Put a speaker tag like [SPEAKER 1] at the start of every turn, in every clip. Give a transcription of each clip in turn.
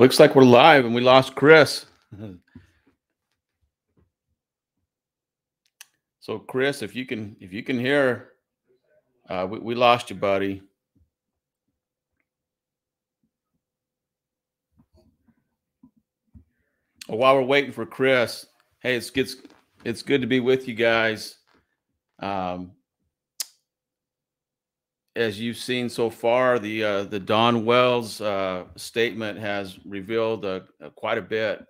[SPEAKER 1] Looks like we're live and we lost Chris. so Chris, if you can if you can hear, uh, we, we lost you, buddy. Well, while we're waiting for Chris, hey, it's it's it's good to be with you guys. Um, as you've seen so far, the uh, the Don Wells uh, statement has revealed uh, quite a bit,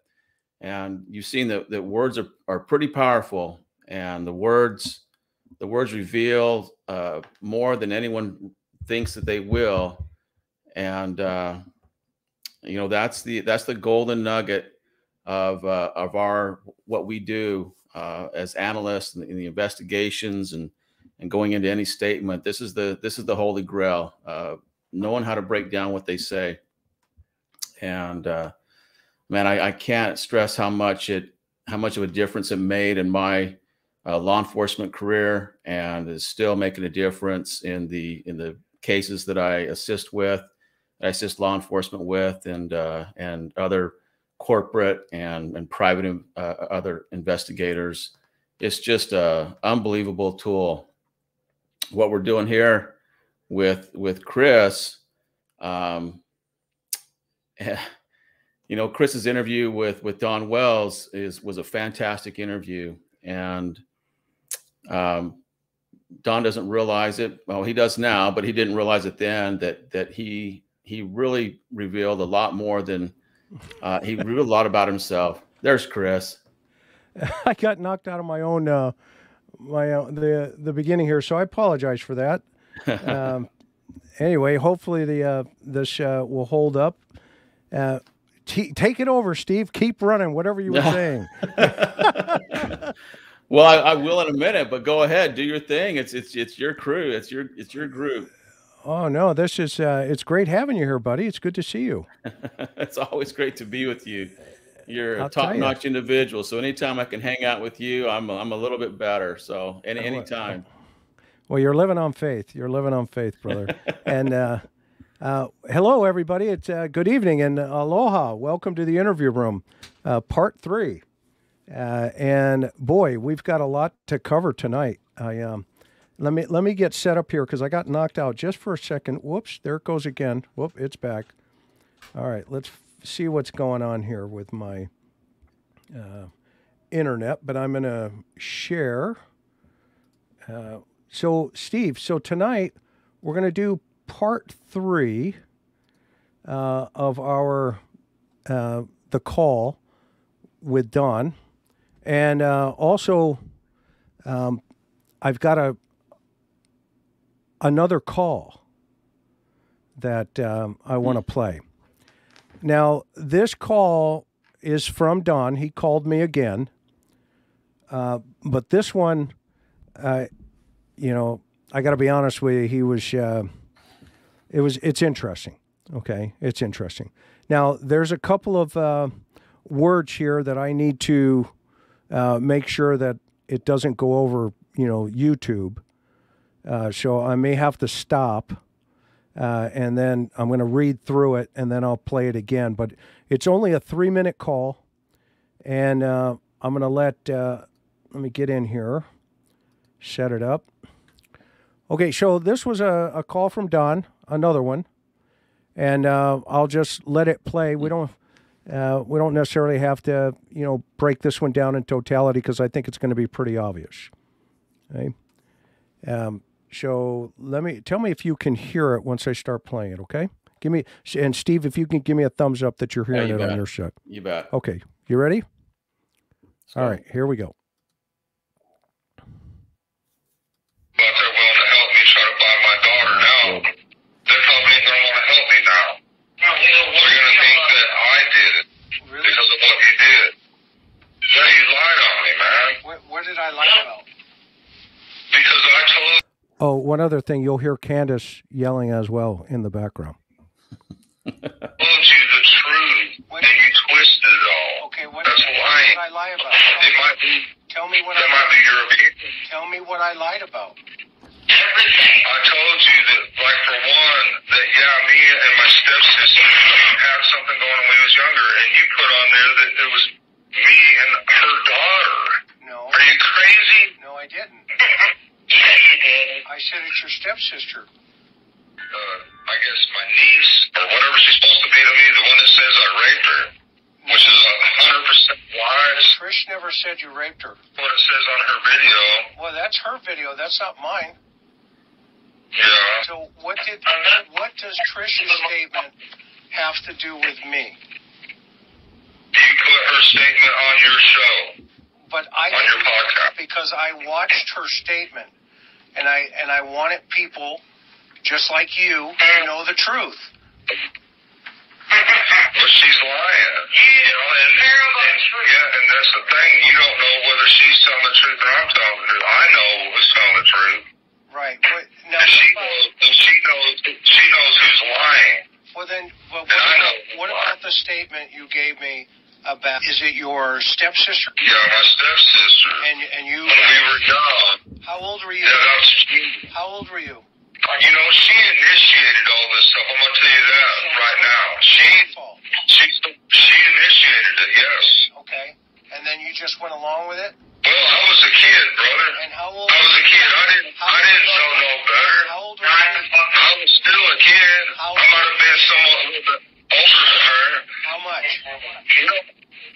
[SPEAKER 1] and you've seen that that words are, are pretty powerful, and the words the words reveal uh, more than anyone thinks that they will, and uh, you know that's the that's the golden nugget of uh, of our what we do as analysts the, in the investigations and and going into any statement this is the this is the holy grail uh, knowing how to break down what they say. And uh, man I, I, can't stress how much it how much of a difference it made in my uh, law enforcement career and is still making a difference in the in the cases that I assist with I assist law enforcement with and uh, and other corporate and and private uh, other investigators. It's just a unbelievable tool what we're doing here with with Chris, um, you know, Chris's interview with with Don Wells is was a fantastic interview, and um, Don doesn't realize it. Well, he does now, but he didn't realize it then that that he he really revealed a lot more than uh, he revealed a lot about himself. There's Chris.
[SPEAKER 2] I got knocked out of my own uh, my uh, the the beginning here, so I apologize for that. um, anyway, hopefully the uh, this uh, will hold up. Uh, t- take it over, Steve. Keep running. Whatever you were saying.
[SPEAKER 1] well, I, I, will in a minute, but go ahead, do your thing. It's it's it's your crew. It's your it's your group.
[SPEAKER 2] Oh no, this is uh, it's great having you here, buddy. It's good to see you.
[SPEAKER 1] it's always great to be with you. You're I'll a top notch individual. So anytime I can hang out with you, I'm I'm a little bit better. So any anytime.
[SPEAKER 2] Well, you're living on faith. You're living on faith, brother. and uh, uh, hello, everybody. It's uh, good evening and aloha. Welcome to the interview room, uh, part three. Uh, and boy, we've got a lot to cover tonight. I um, let me let me get set up here because I got knocked out just for a second. Whoops, there it goes again. Whoop, it's back. All right, let's see what's going on here with my uh, internet, but I'm going to share. Uh, so, Steve, so tonight we're going to do part three uh, of our uh, the call with Don, and uh, also um, I've got a another call that um, I want to play. Now, this call is from Don. He called me again. Uh, but this one, uh, you know, I got to be honest with you, he was, uh, it was, it's interesting. Okay. It's interesting. Now, there's a couple of uh, words here that I need to uh, make sure that it doesn't go over, you know, YouTube. Uh, so I may have to stop uh, and then I'm going to read through it and then I'll play it again. But it's only a three minute call. And uh, I'm going to let, uh, let me get in here, set it up. Okay, so this was a, a call from Don, another one. And uh, I'll just let it play. We don't. Uh, we don't necessarily have to, you know, break this one down in totality because I think it's going to be pretty obvious. Okay. Um, so let me tell me if you can hear it once I start playing it. Okay. Give me and Steve, if you can give me a thumbs up that you're hearing yeah, you it bet. on your set.
[SPEAKER 1] You bet.
[SPEAKER 2] Okay. You ready? All right. Here we go. Oh, one other thing, you'll hear Candus yelling as well in the background.
[SPEAKER 3] told you the truth, and you twisted it all.
[SPEAKER 4] Okay, what, That's lying. what did I lie about?
[SPEAKER 3] It might be.
[SPEAKER 4] Tell me what
[SPEAKER 3] that
[SPEAKER 4] I.
[SPEAKER 3] might be your opinion.
[SPEAKER 4] Tell me what I lied about.
[SPEAKER 3] everything. I told you that, like for one, that yeah, me and my stepsister had something going on when we was younger, and you put on there that it was me and her daughter.
[SPEAKER 4] No,
[SPEAKER 3] Are you crazy?
[SPEAKER 4] no, I didn't.
[SPEAKER 3] yeah, you did.
[SPEAKER 4] I said it's your stepsister.
[SPEAKER 3] Uh, I guess my niece or whatever she's supposed to be to me, the one that says I raped her, which is a hundred percent lies.
[SPEAKER 4] Trish never said you raped her.
[SPEAKER 3] What it says on her video.
[SPEAKER 4] Well, that's her video. That's not mine.
[SPEAKER 3] Yeah.
[SPEAKER 4] So what did what does Trish's statement have to do with me?
[SPEAKER 3] You put her statement on your show,
[SPEAKER 4] But I
[SPEAKER 3] on your podcast.
[SPEAKER 4] because I watched her statement, and I and I wanted people just like you to know the truth.
[SPEAKER 3] But she's lying. You know, and, and yeah, and that's the thing. You don't know whether she's telling the truth or I'm telling the truth. I know who's telling the truth.
[SPEAKER 4] Right. What, now,
[SPEAKER 3] And she knows and she knows she knows who's lying.
[SPEAKER 4] well then, well, what, about, what about the statement you gave me about? Is it your stepsister?
[SPEAKER 3] Yeah, my stepsister.
[SPEAKER 4] And and you?
[SPEAKER 3] We were young,
[SPEAKER 4] How old were you?
[SPEAKER 3] yeah, that's
[SPEAKER 4] How old were you?
[SPEAKER 3] Uh, you know, she initiated all this stuff. I'm gonna tell you that right now. She she she initiated it, yes.
[SPEAKER 4] Okay. And then you just went along with it.
[SPEAKER 3] Well, I was a kid, brother.
[SPEAKER 4] And how old?
[SPEAKER 3] I was a kid. I didn't I didn't know no better.
[SPEAKER 4] How old were you?
[SPEAKER 3] I was still a kid.
[SPEAKER 4] How
[SPEAKER 3] I might have been somewhat a little bit older than her.
[SPEAKER 4] How much?
[SPEAKER 3] You know,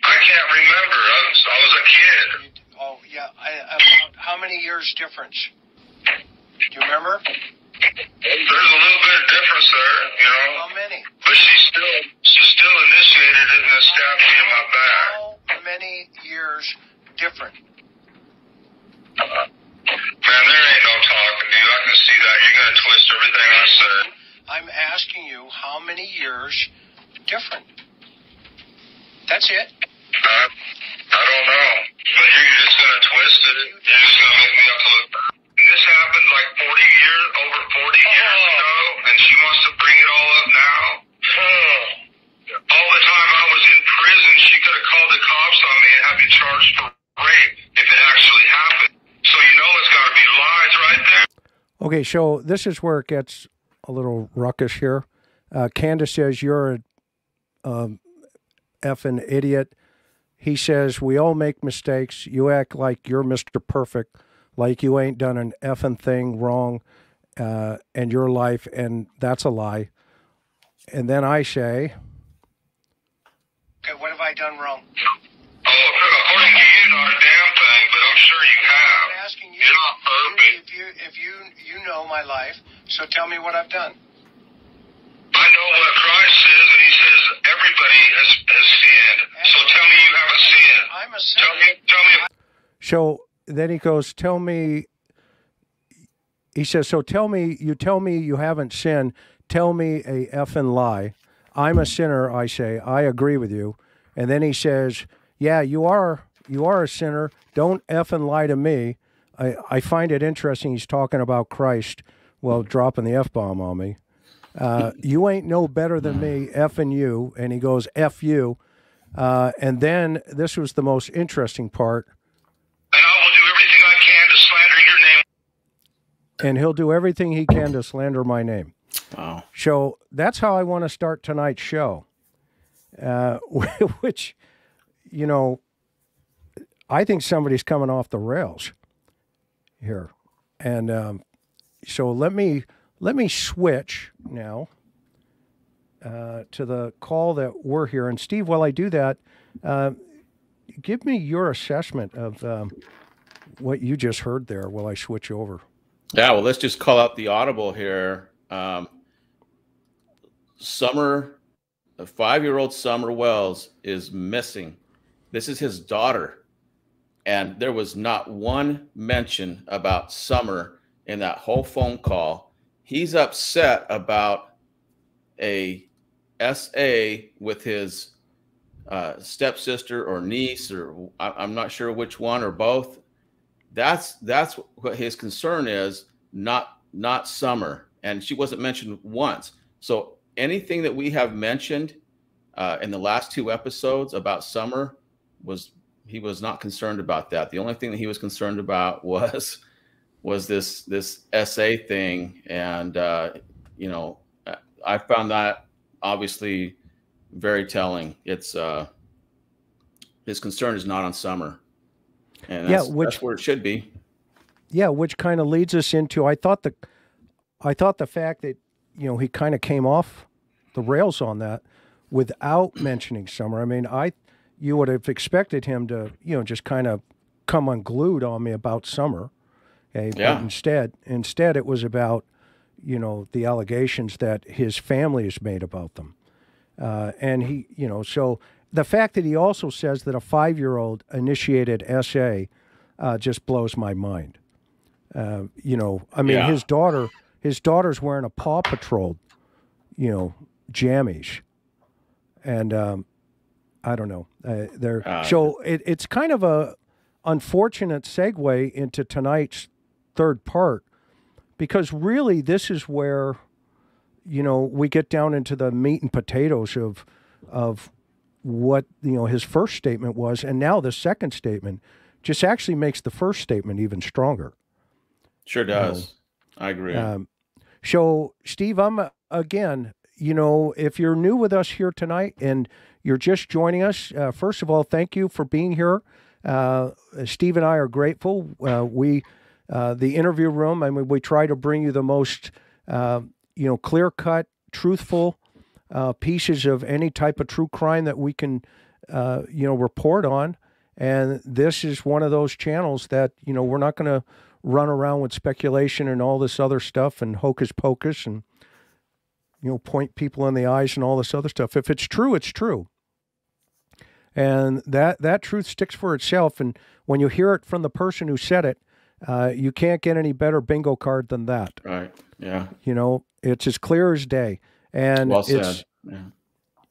[SPEAKER 3] I can't remember. I was, I was a kid.
[SPEAKER 4] Oh yeah. I, about how many years difference? Do you remember?
[SPEAKER 3] There's a little bit of difference there, you know.
[SPEAKER 4] How many?
[SPEAKER 3] But she still, she still initiated it and stabbed me in my back.
[SPEAKER 4] How many years different?
[SPEAKER 3] Man, there ain't no talking to you. I can see that. You're gonna twist everything I said.
[SPEAKER 4] I'm asking you how many years different. That's it.
[SPEAKER 3] I, I don't know. But you're just gonna twist it. You're just gonna make me have to look. And this happened like 40 years, over 40 years ago, and she wants to bring it all up now. All the time I was in prison, she could have called the cops on me and had me charged for rape if it actually happened. So you know it's got to be lies right there.
[SPEAKER 2] Okay, so this is where it gets a little ruckus here. Uh, Candus says you're a um, effing idiot. He says we all make mistakes. You act like you're Mr. Perfect, like you ain't done an effing thing wrong uh, in your life, and that's a lie. And then I say,
[SPEAKER 4] Okay, what have I done wrong?
[SPEAKER 3] Oh, according to you, not a damn thing, but I'm sure you have.
[SPEAKER 4] I'm asking you.
[SPEAKER 3] You're not perfect.
[SPEAKER 4] If you if you you know my life, so tell me what I've done.
[SPEAKER 3] I know what Christ says, and He says everybody has, has sinned. So tell me you haven't sinned.
[SPEAKER 4] I'm a
[SPEAKER 3] Tell me, tell me.
[SPEAKER 2] so then he goes, tell me. He says, so tell me, you tell me you haven't sinned. Tell me a effing lie. I'm a sinner, I say. I agree with you. And then he says, yeah, you are, you are a sinner. Don't effing lie to me. I, I find it interesting. He's talking about Christ, while dropping the F bomb on me. Uh, you ain't no better than me, effing you. And he goes, F you. Uh, and then this was the most interesting part.
[SPEAKER 3] And I will do everything I can to slander your name.
[SPEAKER 2] and he'll do everything he can to slander my name.
[SPEAKER 1] Wow.
[SPEAKER 2] So that's how I want to start tonight's show, uh, which, you know, I think somebody's coming off the rails here, and um, so let me let me switch now uh, to the call that we're here. And Steve, while I do that, uh, give me your assessment of um, what you just heard there. While I switch over.
[SPEAKER 1] Yeah, well, let's just call out the audible here. Um, Summer, five-year-old Summer Wells is missing. This is his daughter, and there was not one mention about Summer in that whole phone call. He's upset about a SA with his uh, stepsister or niece, or I, I'm not sure which one or both. That's that's what his concern is not not summer. And she wasn't mentioned once. So anything that we have mentioned uh, in the last two episodes about summer was he was not concerned about that. The only thing that he was concerned about was was this this SA thing, and uh, you know, I found that obviously very telling. It's uh, his concern is not on Summer, and
[SPEAKER 2] Yeah, which-
[SPEAKER 1] that's where it should be.
[SPEAKER 2] Yeah, which kind of leads us into I thought the I thought the fact that you know he kind of came off the rails on that without mentioning Summer. I mean, I you would have expected him to you know just kind of come unglued on me about Summer. Okay,
[SPEAKER 1] Yeah.
[SPEAKER 2] but instead instead it was about you know the allegations that his family has made about them, uh, and he you know so the fact that he also says that a five year old initiated SA uh, just blows my mind. Uh, you know, I mean,
[SPEAKER 1] Yeah.
[SPEAKER 2] his daughter, his daughter's wearing a Paw Patrol, you know, jammies, and um, I don't know. Uh, they're
[SPEAKER 1] Uh,
[SPEAKER 2] so it, it's kind of a unfortunate segue into tonight's third part because really this is where you know we get down into the meat and potatoes of of what you know his first statement was and now the second statement just actually makes the first statement even stronger
[SPEAKER 1] Sure does. I agree.
[SPEAKER 2] um, so, Steve, I'm again, you know, if you're new with us here tonight and you're just joining us, uh, first of all, thank you for being here. Uh, Steve and I are grateful. Uh, we, uh, the interview room, I mean, we try to bring you the most, uh, you know, clear cut, truthful uh, pieces of any type of true crime that we can, uh, you know, report on. And this is one of those channels that, you know, we're not going to run around with speculation and all this other stuff and hocus pocus and you know point people in the eyes and all this other stuff. If it's true it's true. And that that truth sticks for itself. And when you hear it from the person who said it uh, you can't get any better bingo card than that
[SPEAKER 1] right. Yeah.
[SPEAKER 2] you know it's as clear as day and
[SPEAKER 1] Well
[SPEAKER 2] it's
[SPEAKER 1] said. Yeah.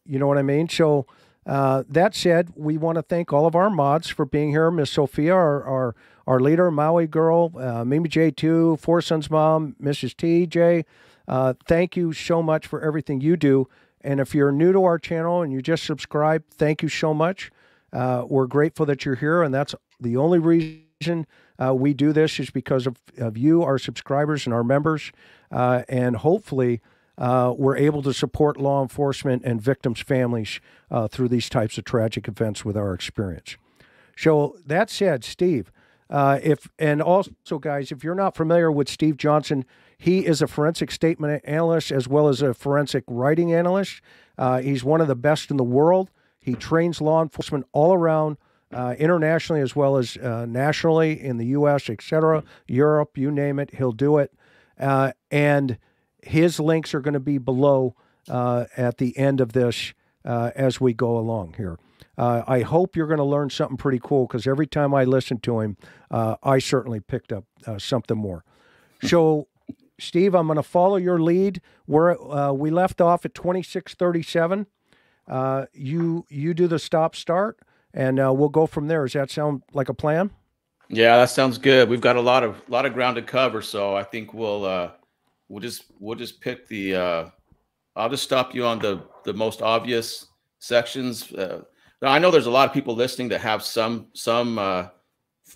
[SPEAKER 2] you know what I mean? So uh, that said, we want to thank all of our mods for being here. Miss Sophia, our our, our leader, Maui girl, uh, Mimi J2, Four Sons mom, Mrs. TJ. Uh, thank you so much for everything you do. And if you're new to our channel and you just subscribe, thank you so much. Uh, we're grateful that you're here, and that's the only reason uh, we do this is because of, of you, our subscribers, and our members. Uh, and hopefully, uh, we're able to support law enforcement and victims' families uh, through these types of tragic events with our experience. So that said, Steve, uh, if and also guys, if you're not familiar with Steve Johnson, he is a forensic statement analyst as well as a forensic writing analyst. Uh, he's one of the best in the world. He trains law enforcement all around. Uh, internationally as well as uh, nationally in the U.S., et cetera, Europe, you name it, he'll do it. Uh, and his links are going to be below uh, at the end of this uh, as we go along here. Uh, I hope you're going to learn something pretty cool because every time I listen to him, uh, I certainly picked up uh, something more. So, Steve, I'm going to follow your lead. Where uh, we left off at 26:37, uh, you you do the stop start, and uh, we'll go from there. Does that sound like a plan?
[SPEAKER 1] Yeah, that sounds good. We've got a lot of lot of ground to cover, so I think we'll uh we'll just we'll just pick the uh I'll just stop you on the the most obvious sections. Uh, I know there's a lot of people listening that have some some uh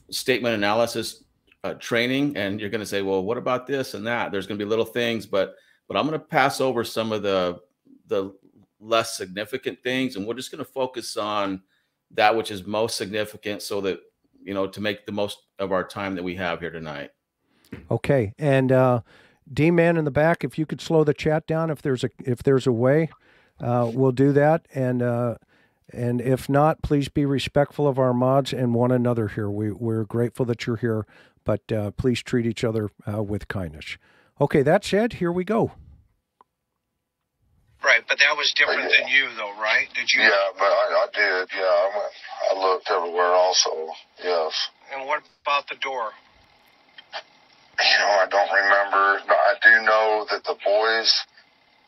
[SPEAKER 1] statement analysis uh, training and you're going to say, "Well, what about this and that?" There's going to be little things, but but I'm going to pass over some of the the less significant things and we're just going to focus on that which is most significant so that you know, to make the most of our time that we have here tonight.
[SPEAKER 2] Okay, and uh, D man in the back, if you could slow the chat down, if there's a if there's a way, uh, we'll do that. And uh, and if not, please be respectful of our mods and one another here. We we're grateful that you're here, but uh, please treat each other uh, with kindness. Okay, that said, here we go.
[SPEAKER 4] Right, but that was different than you, though, right? Did you?
[SPEAKER 3] Yeah, but I, I did. Yeah, I went. I looked everywhere. Also, yes.
[SPEAKER 4] And what about the door?
[SPEAKER 3] You know, I don't remember. But I do know that the boys,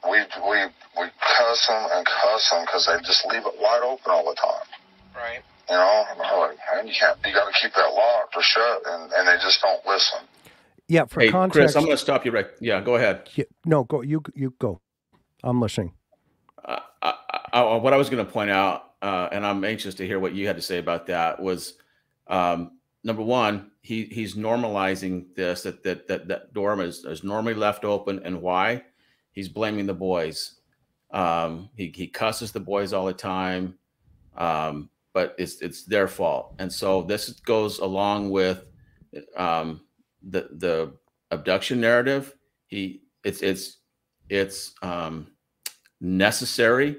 [SPEAKER 3] we we we cuss them and cuss them because they just leave it wide open all the time.
[SPEAKER 4] Right.
[SPEAKER 3] You know, and I'm like, man, you can't. You got to keep that locked or shut, and and they just don't listen.
[SPEAKER 2] Yeah, for
[SPEAKER 1] Hey,
[SPEAKER 2] context.
[SPEAKER 1] Chris, I'm going to stop you right. Yeah, go ahead.
[SPEAKER 2] Yeah, no, go you you go. I'm listening.
[SPEAKER 1] Uh, I, I, what I was going to point out, uh, and I'm anxious to hear what you had to say about that, was um, number one, he he's normalizing this that that that that dorm is, is normally left open, and why? He's blaming the boys. Um, he he cusses the boys all the time, um, but it's it's their fault, and so this goes along with um, the the abduction narrative. He it's it's it's um, necessary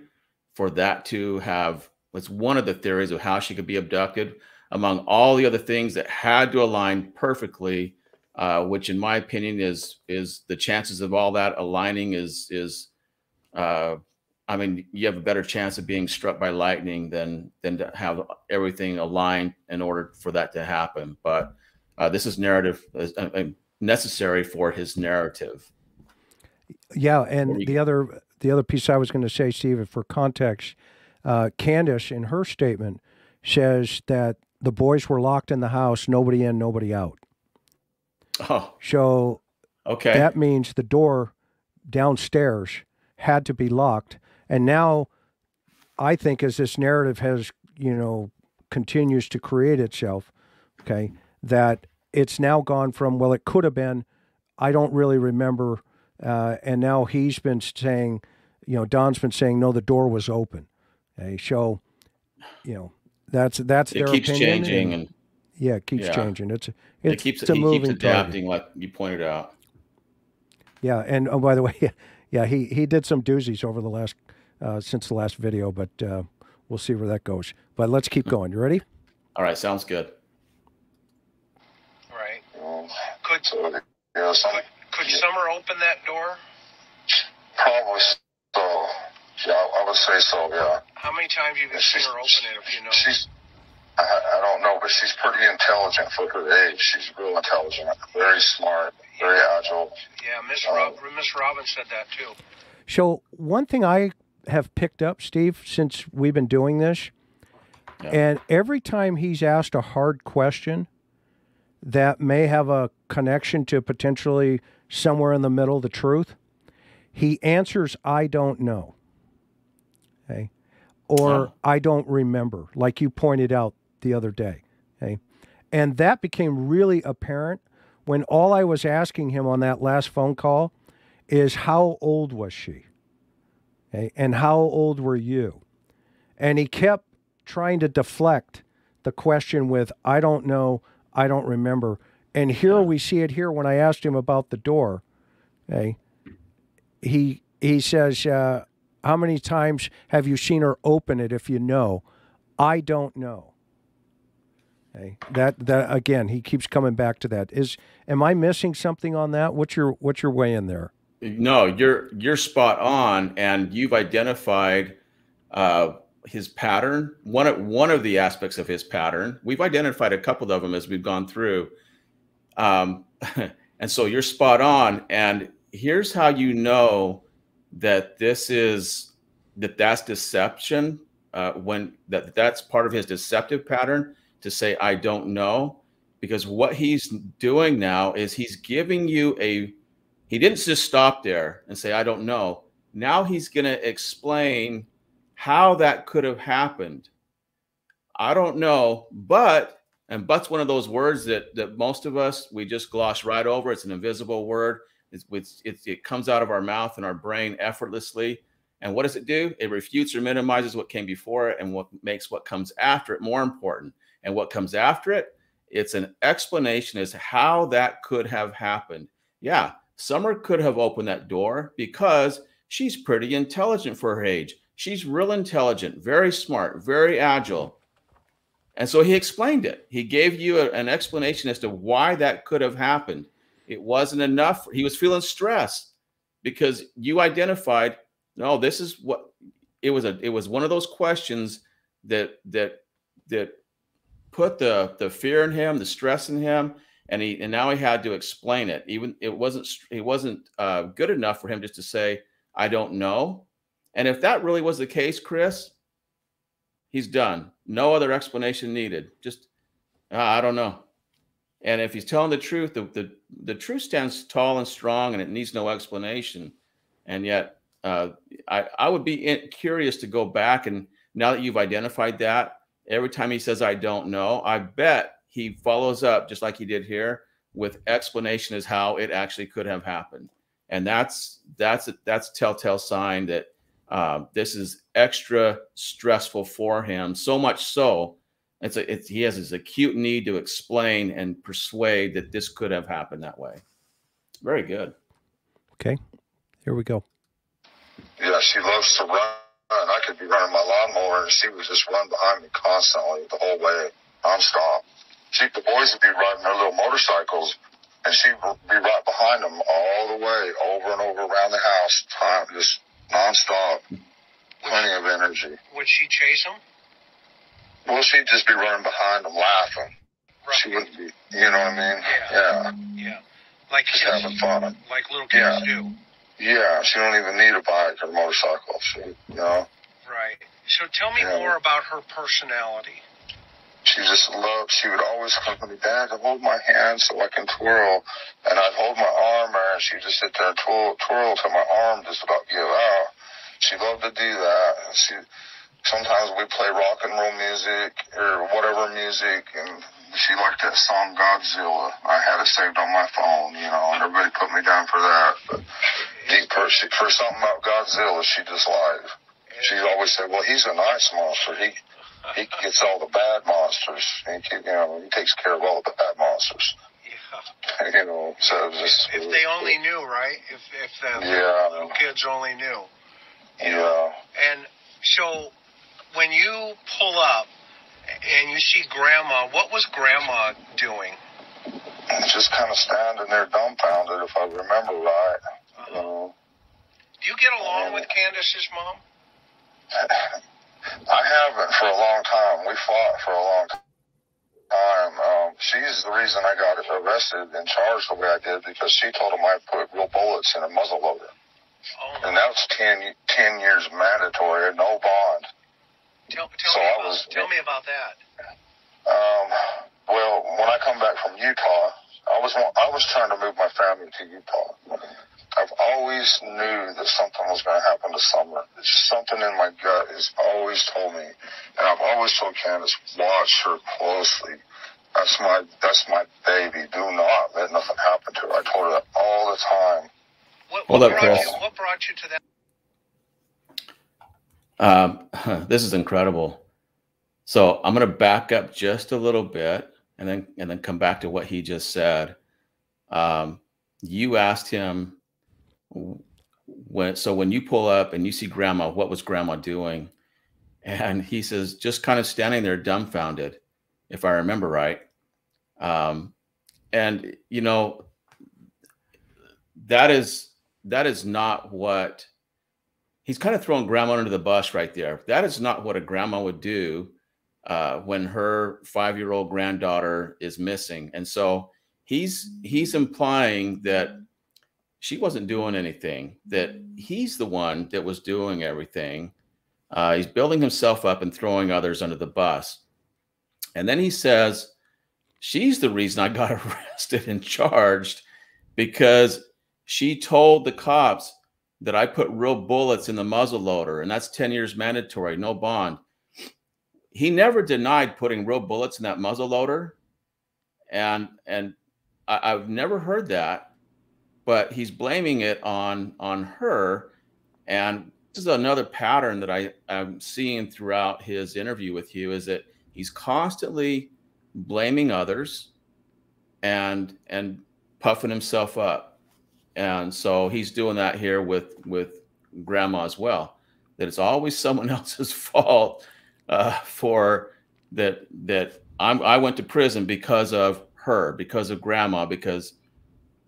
[SPEAKER 1] for that to have. It's one of the theories of how she could be abducted among all the other things that had to align perfectly, uh, which in my opinion is is the chances of all that aligning is is uh, I mean you have a better chance of being struck by lightning than than to have everything aligned in order for that to happen. But uh, this is narrative uh, necessary for his narrative.
[SPEAKER 2] Yeah, and the other the other piece I was going to say, Steve, for context, uh, Candus in her statement says that the boys were locked in the house, nobody in, nobody out.
[SPEAKER 1] Oh.
[SPEAKER 2] So
[SPEAKER 1] okay.
[SPEAKER 2] That means the door downstairs had to be locked. And now I think as this narrative has, you know, continues to create itself, okay, that it's now gone from, well, it could have been, I don't really remember. Uh, and now he's been saying, you know, Don's been saying, no, the door was open. Okay. So, you know, that's that's
[SPEAKER 1] it
[SPEAKER 2] their
[SPEAKER 1] keeps
[SPEAKER 2] opinion.
[SPEAKER 1] changing and, and
[SPEAKER 2] yeah, it keeps yeah. changing. It's, it's
[SPEAKER 1] it keeps
[SPEAKER 2] it's a
[SPEAKER 1] he
[SPEAKER 2] moving
[SPEAKER 1] keeps adapting,
[SPEAKER 2] target.
[SPEAKER 1] like you pointed out.
[SPEAKER 2] Yeah, and oh, by the way, yeah, he he did some doozies over the last uh, since the last video, but uh, we'll see where that goes. But let's keep hmm. going. You ready?
[SPEAKER 1] All right, sounds good.
[SPEAKER 4] Right. Could could, could Summer open that door?
[SPEAKER 3] Probably so. Yeah, I would say so. Yeah.
[SPEAKER 4] How many times have you can see her open it if you know?
[SPEAKER 3] She's, I, I don't know, but she's pretty intelligent for her age. She's real intelligent, very smart, very agile.
[SPEAKER 4] Yeah, Miss um, Rob, Miss Robbins said that too.
[SPEAKER 2] So one thing I have picked up, Steve, since we've been doing this, yeah. and every time he's asked a hard question that may have a connection to potentially somewhere in the middle, the truth, he answers, "I don't know." Okay or oh. I don't remember, like you pointed out the other day. Okay. And that became really apparent when all I was asking him on that last phone call is how old was she? Okay. And how old were you? And he kept trying to deflect the question with, I don't know, I don't remember. And here we see it here when I asked him about the door. Okay. He he says, uh, how many times have you seen her open it if you know? I don't know. Okay. That that again, he keeps coming back to that. Is am I missing something on that? What's your what's your way in there?
[SPEAKER 1] No, you're you're spot on, and you've identified uh, his pattern. One of one of the aspects of his pattern. We've identified a couple of them as we've gone through, um, and so you're spot on. And here's how you know that this is that that's deception uh, when that that's part of his deceptive pattern to say I don't know. Because what he's doing now is he's giving you a he didn't just stop there and say I don't know. Now he's going to explain how that could have happened. I don't know but and but's one of those words that that most of us we just gloss right over it's an invisible word it's, it's, it's, it comes out of our mouth and our brain effortlessly. And what does it do? It refutes or minimizes what came before it and what makes what comes after it more important. And what comes after it, it's an explanation as to how that could have happened. Yeah, Summer could have opened that door because she's pretty intelligent for her age. She's real intelligent, very smart, very agile. And so he explained it. He gave you a, an explanation as to why that could have happened. It wasn't enough. He was feeling stressed because you identified, no, this is what it was a it was one of those questions that that that put the the fear in him, the stress in him, and he and now he had to explain it. Even it wasn't it wasn't uh, good enough for him just to say, I don't know. And if that really was the case, Chris, he's done. No other explanation needed. Just uh, I don't know. And if he's telling the truth, the, the, the truth stands tall and strong and it needs no explanation. And yet, uh, I, I would be in, curious to go back and now that you've identified that, every time he says, I don't know, I bet he follows up just like he did here with explanation as how it actually could have happened, and that's that's that's a telltale sign that uh, this is extra stressful for him. So much so, it's, a, it's he has this acute need to explain and persuade that this could have happened that way. Very good.
[SPEAKER 2] Okay, here we go.
[SPEAKER 3] Yeah, she loves to run. I could be running my lawnmower and she would just run behind me constantly the whole way, nonstop. She, the boys would be riding their little motorcycles and she'd be right behind them all the way, over and over around the house, time, just nonstop. Plenty of energy.
[SPEAKER 4] Would she chase him?
[SPEAKER 3] Well, she'd just be running behind him laughing. She wouldn't be, you know what I mean?
[SPEAKER 4] Yeah.
[SPEAKER 3] Yeah.
[SPEAKER 4] Yeah. Like
[SPEAKER 3] Just
[SPEAKER 4] kids,
[SPEAKER 3] having fun.
[SPEAKER 4] like little kids
[SPEAKER 3] Yeah.
[SPEAKER 4] do.
[SPEAKER 3] Yeah, she don't even need a bike or motorcycle. She, you know,
[SPEAKER 4] Right. So tell me
[SPEAKER 3] Yeah.
[SPEAKER 4] more about her personality.
[SPEAKER 3] She just loved, she would always come to me, Dad, hold my hand so I can twirl. And I'd hold my arm there and she'd just sit there and twirl, twirl till my arm just about give out. She loved to do that. She, sometimes we play rock and roll music or whatever music and she liked that song Godzilla. I had it saved on my phone, you know, and everybody put me down for that. But deep for, she, for something about Godzilla, she just liked. She always said, well, he's a nice monster. He, he gets all the bad monsters. He, you know, he takes care of all the bad monsters.
[SPEAKER 4] Yeah.
[SPEAKER 3] You know, so just.
[SPEAKER 4] If they only knew, right? If if the
[SPEAKER 3] Yeah.
[SPEAKER 4] little kids only knew.
[SPEAKER 3] Yeah.
[SPEAKER 4] And so when you pull up and you see grandma, what was grandma doing?
[SPEAKER 3] Just kind of standing there dumbfounded, if I remember right. Uh-huh. You know.
[SPEAKER 4] Do you get along with Candus's mom?
[SPEAKER 3] I haven't for a long time. We fought for a long time. Um, she's the reason I got arrested and charged the way I did because she told him I put real bullets in a muzzle loader.
[SPEAKER 4] Oh,
[SPEAKER 3] And that's 10, 10 years mandatory, and no bond.
[SPEAKER 4] tell, tell
[SPEAKER 3] so
[SPEAKER 4] me about
[SPEAKER 3] was-
[SPEAKER 4] tell me about that.
[SPEAKER 3] Um, well, when I come back from Utah, I was I was trying to move my family to Utah. I've always knew that something was going to happen to Summer. It's something in my gut has always told me, and I've always told Candus, watch her closely. That's my that's my baby. Do not let nothing happen to her. I told her that all the time.
[SPEAKER 4] What,
[SPEAKER 1] Hold
[SPEAKER 4] what
[SPEAKER 1] up,
[SPEAKER 4] brought
[SPEAKER 1] Chris.
[SPEAKER 4] you what brought you to that?
[SPEAKER 1] Um, this is incredible. So I'm going to back up just a little bit and then and then come back to what he just said. Um, you asked him when so when you pull up and you see grandma, what was grandma doing? And he says just kind of standing there dumbfounded, if I remember right. Um, and you know that is that is not what he's kind of throwing grandma under the bus right there. That is not what a grandma would do uh, when her five-year-old granddaughter is missing. And so he's he's implying that she wasn't doing anything. That he's the one that was doing everything. Uh, he's building himself up and throwing others under the bus. And then he says, "She's the reason I got arrested and charged because she told the cops." that I put real bullets in the muzzle loader, and that's 10 years mandatory, no bond. He never denied putting real bullets in that muzzle loader. And and I, I've never heard that, but he's blaming it on on her. And this is another pattern that I, I'm seeing throughout his interview with you is that he's constantly blaming others and and puffing himself up and so he's doing that here with with grandma as well that it's always someone else's fault uh, for that that I'm, i went to prison because of her because of grandma because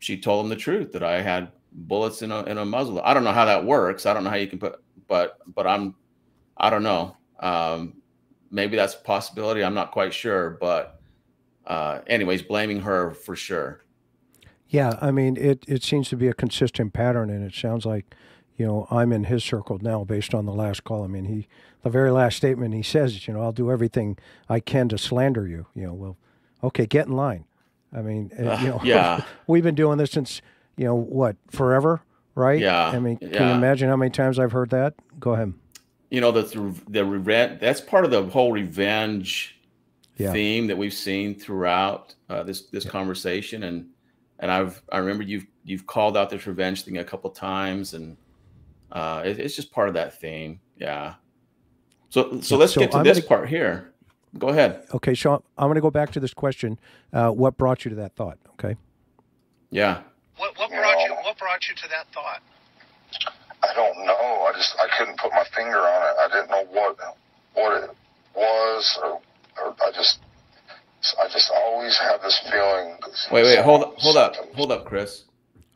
[SPEAKER 1] she told him the truth that i had bullets in a, in a muzzle i don't know how that works i don't know how you can put but but i'm i don't know um, maybe that's a possibility i'm not quite sure but uh, anyways blaming her for sure
[SPEAKER 2] Yeah, I mean, it, it seems to be a consistent pattern, and it sounds like, you know, I'm in his circle now based on the last call. I mean, he, the very last statement he says, you know, I'll do everything I can to slander you. You know, well, okay, get in line. I mean, uh, you know,
[SPEAKER 1] yeah.
[SPEAKER 2] we've been doing this since, you know, what, forever, right?
[SPEAKER 1] Yeah,
[SPEAKER 2] I mean, can you imagine how many times I've heard that? Go ahead.
[SPEAKER 1] you know the the revenge that's part of the whole revenge
[SPEAKER 2] Yeah.
[SPEAKER 1] theme that we've seen throughout uh, this this conversation, and and I've I remember you've you've called out this revenge thing a couple times, and uh, it, it's just part of that theme. Yeah. So so let's
[SPEAKER 2] so
[SPEAKER 1] get to
[SPEAKER 2] I'm
[SPEAKER 1] this
[SPEAKER 2] gonna-
[SPEAKER 1] part here. Go ahead.
[SPEAKER 2] Okay, so I'm going to go back to this question. Uh, what brought you to that thought? Okay.
[SPEAKER 1] Yeah.
[SPEAKER 4] What, what brought you What brought you to that thought?
[SPEAKER 3] I don't know. I just I couldn't put my finger on it. I didn't know what what it was, or, or I just I just always have this feeling.
[SPEAKER 1] Wait, wait, hold up, hold up, hold up, Chris.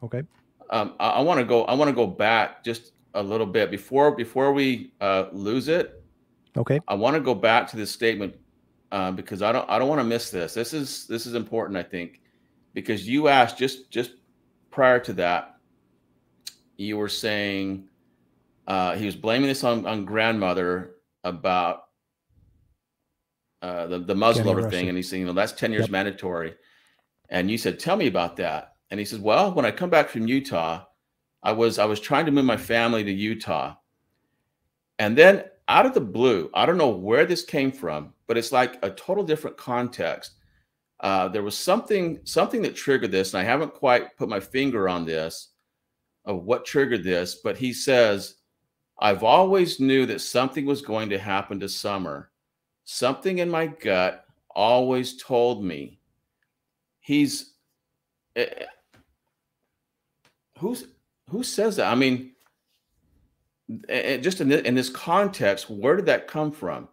[SPEAKER 2] Okay.
[SPEAKER 1] Um, I, I want to go. I want to go back just a little bit before before we uh, lose it.
[SPEAKER 2] Okay.
[SPEAKER 1] I want to go back to this statement uh, because I don't I don't want to miss this. This is this is important, I think, because you asked just just prior to that, you were saying uh, he was blaming this on on grandmother about uh, the the muzzleloader thing, and he's saying, you know, that's ten years
[SPEAKER 2] Yep.
[SPEAKER 1] mandatory. And you said, tell me about that. And he says, well, when I come back from Utah, I was I was trying to move my family to Utah. And then out of the blue, I don't know where this came from, but it's like a total different context. Uh, there was something something that triggered this, and I haven't quite put my finger on this of what triggered this. But he says, "I've always knew that something was going to happen to Summer. Something in my gut always told me." He's eh, who's who says that? I mean, and just in, in this context, where did that come from?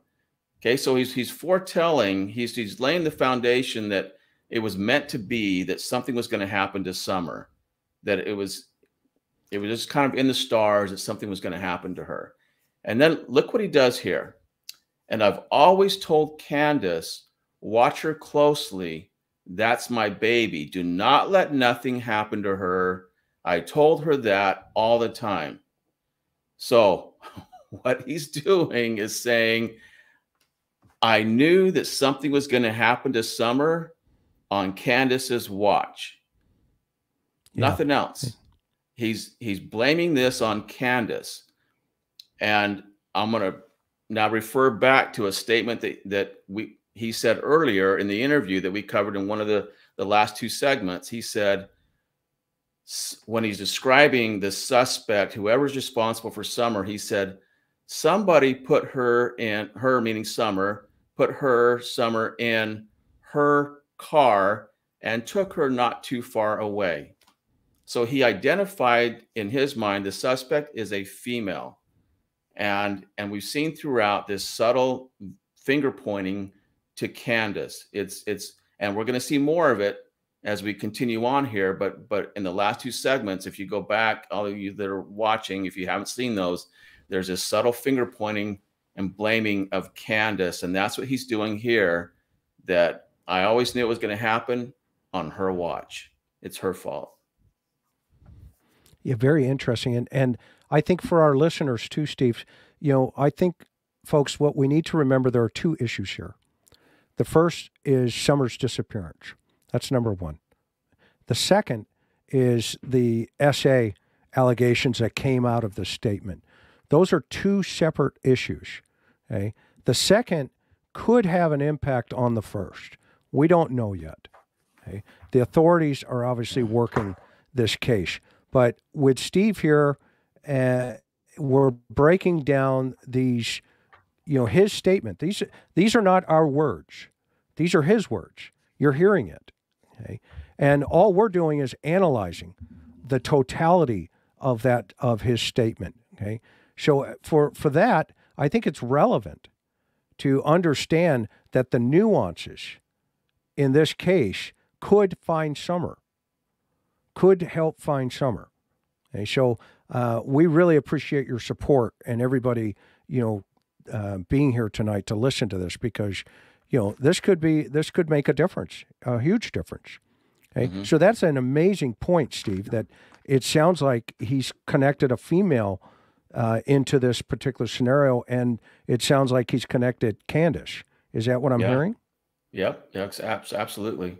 [SPEAKER 1] Okay, so he's he's foretelling, he's he's laying the foundation that it was meant to be that something was going to happen to Summer, that it was it was just kind of in the stars that something was going to happen to her. And then look what he does here. And I've always told Candus, watch her closely. That's my baby. Do not let nothing happen to her. I told her that all the time. So, what he's doing is saying, I knew that something was going to happen to Summer on Candus's watch.
[SPEAKER 2] Yeah.
[SPEAKER 1] Nothing else. He's he's blaming this on Candus. And I'm going to now refer back to a statement that that we he said earlier in the interview that we covered in one of the the last two segments. He said when he's describing the suspect, whoever's responsible for Summer, he said somebody put her in her meaning Summer put her Summer in her car and took her not too far away. So he identified in his mind the suspect is a female. And and we've seen throughout this subtle finger pointing to Candus. It's it's and we're going to see more of it as we continue on here. But but in the last two segments, if you go back, all of you that are watching, if you haven't seen those, there's this subtle finger pointing and blaming of Candus, and that's what he's doing here. That I always knew it was going to happen on her watch. It's her fault.
[SPEAKER 2] Yeah, very interesting. And and I think for our listeners too, Steve, you know, I think folks, what we need to remember there are two issues here. The first is Summer's disappearance. That's number one. The second is the SA allegations that came out of the statement. Those are two separate issues. Okay. The second could have an impact on the first. We don't know yet. Okay. The authorities are obviously working this case. But with Steve here, uh, we're breaking down these, you know, his statement. These these are not our words; these are his words. You're hearing it, okay? And all we're doing is analyzing the totality of that of his statement. Okay, so uh, for for that, I think it's relevant to understand that the nuances in this case could find summer could help find summer. Okay, so uh, we really appreciate your support and everybody, you know, uh, being here tonight to listen to this because, you know, this could be this could make a difference, a huge difference. Okay, so that's an amazing point, Steve. That it sounds like he's connected a female uh, into this particular scenario, and it sounds like he's connected Candus. Is that what I'm
[SPEAKER 1] Yeah.
[SPEAKER 2] hearing?
[SPEAKER 1] Yep. Yes. abs- Absolutely.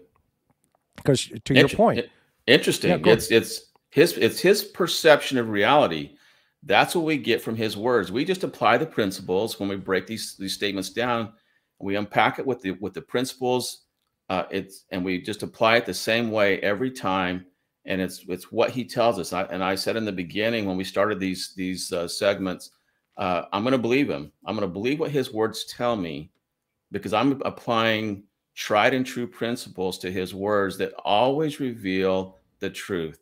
[SPEAKER 2] Because to your point,
[SPEAKER 1] Interesting.
[SPEAKER 2] Yeah,
[SPEAKER 1] it's it's his it's his perception of reality. That's what we get from his words. We just apply the principles when we break these these statements down, we unpack it with the with the principles. Uh, it's and we just apply it the same way every time, and it's it's what he tells us. I, and I said in the beginning when we started these these uh, segments, uh, I'm going to believe him. I'm going to believe what his words tell me, because I'm applying tried and true principles to his words that always reveal the truth.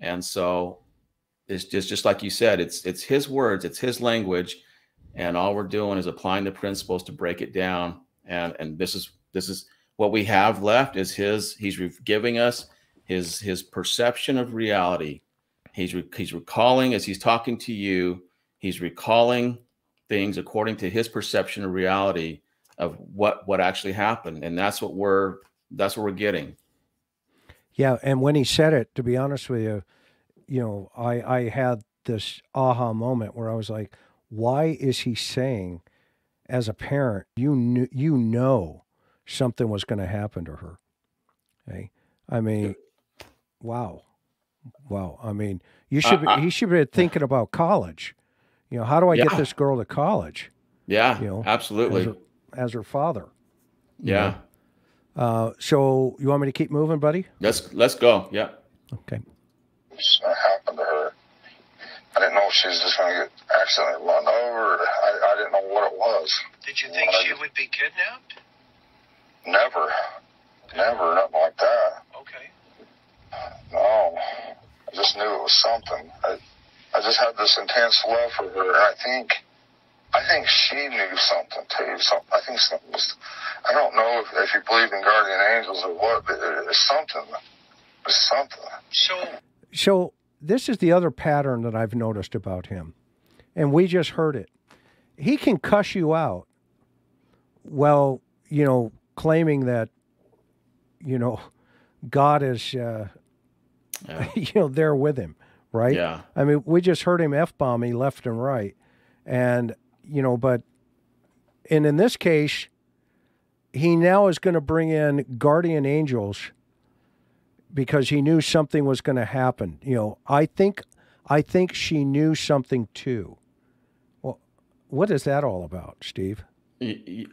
[SPEAKER 1] And so it's just just like you said, it's it's his words, it's his language, and all we're doing is applying the principles to break it down. And and this is this is what we have left is his he's giving us his his perception of reality. He's re, he's recalling as he's talking to you, he's recalling things according to his perception of reality of what what actually happened. And that's what we're that's what we're getting.
[SPEAKER 2] Yeah and when he said it to be honest with you you know i i had this aha moment where i was like why is he saying as a parent you knew you know something was going to happen to her? Okay i mean wow wow i mean you should be, uh, he should be thinking about college you know how do i yeah. get this girl to college
[SPEAKER 1] yeah you know absolutely
[SPEAKER 2] as her father.
[SPEAKER 1] Yeah.
[SPEAKER 2] Uh, so you want me to keep moving, buddy?
[SPEAKER 1] Let's let's go. Yeah.
[SPEAKER 2] Okay.
[SPEAKER 3] What's happened to her? I didn't know if she was just going to get accidentally run over. I, I didn't know what it was.
[SPEAKER 4] Did you think she would be kidnapped?
[SPEAKER 3] Never, never, nothing like that.
[SPEAKER 4] Okay.
[SPEAKER 3] No, I just knew it was something. I, I just had this intense love for her, and I think I think she knew something too. So I think something was. I don't know if, if you believe in guardian angels or what, but it's something. It's something.
[SPEAKER 4] So.
[SPEAKER 2] So this is the other pattern that I've noticed about him, and we just heard it. He can cuss you out. Well, you know, claiming that, you know, God is, uh, yeah. you know, there with him, right?
[SPEAKER 1] Yeah.
[SPEAKER 2] I mean, we just heard him f bomb me left and right, and you know, but and in this case, he now is going to bring in guardian angels because he knew something was going to happen. You know, I think I think she knew something too. Well, what is that all about, Steve?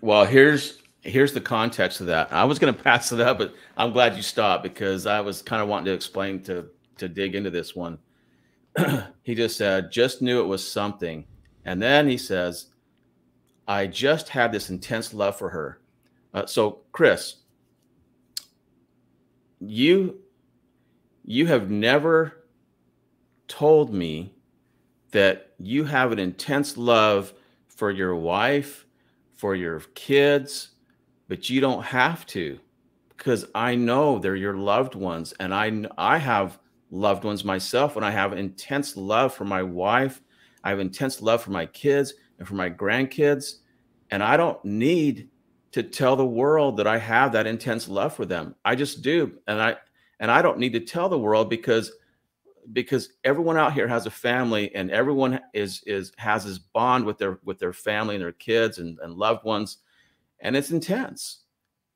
[SPEAKER 1] Well, here's here's the context of that. I was going to pass it up, but I'm glad you stopped because I was kind of wanting to explain to to dig into this one. he just said, just knew it was something. And then he says, I just had this intense love for her. Uh, so, Chris, you you have never told me that you have an intense love for your wife, for your kids, but you don't have to because I know they're your loved ones and I I have loved ones myself and I have intense love for my wife I have intense love for my kids and for my grandkids. And I don't need to tell the world that I have that intense love for them. I just do. And I and I don't need to tell the world because because everyone out here has a family and everyone is is has this bond with their with their family and their kids and, and loved ones and it's intense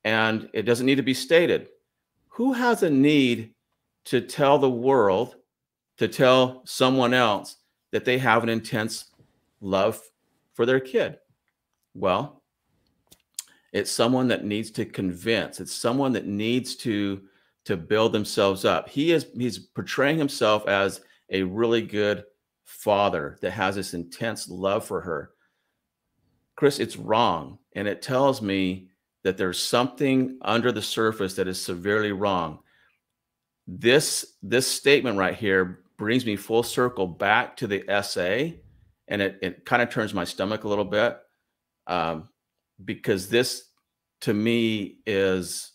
[SPEAKER 1] and it doesn't need to be stated who has a need to tell the world to tell someone else that they have an intense love for their kid. Well, it's someone that needs to convince. It's someone that needs to to build themselves up. He is he's portraying himself as a really good father that has this intense love for her. Chris, it's wrong and it tells me that there's something under the surface that is severely wrong. This this statement right here brings me full circle back to the essay, and it, it kind of turns my stomach a little bit um, because this to me is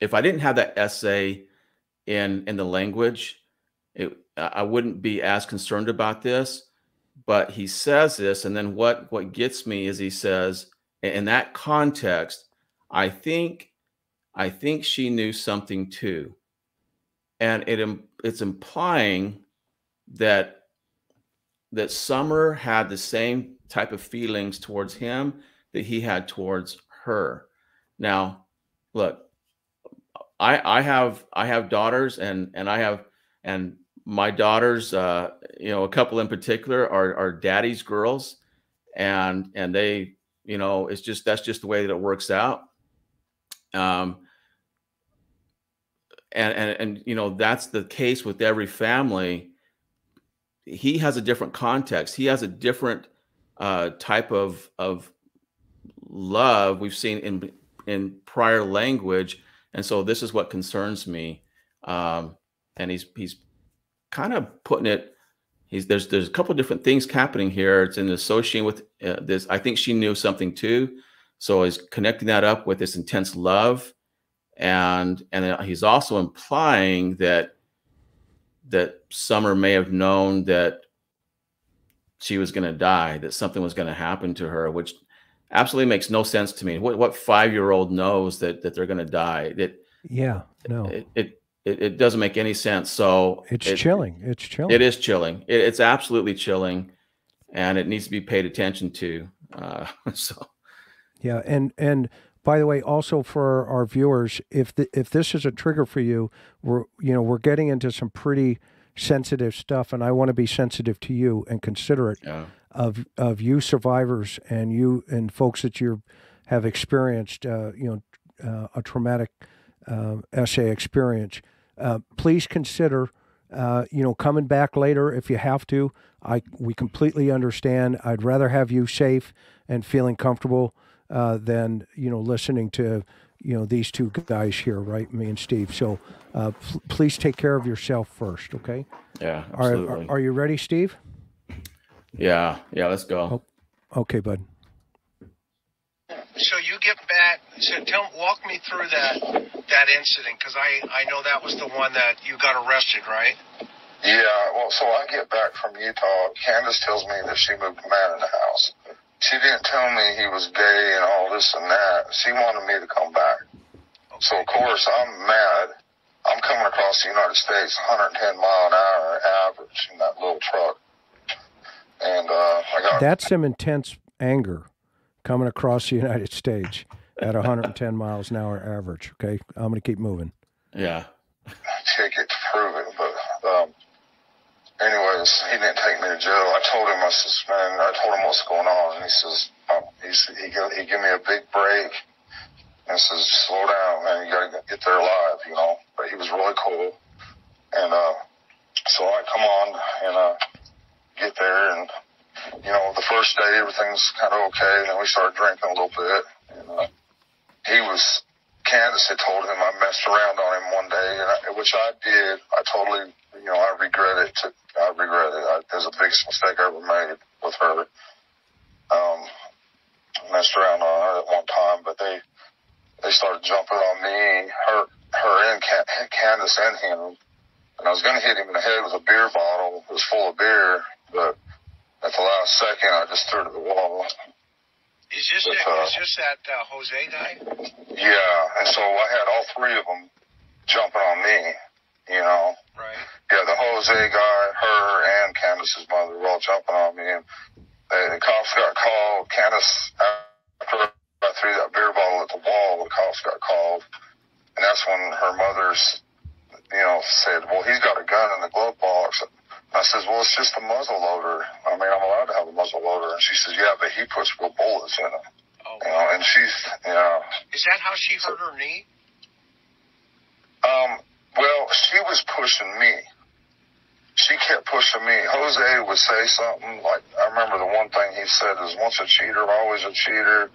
[SPEAKER 1] if I didn't have that essay in in the language, it, I wouldn't be as concerned about this. But he says this, and then what what gets me is he says in that context, I think I think she knew something too and it it's implying that that Summer had the same type of feelings towards him that he had towards her. Now, look, I I have I have daughters and and I have and my daughters, uh, you know, a couple in particular are are daddy's girls, and and they you know, it's just that's just the way that it works out. Um, and and and you know that's the case with every family. He has a different context. He has a different uh, type of of love we've seen in in prior language, and so this is what concerns me. Um, and he's he's kind of putting it. He's there's there's a couple different things happening here. It's in associating with uh, this. I think she knew something too, so he's connecting that up with this intense love, and and he's also implying that that Summer may have known that she was going to die, that something was going to happen to her, which absolutely makes no sense to me. What what five year old knows that that they're going to die? That
[SPEAKER 2] yeah, no,
[SPEAKER 1] it, it it, it doesn't make any sense. So
[SPEAKER 2] it's
[SPEAKER 1] it,
[SPEAKER 2] chilling. It's chilling.
[SPEAKER 1] It is chilling. It, it's absolutely chilling, and it needs to be paid attention to. Uh, so
[SPEAKER 2] yeah, and and by the way, also for our viewers, if the, if this is a trigger for you, we're you know we're getting into some pretty sensitive stuff, and I want to be sensitive to you and considerate
[SPEAKER 1] yeah.
[SPEAKER 2] of of you survivors and you and folks that you have experienced, uh, you know, uh, a traumatic uh, SA experience. Uh, please consider, uh, you know, coming back later if you have to. I we completely understand. I'd rather have you safe and feeling comfortable uh, than you know listening to you know these two guys here, right? Me and Steve. So uh, please take care of yourself first, okay?
[SPEAKER 1] Yeah,
[SPEAKER 2] Are,
[SPEAKER 1] absolutely.
[SPEAKER 2] are, are you ready, Steve?
[SPEAKER 1] yeah, yeah. Let's go.
[SPEAKER 2] Oh. Okay, bud.
[SPEAKER 4] So you get back. So tell, walk me through that that incident because I I know that was the one that you got arrested, right?
[SPEAKER 3] Yeah, well, so I get back from Utah. Candus tells me that she moved a man in the house. She didn't tell me he was gay and all this and that. She wanted me to come back. So, of course, I'm mad. I'm coming across the United States 110 mile an hour average in that little truck. And uh, I got.
[SPEAKER 2] That's some intense anger coming across the United States at 110 miles an hour average. Okay, I'm going to keep moving.
[SPEAKER 1] Yeah.
[SPEAKER 3] ticket to prove it. But um, anyways, he didn't take me to jail. I told him, I says, man, I told him what's going on, and he says, um, he he gave, he gave me a big break and says, slow down, man, you gotta get there alive, you know. But he was really cool, and uh, so I come on and uh, get there, and you know, the first day everything's kind of okay, and then we started drinking a little bit, and uh, he was Candus had told him I messed around on him one day, and I, which I did. I totally, you know, I regret it. To, I regret it. I, it was the biggest mistake I ever made with her. Um, messed around on her at one time, but they they started jumping on me, her, her and Can- Candus and him, and I was going to hit him in the head with a beer bottle. It was full of beer, but at the last second, I just threw it at the wall.
[SPEAKER 4] Is this it?
[SPEAKER 3] uh,
[SPEAKER 4] Is this that uh, Jose guy?
[SPEAKER 3] Yeah, and so I had all three of them jumping on me, you know.
[SPEAKER 4] Right.
[SPEAKER 3] Yeah, the Jose guy, her, and Candus's mother were all jumping on me, and the, the cops got called. Candus, after I threw that beer bottle at the wall, the cops got called, and that's when her mother's, you know, said, "Well, he's got a gun in the glove box." I says, "Well, it's just a muzzle loader. I mean, I'm allowed to have a muzzle loader." And she says, "Yeah, but he puts real bullets in it."
[SPEAKER 4] Oh,
[SPEAKER 3] You know, and she's, you know,
[SPEAKER 4] is that how she hurt her knee?
[SPEAKER 3] Um, well, she was pushing me. She kept pushing me. Jose would say something like, I remember the one thing he said is, once a cheater, always a cheater.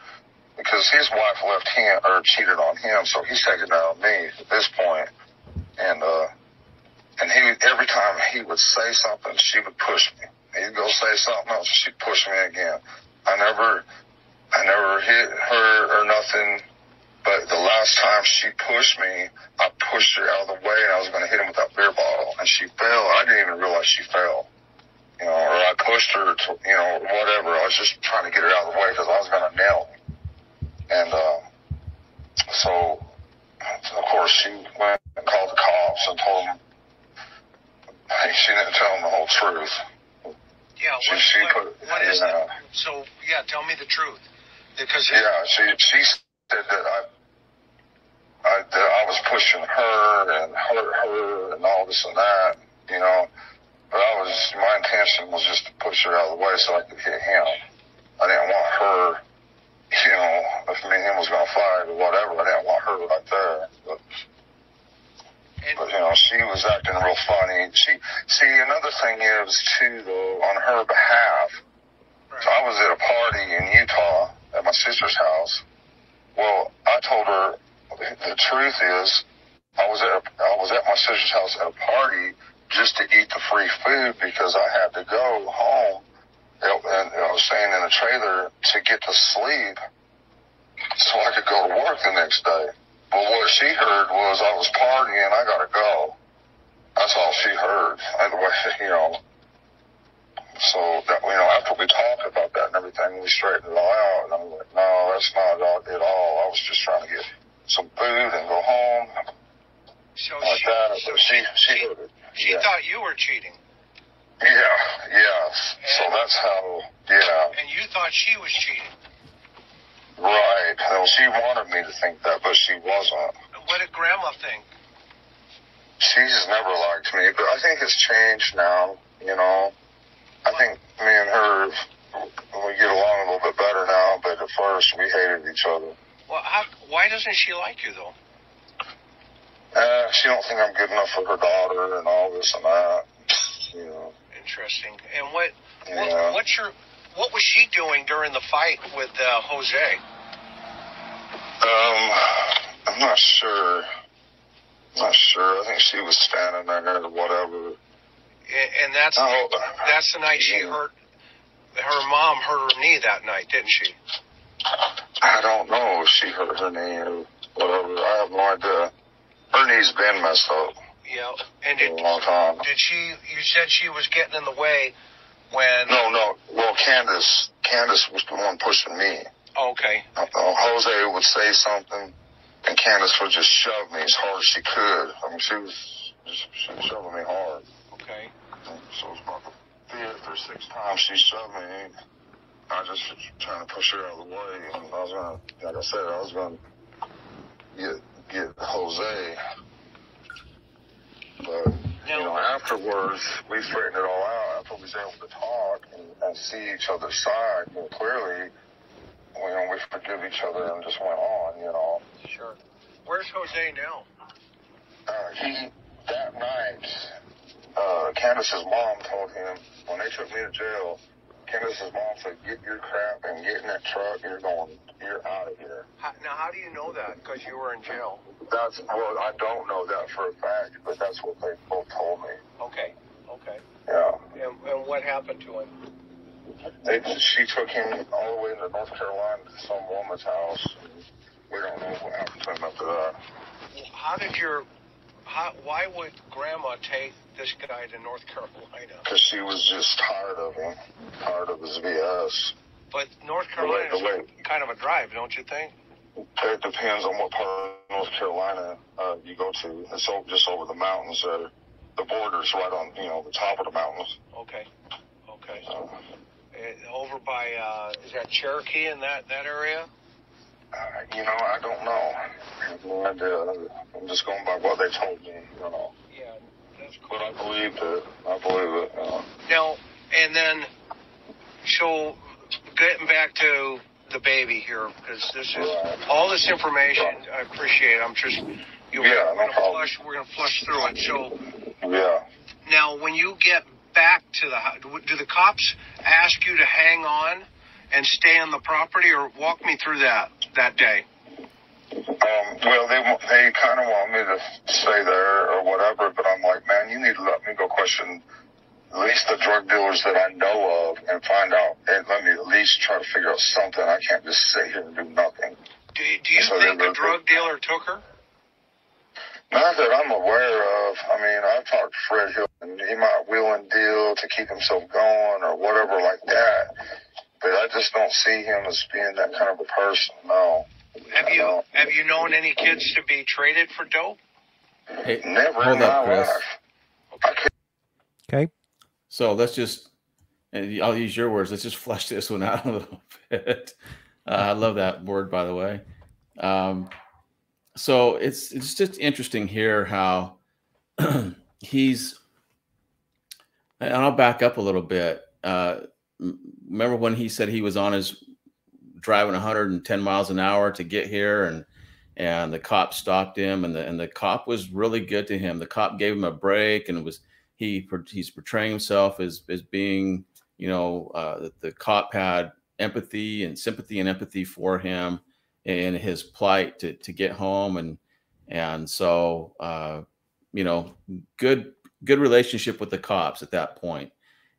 [SPEAKER 3] Because his wife left him, or cheated on him, so he's taking it out on me at this point. And, uh, and he, every time he would say something, she would push me. He'd go say something else, and she'd push me again. I never, I never hit her or nothing. But the last time she pushed me, I pushed her out of the way and I was going to hit him with that beer bottle. And she fell. I didn't even realize she fell. You know, or I pushed her to, you know, whatever. I was just trying to get her out of the way because I was going to nail him. And, uh, so, of course, she went and called the cops and told them, hey, she didn't tell them the whole truth.
[SPEAKER 4] Yeah.
[SPEAKER 3] She,
[SPEAKER 4] What,
[SPEAKER 3] she
[SPEAKER 4] what,
[SPEAKER 3] put,
[SPEAKER 4] what is it? So yeah, tell me the truth. Because
[SPEAKER 3] Yeah, she she said that I, I that I was pushing her and hurt her and all this and that, you know. But I was my intention was just to push her out of the way so I could hit him. I didn't want her you know, if me and him was gonna fight or whatever, I didn't want her right there. But,
[SPEAKER 4] And
[SPEAKER 3] but you know, she was acting real funny. She see another thing is too though on her behalf. So I was at a party in Utah at my sister's house. Well, I told her the truth is I was at I was at my sister's house at a party just to eat the free food because I had to go home and and I was staying in a trailer to get to sleep so I could go to work the next day. But what she heard was I was partying, I gotta go. That's all she heard. And the way, you know. So that you know, after we talked about that and everything, we straightened it all out. And I'm like, no, that's not it all. I was just trying to get some food and go home
[SPEAKER 4] so
[SPEAKER 3] like
[SPEAKER 4] she,
[SPEAKER 3] that.
[SPEAKER 4] so
[SPEAKER 3] she, she
[SPEAKER 4] she,
[SPEAKER 3] heard it.
[SPEAKER 4] she
[SPEAKER 3] yeah.
[SPEAKER 4] thought you were cheating,
[SPEAKER 3] Yeah, yes. So that's how. Yeah,
[SPEAKER 4] and you thought she was cheating.
[SPEAKER 3] Right. Well, she wanted me to think that, but she wasn't.
[SPEAKER 4] What did Grandma think?
[SPEAKER 3] she's never liked me, but I think it's changed now. You know, I think me and her we get along a little bit better now. But at first, we hated each other.
[SPEAKER 4] Well, how, why doesn't she like you though?
[SPEAKER 3] Uh, she don't think I'm good enough for her daughter and all this and that. You know,
[SPEAKER 4] Interesting. And what,
[SPEAKER 3] Yeah.
[SPEAKER 4] what what's your what was she doing during the fight with uh, Jose?
[SPEAKER 3] um, I'm not sure. Not sure. I think she was standing there or whatever.
[SPEAKER 4] And, and that's
[SPEAKER 3] Oh,
[SPEAKER 4] that's the night she
[SPEAKER 3] Yeah.
[SPEAKER 4] hurt her mom hurt her knee that night, didn't she?
[SPEAKER 3] I don't know if she hurt her knee or whatever. I have no idea. Her knee's been messed up
[SPEAKER 4] Yeah. And
[SPEAKER 3] for a
[SPEAKER 4] did
[SPEAKER 3] long time.
[SPEAKER 4] did she? You said she was getting in the way when.
[SPEAKER 3] No, no. Well, Candus, Candus was the one pushing me.
[SPEAKER 4] Okay.
[SPEAKER 3] Uh, Jose would say something, and Candus would just shove me as hard as she could. I mean, she was she was shoving me hard.
[SPEAKER 4] Okay.
[SPEAKER 3] So it was about the fifth or sixth time she shoved me. I just was trying to push her out of the way, and I was gonna, like I said, I was gonna get get Jose. But you know, afterwards, we straightened it all out. After we was able to talk and, and see each other's side more clearly, you know, we forgive each other and just went on. You know,
[SPEAKER 4] Sure. Where's Jose now?
[SPEAKER 3] uh, he that night, uh, Candus's mom told him when they took me to jail. Candus's mom said, "Get your crap and get in that truck. You're going. You're out of here."
[SPEAKER 4] How, now, how do you know that? Because you were in jail.
[SPEAKER 3] That's well, I don't know that for a fact, but that's what they both told me.
[SPEAKER 4] Okay. Okay.
[SPEAKER 3] Yeah.
[SPEAKER 4] And, and what happened to him?
[SPEAKER 3] They, she took him all the way to North Carolina to some woman's house. We don't know what happened to him after that.
[SPEAKER 4] How did your? How, why would Grandma take this guy to North Carolina?
[SPEAKER 3] Because she was just tired of him, tired of his BS.
[SPEAKER 4] But North Carolina is kind of a drive, don't you think?
[SPEAKER 3] It depends on what part of North Carolina uh, you go to. It's over, just over the mountains there. The border's right on, you know, the top of the mountains.
[SPEAKER 4] Okay. Okay.
[SPEAKER 3] So,
[SPEAKER 4] Uh, over by uh, is that Cherokee in that that area?
[SPEAKER 3] uh, you know, I don't know. I have no idea. I'm just going by what they told me, you know.
[SPEAKER 4] Yeah, that's
[SPEAKER 3] But I believed it. I believe it. You know.
[SPEAKER 4] Now, and then, so getting back to the baby here, because this is
[SPEAKER 3] Right.
[SPEAKER 4] all this information. I appreciate. it. I'm just you
[SPEAKER 3] Yeah, no
[SPEAKER 4] we're gonna
[SPEAKER 3] problem.
[SPEAKER 4] flush. We're gonna flush through it. So
[SPEAKER 3] Yeah.
[SPEAKER 4] now, when you get back to the house, do the cops ask you to hang on and stay on the property, or walk me through that that day?
[SPEAKER 3] Um, well, they they kind of want me to stay there or whatever, but I'm like, man, you need to let me go question at least the drug dealers that I know of and find out, and let me at least try to figure out something. I can't just sit here and do nothing.
[SPEAKER 4] Do, do you
[SPEAKER 3] So
[SPEAKER 4] think a
[SPEAKER 3] were-
[SPEAKER 4] drug dealer took her?
[SPEAKER 3] Not that I'm aware of. I mean, I've talked to Fred Hill, and he might wheel and deal to keep himself going or whatever like that. But I just don't see him as being that kind of a person. No.
[SPEAKER 4] Have you have you known any kids to be traded for dope?
[SPEAKER 1] Hey,
[SPEAKER 3] Never
[SPEAKER 1] hold up, Chris.
[SPEAKER 3] life.
[SPEAKER 2] Okay.
[SPEAKER 1] So let's just, and I'll use your words. Let's just flesh this one out a little bit. Uh, I love that word, by the way. Um, so it's it's just interesting here how he's, and I'll back up a little bit. Uh, remember when he said he was on his driving 110 miles an hour to get here, and and the cop stopped him, and the and the cop was really good to him. The cop gave him a break, and was he he's portraying himself as as being you know uh, the, the cop had empathy and sympathy and empathy for him in his plight to to get home and and so uh, you know good good relationship with the cops at that point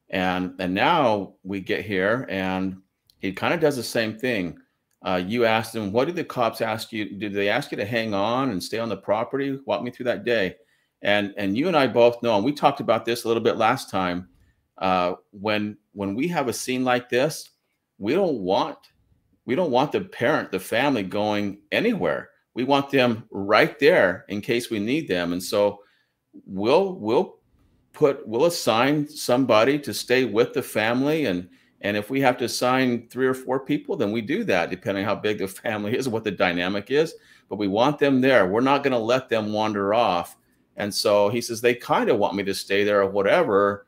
[SPEAKER 1] and and now we get here and he kind of does the same thing. Uh, you asked him what did the cops ask you did they ask you to hang on and stay on the property? Walk me through that day. And and you and i both know and we talked about this a little bit last time uh, when when we have a scene like this we don't want we don't want the parent the family going anywhere. We want them right there in case we need them. And so we'll we'll put we'll assign somebody to stay with the family and and if we have to assign three or four people then we do that depending on how big the family is what the dynamic is. But we want them there. We're not going to let them wander off. And so he says they kind of want me to stay there or whatever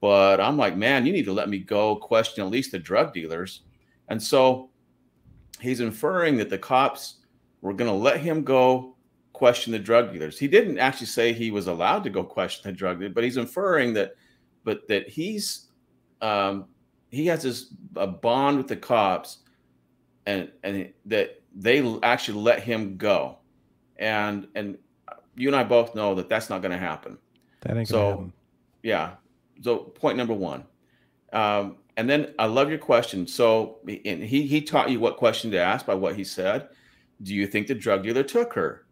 [SPEAKER 1] but i'm like man you need to let me go question at least the drug dealers and so he's inferring that the cops were going to let him go question the drug dealers. He didn't actually say he was allowed to go question the drug dealer, but he's inferring that, but that he's um, he has this a bond with the cops, and and that they actually let him go, and and you and I both know that that's not going to happen.
[SPEAKER 2] That ain't
[SPEAKER 1] so,
[SPEAKER 2] gonna happen.
[SPEAKER 1] Yeah. So point number one. Um, and then I love your question. So and he he taught you what question to ask by what he said. Do you think the drug dealer took her?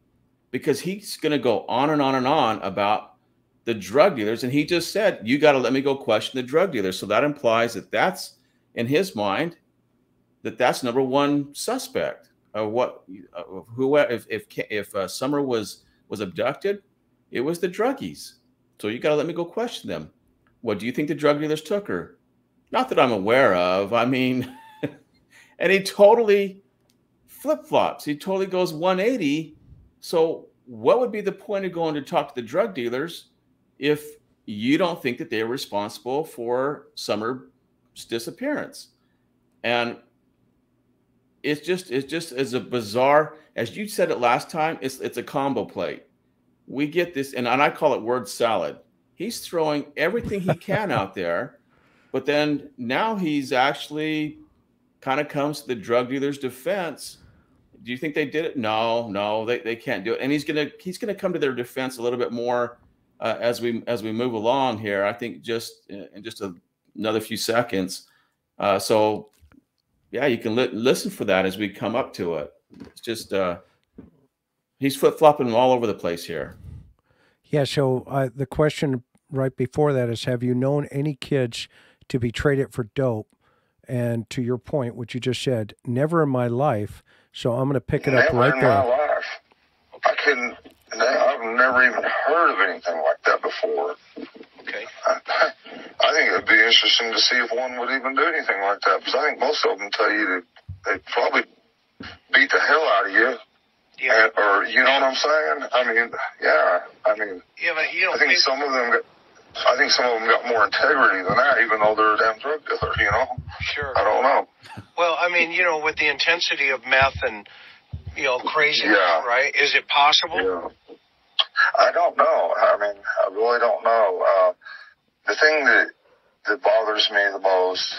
[SPEAKER 1] because he's going to go on and on and on about the drug dealers. And he just said, You got to let me go question the drug dealers. So that implies that that's in his mind that that's number one suspect. of what, uh, who, if, if, if uh, Summer was, was abducted, it was the druggies. So you got to let me go question them. What do you think the drug dealers took her? Not that I'm aware of. I mean, and he totally flip flops. He totally goes 180 so, what would be the point of going to talk to the drug dealers if you don't think that they're responsible for Summer's disappearance? And it's just it's just as a bizarre as you said it last time. It's it's a combo plate. We get this, and, and I call it word salad. He's throwing everything he can out there, but then now he's actually kind of comes to the drug dealer's defense do you think they did it? No, no, they, they can't do it. And he's gonna he's gonna come to their defense a little bit more uh, as we as we move along here. I think just in just a, another few seconds. Uh, so yeah, you can li- listen for that as we come up to it. It's just uh, he's flip flopping all over the place here.
[SPEAKER 2] Yeah. So uh, the question right before that is: Have you known any kids to be traded for dope? And to your point, what you just said, never in my life so I'm going to pick it
[SPEAKER 3] never
[SPEAKER 2] up right
[SPEAKER 3] in
[SPEAKER 2] there.
[SPEAKER 3] my life. I couldn't. I've never even heard of anything like that before.
[SPEAKER 4] Okay.
[SPEAKER 3] I, I think it'd be interesting to see if one would even do anything like that because I think most of them tell you that they'd probably beat the hell out of you.
[SPEAKER 4] Yeah.
[SPEAKER 3] And, or you know what I'm saying? I mean, yeah. I mean,
[SPEAKER 4] Yeah, but you know,
[SPEAKER 3] I think some of them. Got, I think some of them got more integrity than that, even though they're a damn drug dealer. You know?
[SPEAKER 4] sure.
[SPEAKER 3] I don't know.
[SPEAKER 4] Well, I mean, you know, with the intensity of meth and you know craziness,
[SPEAKER 3] Yeah.
[SPEAKER 4] right? Is it possible?
[SPEAKER 3] Yeah. I don't know. I mean, I really don't know. Uh, the thing that that bothers me the most,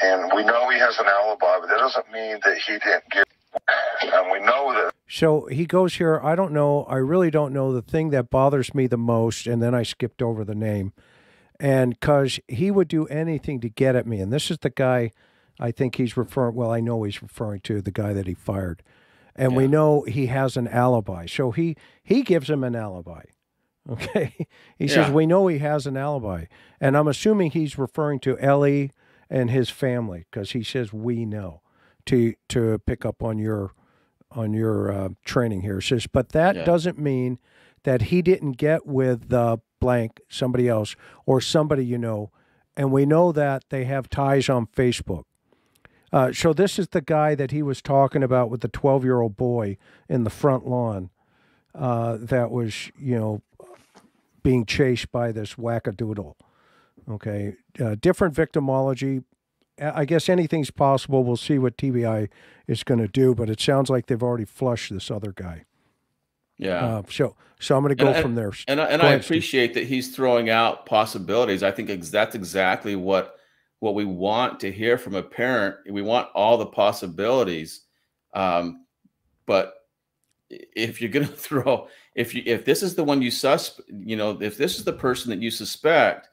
[SPEAKER 3] and we know he has an alibi, but that doesn't mean that he didn't get. And we know that
[SPEAKER 2] So he goes here. I don't know. I really don't know the thing that bothers me the most. And then I skipped over the name. And because he would do anything to get at me. And this is the guy I think he's referring, well, I know he's referring to the guy that he fired. And we know he has an alibi. So he, he gives him an alibi. Okay. He says, we know he has an alibi. And I'm assuming he's referring to Ellie and his family because he says, we know to, to pick up on your, on your uh, training here. It says, but that
[SPEAKER 1] Yeah.
[SPEAKER 2] doesn't mean that he didn't get with the blank somebody else or somebody you know, and we know that they have ties on Facebook. Uh, so this is the guy that he was talking about with the twelve-year-old boy in the front lawn uh, that was, you know, being chased by this wackadoodle. Okay, uh, different victimology. I guess anything's possible. We'll see what TBI is going to do, but it sounds like they've already flushed this other guy.
[SPEAKER 1] Yeah.
[SPEAKER 2] Uh, so, so I'm going to go
[SPEAKER 1] And-
[SPEAKER 2] from there.
[SPEAKER 1] And I, and I
[SPEAKER 2] Steve.
[SPEAKER 1] appreciate that he's throwing out possibilities. I think ex- that's exactly what what we want to hear from a parent. We want all the possibilities. Um, but if you're going to throw, if you if this is the one you sus, you know, if this is the person that you suspect,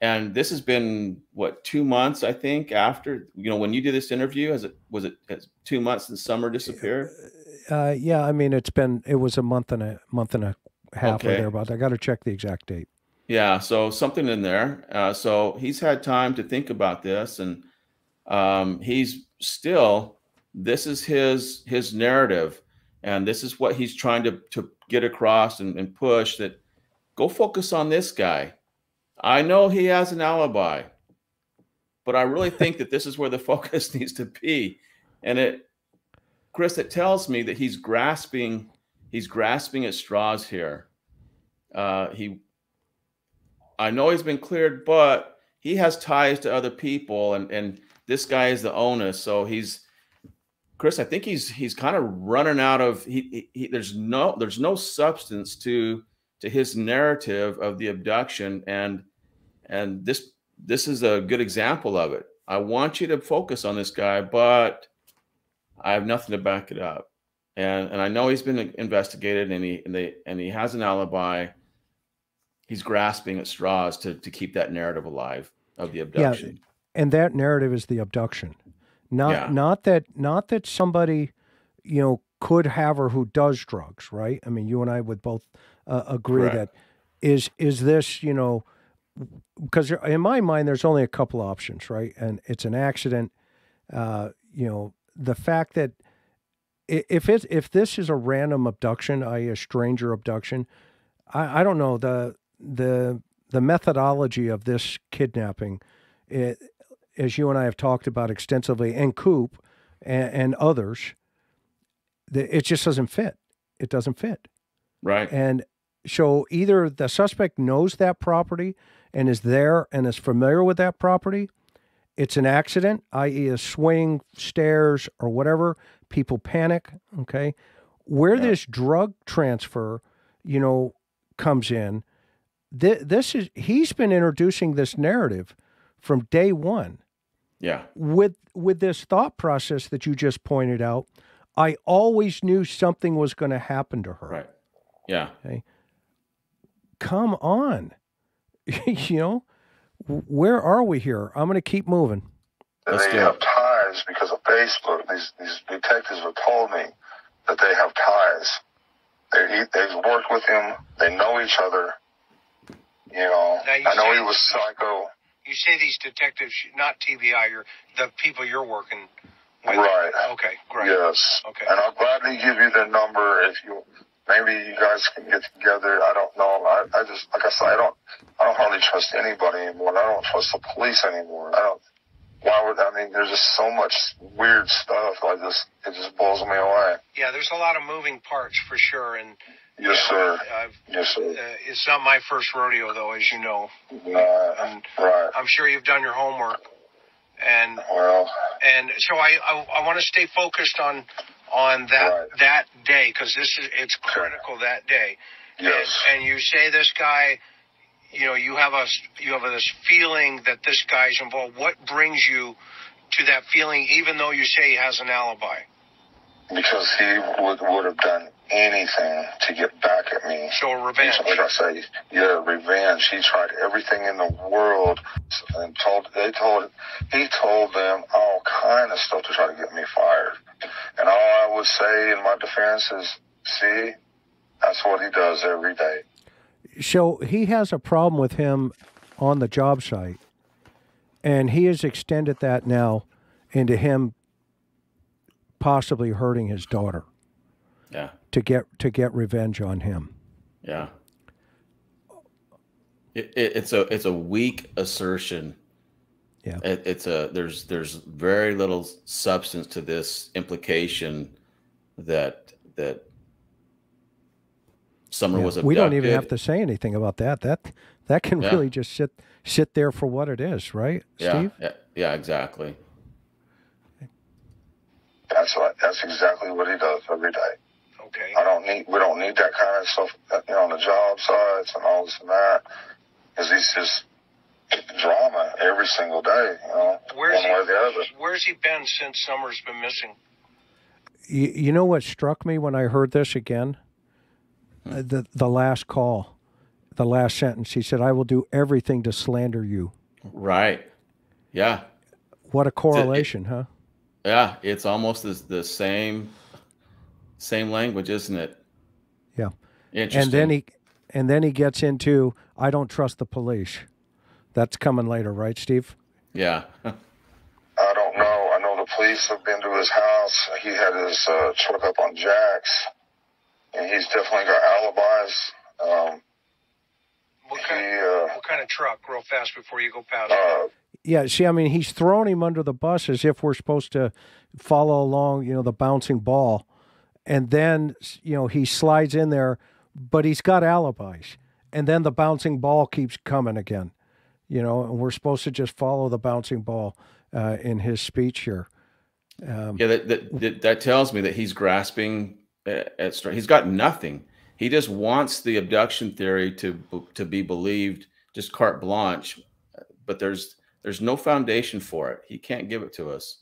[SPEAKER 1] and this has been what two months, I think, after you know when you did this interview, has it was it has two months since Summer disappeared?
[SPEAKER 2] Uh, yeah, I mean, it's been it was a month and a month and a half or thereabouts. I got to check the exact date.
[SPEAKER 1] Yeah, so something in there. Uh, so he's had time to think about this, and um, he's still. This is his his narrative, and this is what he's trying to to get across and, and push. That go focus on this guy. I know he has an alibi, but I really think that this is where the focus needs to be. And it, Chris, it tells me that he's grasping he's grasping at straws here. Uh, he I know he's been cleared, but he has ties to other people, and and this guy is the owner, So he's Chris. I think he's he's kind of running out of he, he, he- There's no there's no substance to to his narrative of the abduction, and and this this is a good example of it. I want you to focus on this guy, but I have nothing to back it up. And and I know he's been investigated, and he and they and he has an alibi he's grasping at straws to to keep that narrative alive of the abduction.
[SPEAKER 2] Yeah, and that narrative is the abduction not
[SPEAKER 1] Yeah.
[SPEAKER 2] not that not that somebody you know could have or who does drugs right i mean you and i would both uh, agree that is is this you know because in my mind there's only a couple options right and it's an accident uh you know the fact that if it if this is a random abduction i.e. a stranger abduction i i don't know the the the methodology of this kidnapping it, as you and I have talked about extensively, and Coop and, and others, the, it just doesn't fit. It doesn't fit.
[SPEAKER 1] Right.
[SPEAKER 2] And so either the suspect knows that property and is there and is familiar with that property, it's an accident, i.e., a swing, stairs, or whatever. People panic. Okay. Where
[SPEAKER 1] Yeah.
[SPEAKER 2] this drug transfer, you know, comes in, th- this is, he's been introducing this narrative from day one
[SPEAKER 1] Yeah.
[SPEAKER 2] with with this thought process that you just pointed out, I always knew something was going to happen to her.
[SPEAKER 1] Right. Yeah.
[SPEAKER 2] Come on. you know, where are we here? I'm going to keep moving.
[SPEAKER 1] Let's
[SPEAKER 3] they
[SPEAKER 1] do it.
[SPEAKER 3] have ties because of Facebook. These these detectives have told me that they have ties. They they've worked with him. They know each other. You know,
[SPEAKER 4] you
[SPEAKER 3] I know
[SPEAKER 4] say-
[SPEAKER 3] he was psycho.
[SPEAKER 4] You say these detectives, not TBI, you're the people you're working with.
[SPEAKER 3] Right.
[SPEAKER 4] Okay, great.
[SPEAKER 3] Yes.
[SPEAKER 4] Okay.
[SPEAKER 3] And I'll gladly give you the number if you maybe you guys can get together. I don't know. I, I just like I said, I don't I don't hardly trust anybody anymore. I don't trust the police anymore. I don't why would I mean there's just so much weird stuff. I just it just blows me away.
[SPEAKER 4] Yeah, there's a lot of moving parts for sure, and
[SPEAKER 3] Yes,
[SPEAKER 4] know,
[SPEAKER 3] sir.
[SPEAKER 4] I've,
[SPEAKER 3] Yes, sir.
[SPEAKER 4] uh, it's not my first rodeo, though, as you know.
[SPEAKER 3] Right.
[SPEAKER 4] And
[SPEAKER 3] Right.
[SPEAKER 4] I'm sure you've done your homework, and
[SPEAKER 3] Well,
[SPEAKER 4] and so I I, I want to stay focused on on that
[SPEAKER 3] Right.
[SPEAKER 4] that day because this is it's critical that day.
[SPEAKER 3] yes.
[SPEAKER 4] And, and you say this guy, you know, you have a you have this feeling that this guy's involved. What brings you to that feeling, even though you say he has an alibi?
[SPEAKER 3] Because he would would have done anything to get back at me.
[SPEAKER 4] So revenge.
[SPEAKER 3] Like I say, yeah, revenge. He tried everything in the world and told they told he told them all kind of stuff to try to get me fired. And all I would say in my defense is, see, that's what he does every day.
[SPEAKER 2] So he has a problem with him on the job site, and he has extended that now into him possibly hurting his daughter
[SPEAKER 1] Yeah.
[SPEAKER 2] to get to get revenge on him.
[SPEAKER 1] Yeah. It, it, it's a it's a weak assertion.
[SPEAKER 2] Yeah.
[SPEAKER 1] It, it's a there's there's very little substance to this implication that that Summer
[SPEAKER 2] Yeah.
[SPEAKER 1] was abducted.
[SPEAKER 2] we don't even have to say anything about that. That that can
[SPEAKER 1] Yeah.
[SPEAKER 2] really just sit sit there for what it is, right,
[SPEAKER 1] Yeah,
[SPEAKER 2] Steve?
[SPEAKER 1] yeah, yeah, exactly.
[SPEAKER 3] That's what. That's exactly what he does every day.
[SPEAKER 4] Okay.
[SPEAKER 3] I don't need. We don't need that kind of stuff, you know, on the job sites and all this and that, because he's just drama every single day. You know,
[SPEAKER 4] Where's
[SPEAKER 3] one
[SPEAKER 4] he?
[SPEAKER 3] way or the other.
[SPEAKER 4] Where's he been since Summer's been missing?
[SPEAKER 2] You, you know what struck me when I heard this again?
[SPEAKER 1] Hmm.
[SPEAKER 2] Uh, The the last call, the last sentence. He said, "I will do everything to slander you."
[SPEAKER 1] Right. Yeah.
[SPEAKER 2] What a correlation, huh?
[SPEAKER 1] Yeah. It's almost the, the same same language, isn't it?
[SPEAKER 2] Yeah.
[SPEAKER 1] Interesting.
[SPEAKER 2] And then he and then he gets into I don't trust the police. That's coming later, right, Steve?
[SPEAKER 1] Yeah.
[SPEAKER 3] I don't know. I know the police have been to his house. He had his uh, truck up on jacks, and he's definitely got alibis. Um,
[SPEAKER 4] What
[SPEAKER 3] he,
[SPEAKER 4] kind?
[SPEAKER 3] uh,
[SPEAKER 4] What kind of truck? Real fast before you go past.
[SPEAKER 3] uh,
[SPEAKER 2] Yeah, see, I mean, he's thrown him under the bus as if we're supposed to follow along, you know, the bouncing ball. And then, you know, he slides in there, but he's got alibis. And then the bouncing ball keeps coming again, you know, and we're supposed to just follow the bouncing ball uh, in his speech here. Um,
[SPEAKER 1] Yeah, that, that that tells me that he's grasping at, at str- he's got nothing. He just wants the abduction theory to to be believed, just carte blanche. But there's there's no foundation for it. He can't give it to us.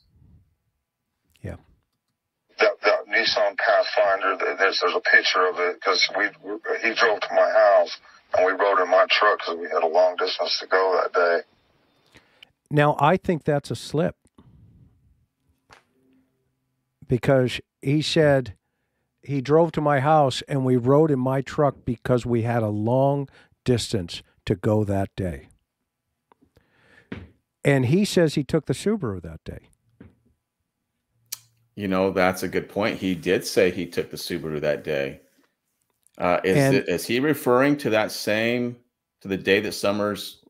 [SPEAKER 3] that, that Nissan Pathfinder. There's there's a picture of it because we he drove to my house and we rode in my truck because we had a long distance to go that day.
[SPEAKER 2] Now, I think that's a slip because he said he drove to my house and we rode in my truck because we had a long distance to go that day. And he says he took the Subaru that day.
[SPEAKER 1] You know, that's a good point. He did say he took the Subaru that day. Uh, is
[SPEAKER 2] And-
[SPEAKER 1] it, is he referring to that same to the day that Summers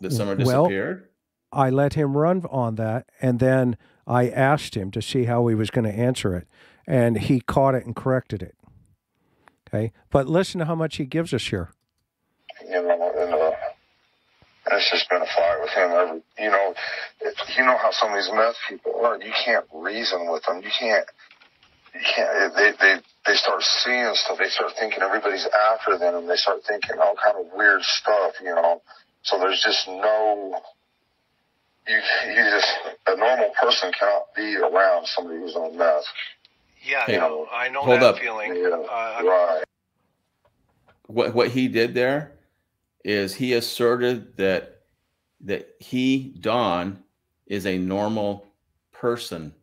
[SPEAKER 1] that Summer disappeared?
[SPEAKER 2] Well,
[SPEAKER 1] disappeared?
[SPEAKER 2] I let him run on that and then I asked him to see how he was going to answer it and he caught it and corrected it. Okay? But listen to how much he gives us here.
[SPEAKER 3] You know, and uh, it's just been a fight with him. Every you know, it, you know how some of these meth people are. You can't reason with them. You can't. You can't. They they they start seeing stuff. They start thinking everybody's after them, and they start thinking all kind of weird stuff. You know, so there's just no. You you just a normal person cannot be around somebody who's on meth.
[SPEAKER 4] Yeah,
[SPEAKER 1] Hey,
[SPEAKER 4] no, I know
[SPEAKER 1] hold
[SPEAKER 4] that
[SPEAKER 1] up.
[SPEAKER 4] feeling.
[SPEAKER 3] Yeah,
[SPEAKER 4] Uh,
[SPEAKER 3] right.
[SPEAKER 1] what what he did there is he asserted that that he Don is a normal person.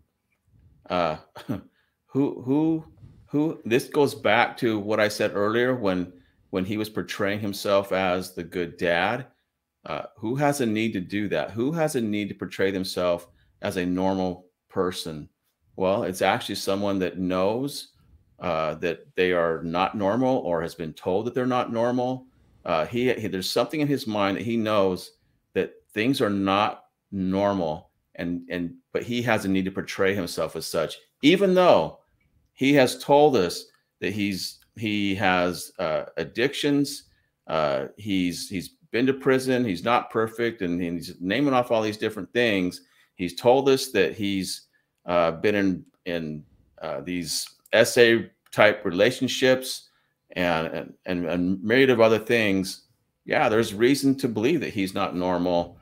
[SPEAKER 1] Uh, who who who? This goes back to what I said earlier when when he was portraying himself as the good dad. Uh, who has a need to do that? Who has a need to portray themselves as a normal person? Well, it's actually someone that knows uh, that they are not normal or has been told that they're not normal. Uh, he, he there's something in his mind that he knows that things are not normal, and and but he has a need to portray himself as such, even though he has told us that he's he has uh, addictions. Uh, he's he's been to prison. He's not perfect, and he's naming off all these different things. He's told us that he's uh, been in in uh, these SA type relationships and, and and myriad of other things. Yeah, there's reason to believe that he's not normal.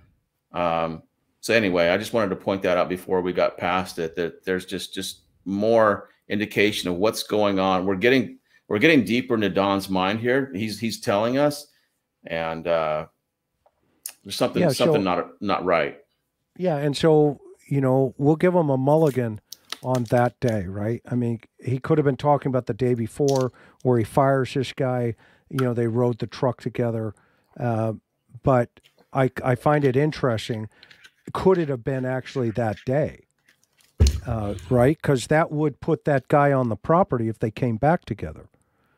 [SPEAKER 1] Um, so anyway, I just wanted to point that out before we got past it. That there's just just more indication of what's going on. We're getting we're getting deeper into Don's mind here. He's he's telling us, and uh, there's something
[SPEAKER 2] Yeah, so-
[SPEAKER 1] something not not right.
[SPEAKER 2] Yeah, and so you know we'll give him a mulligan on that day, right? I mean, he could have been talking about the day before where he fires this guy. You know, they rode the truck together, uh, but I I find it interesting. Could it have been actually that day? Uh, right, because that would put that guy on the property if they came back together.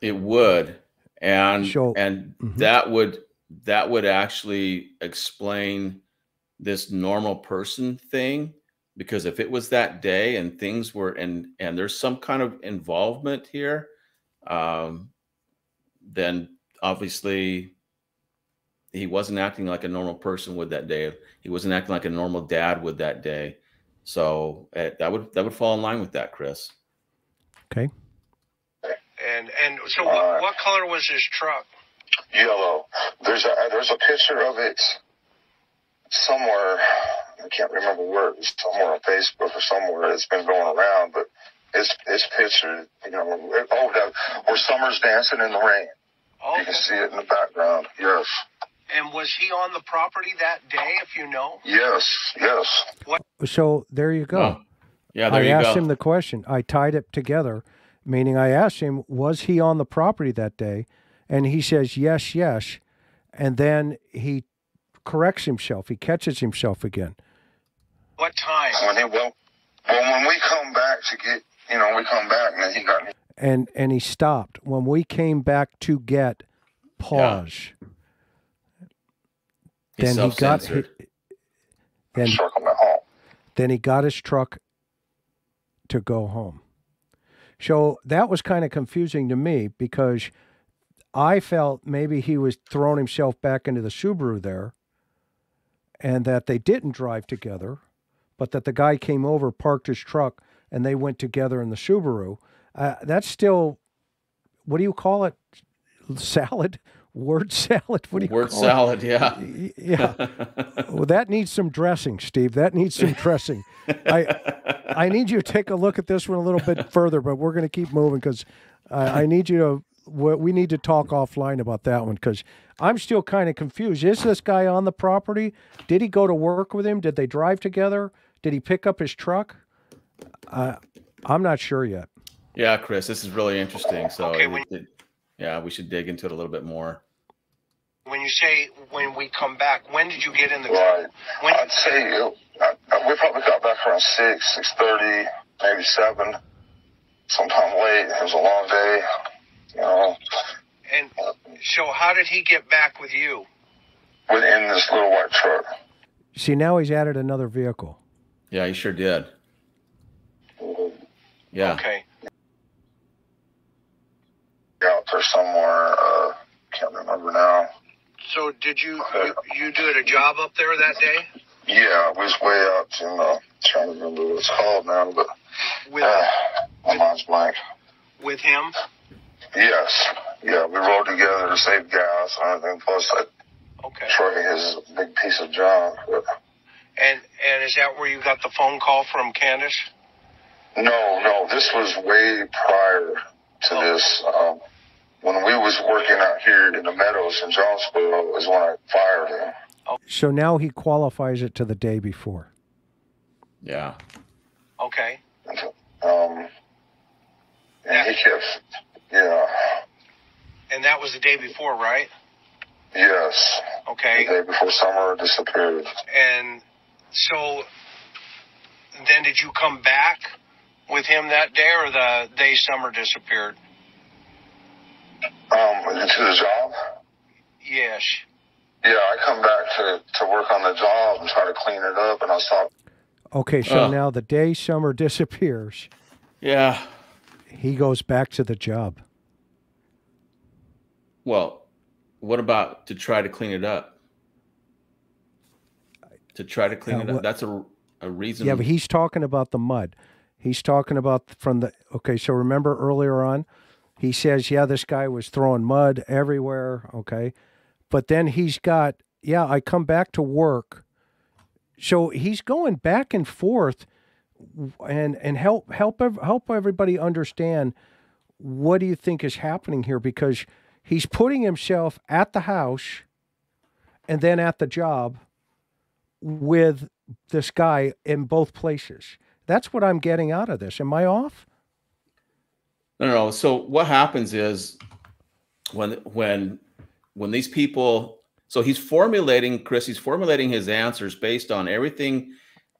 [SPEAKER 1] It would, and
[SPEAKER 2] So-
[SPEAKER 1] and
[SPEAKER 2] Mhm.
[SPEAKER 1] that would that would actually explain this normal person thing because if it was that day and things were and and there's some kind of involvement here, um, then obviously he wasn't acting like a normal person would that day. He wasn't acting like a normal dad would that day. So uh, that would that would fall in line with that, Chris.
[SPEAKER 2] Okay.
[SPEAKER 4] And and so what, what color was his truck?
[SPEAKER 3] Yellow. There's a there's a picture of it somewhere. I can't remember where. It's somewhere on Facebook or somewhere. It's been going around, but it's it's pictured. You know, oh, that, where summer's dancing in the rain. You can see it in the background. Yes.
[SPEAKER 4] And was he on the property that day, if you know?
[SPEAKER 3] Yes. Yes.
[SPEAKER 2] So there you go.
[SPEAKER 1] Oh, yeah, there
[SPEAKER 2] I
[SPEAKER 1] you
[SPEAKER 2] asked
[SPEAKER 1] go.
[SPEAKER 2] him the question. I tied it together, meaning I asked him, was he on the property that day? And he says, yes, yes. And then he corrects himself. He catches himself again.
[SPEAKER 4] What time?
[SPEAKER 3] When he well, well, when we come back to get, you know, we come back and he got me.
[SPEAKER 2] And and he stopped. When we came back to get pause,
[SPEAKER 1] He
[SPEAKER 2] then he got
[SPEAKER 1] self-censored.
[SPEAKER 2] then
[SPEAKER 3] Circle my home.
[SPEAKER 2] then he got his truck to go home. So that was kind of confusing to me because I felt maybe he was throwing himself back into the Subaru there and that they didn't drive together, but that the guy came over, parked his truck, and they went together in the Subaru. Uh, that's still, what do you call it? Salad? Word salad? What do you
[SPEAKER 1] Word salad, yeah.
[SPEAKER 2] it? Yeah. Well, that needs some dressing, Steve. That needs some dressing. I I need you to take a look at this one a little bit further, but we're going to keep moving because I, I need you to. We need to talk offline about that one because I'm still kind of confused. Is this guy on the property? Did he go to work with him? Did they drive together? Did he pick up his truck? Uh, I'm not sure yet.
[SPEAKER 1] Yeah, Chris, this is really interesting. So,
[SPEAKER 4] Okay,
[SPEAKER 1] it-
[SPEAKER 4] when-
[SPEAKER 1] it- yeah, we should dig into it a little bit more.
[SPEAKER 4] When you say when we come back, when did you get in the
[SPEAKER 3] Right.
[SPEAKER 4] When
[SPEAKER 3] I'd say it, I, I- we probably got back around six, six thirty, maybe seven. Sometime late. It was a long day. You know,
[SPEAKER 4] and so how did he get back with you?
[SPEAKER 3] within this little white truck.
[SPEAKER 2] See, now he's added another vehicle.
[SPEAKER 1] Yeah, he sure did. Yeah.
[SPEAKER 4] Okay.
[SPEAKER 3] Out there somewhere. Uh, can't remember now.
[SPEAKER 4] So did you you, you did a job up there that day
[SPEAKER 3] Yeah, we was way up in uh, trying to remember what it's called now, but
[SPEAKER 4] with
[SPEAKER 3] uh, my mind's blank.
[SPEAKER 4] with him?
[SPEAKER 3] Yes, yeah, we rode together to save gas and everything. Plus, that
[SPEAKER 4] Okay.
[SPEAKER 3] truck is a big piece of junk.
[SPEAKER 4] And and is that where you got the phone call from Candus?
[SPEAKER 3] no, no, this was way prior to this. Um, when we was working out here in the meadows in Jonesboro is when I fired him.
[SPEAKER 2] So now he qualifies it to the day before.
[SPEAKER 1] Yeah.
[SPEAKER 4] Okay.
[SPEAKER 3] Um, and he kept, yeah,
[SPEAKER 4] And that was the day before, right?
[SPEAKER 3] yes.
[SPEAKER 4] Okay.
[SPEAKER 3] The day before summer disappeared.
[SPEAKER 4] And so then did you come back with him that day or the day summer disappeared?
[SPEAKER 3] Um, into the job.
[SPEAKER 4] Yes.
[SPEAKER 3] Yeah, I come back to, to work on the job and try to clean it up, and I saw
[SPEAKER 2] Okay, so
[SPEAKER 1] Ugh.
[SPEAKER 2] now the day summer disappears,
[SPEAKER 1] Yeah.
[SPEAKER 2] he goes back to the job.
[SPEAKER 1] Well, what about to try to clean it up? To try to clean
[SPEAKER 2] Uh,
[SPEAKER 1] it up.
[SPEAKER 2] what-
[SPEAKER 1] That's a a reason.
[SPEAKER 2] Yeah, but he's talking about the mud. He's talking about from the okay. So remember earlier on, he says, "Yeah, this guy was throwing mud everywhere." Okay, but then he's got, "Yeah, I come back to work." So he's going back and forth, and and help help help everybody understand what do you think is happening here because he's putting himself at the house, and then at the job with this guy in both places. That's what I'm getting out of this. Am I off?
[SPEAKER 1] No, no. So what happens is when when when these people so he's formulating Chris, he's formulating his answers based on everything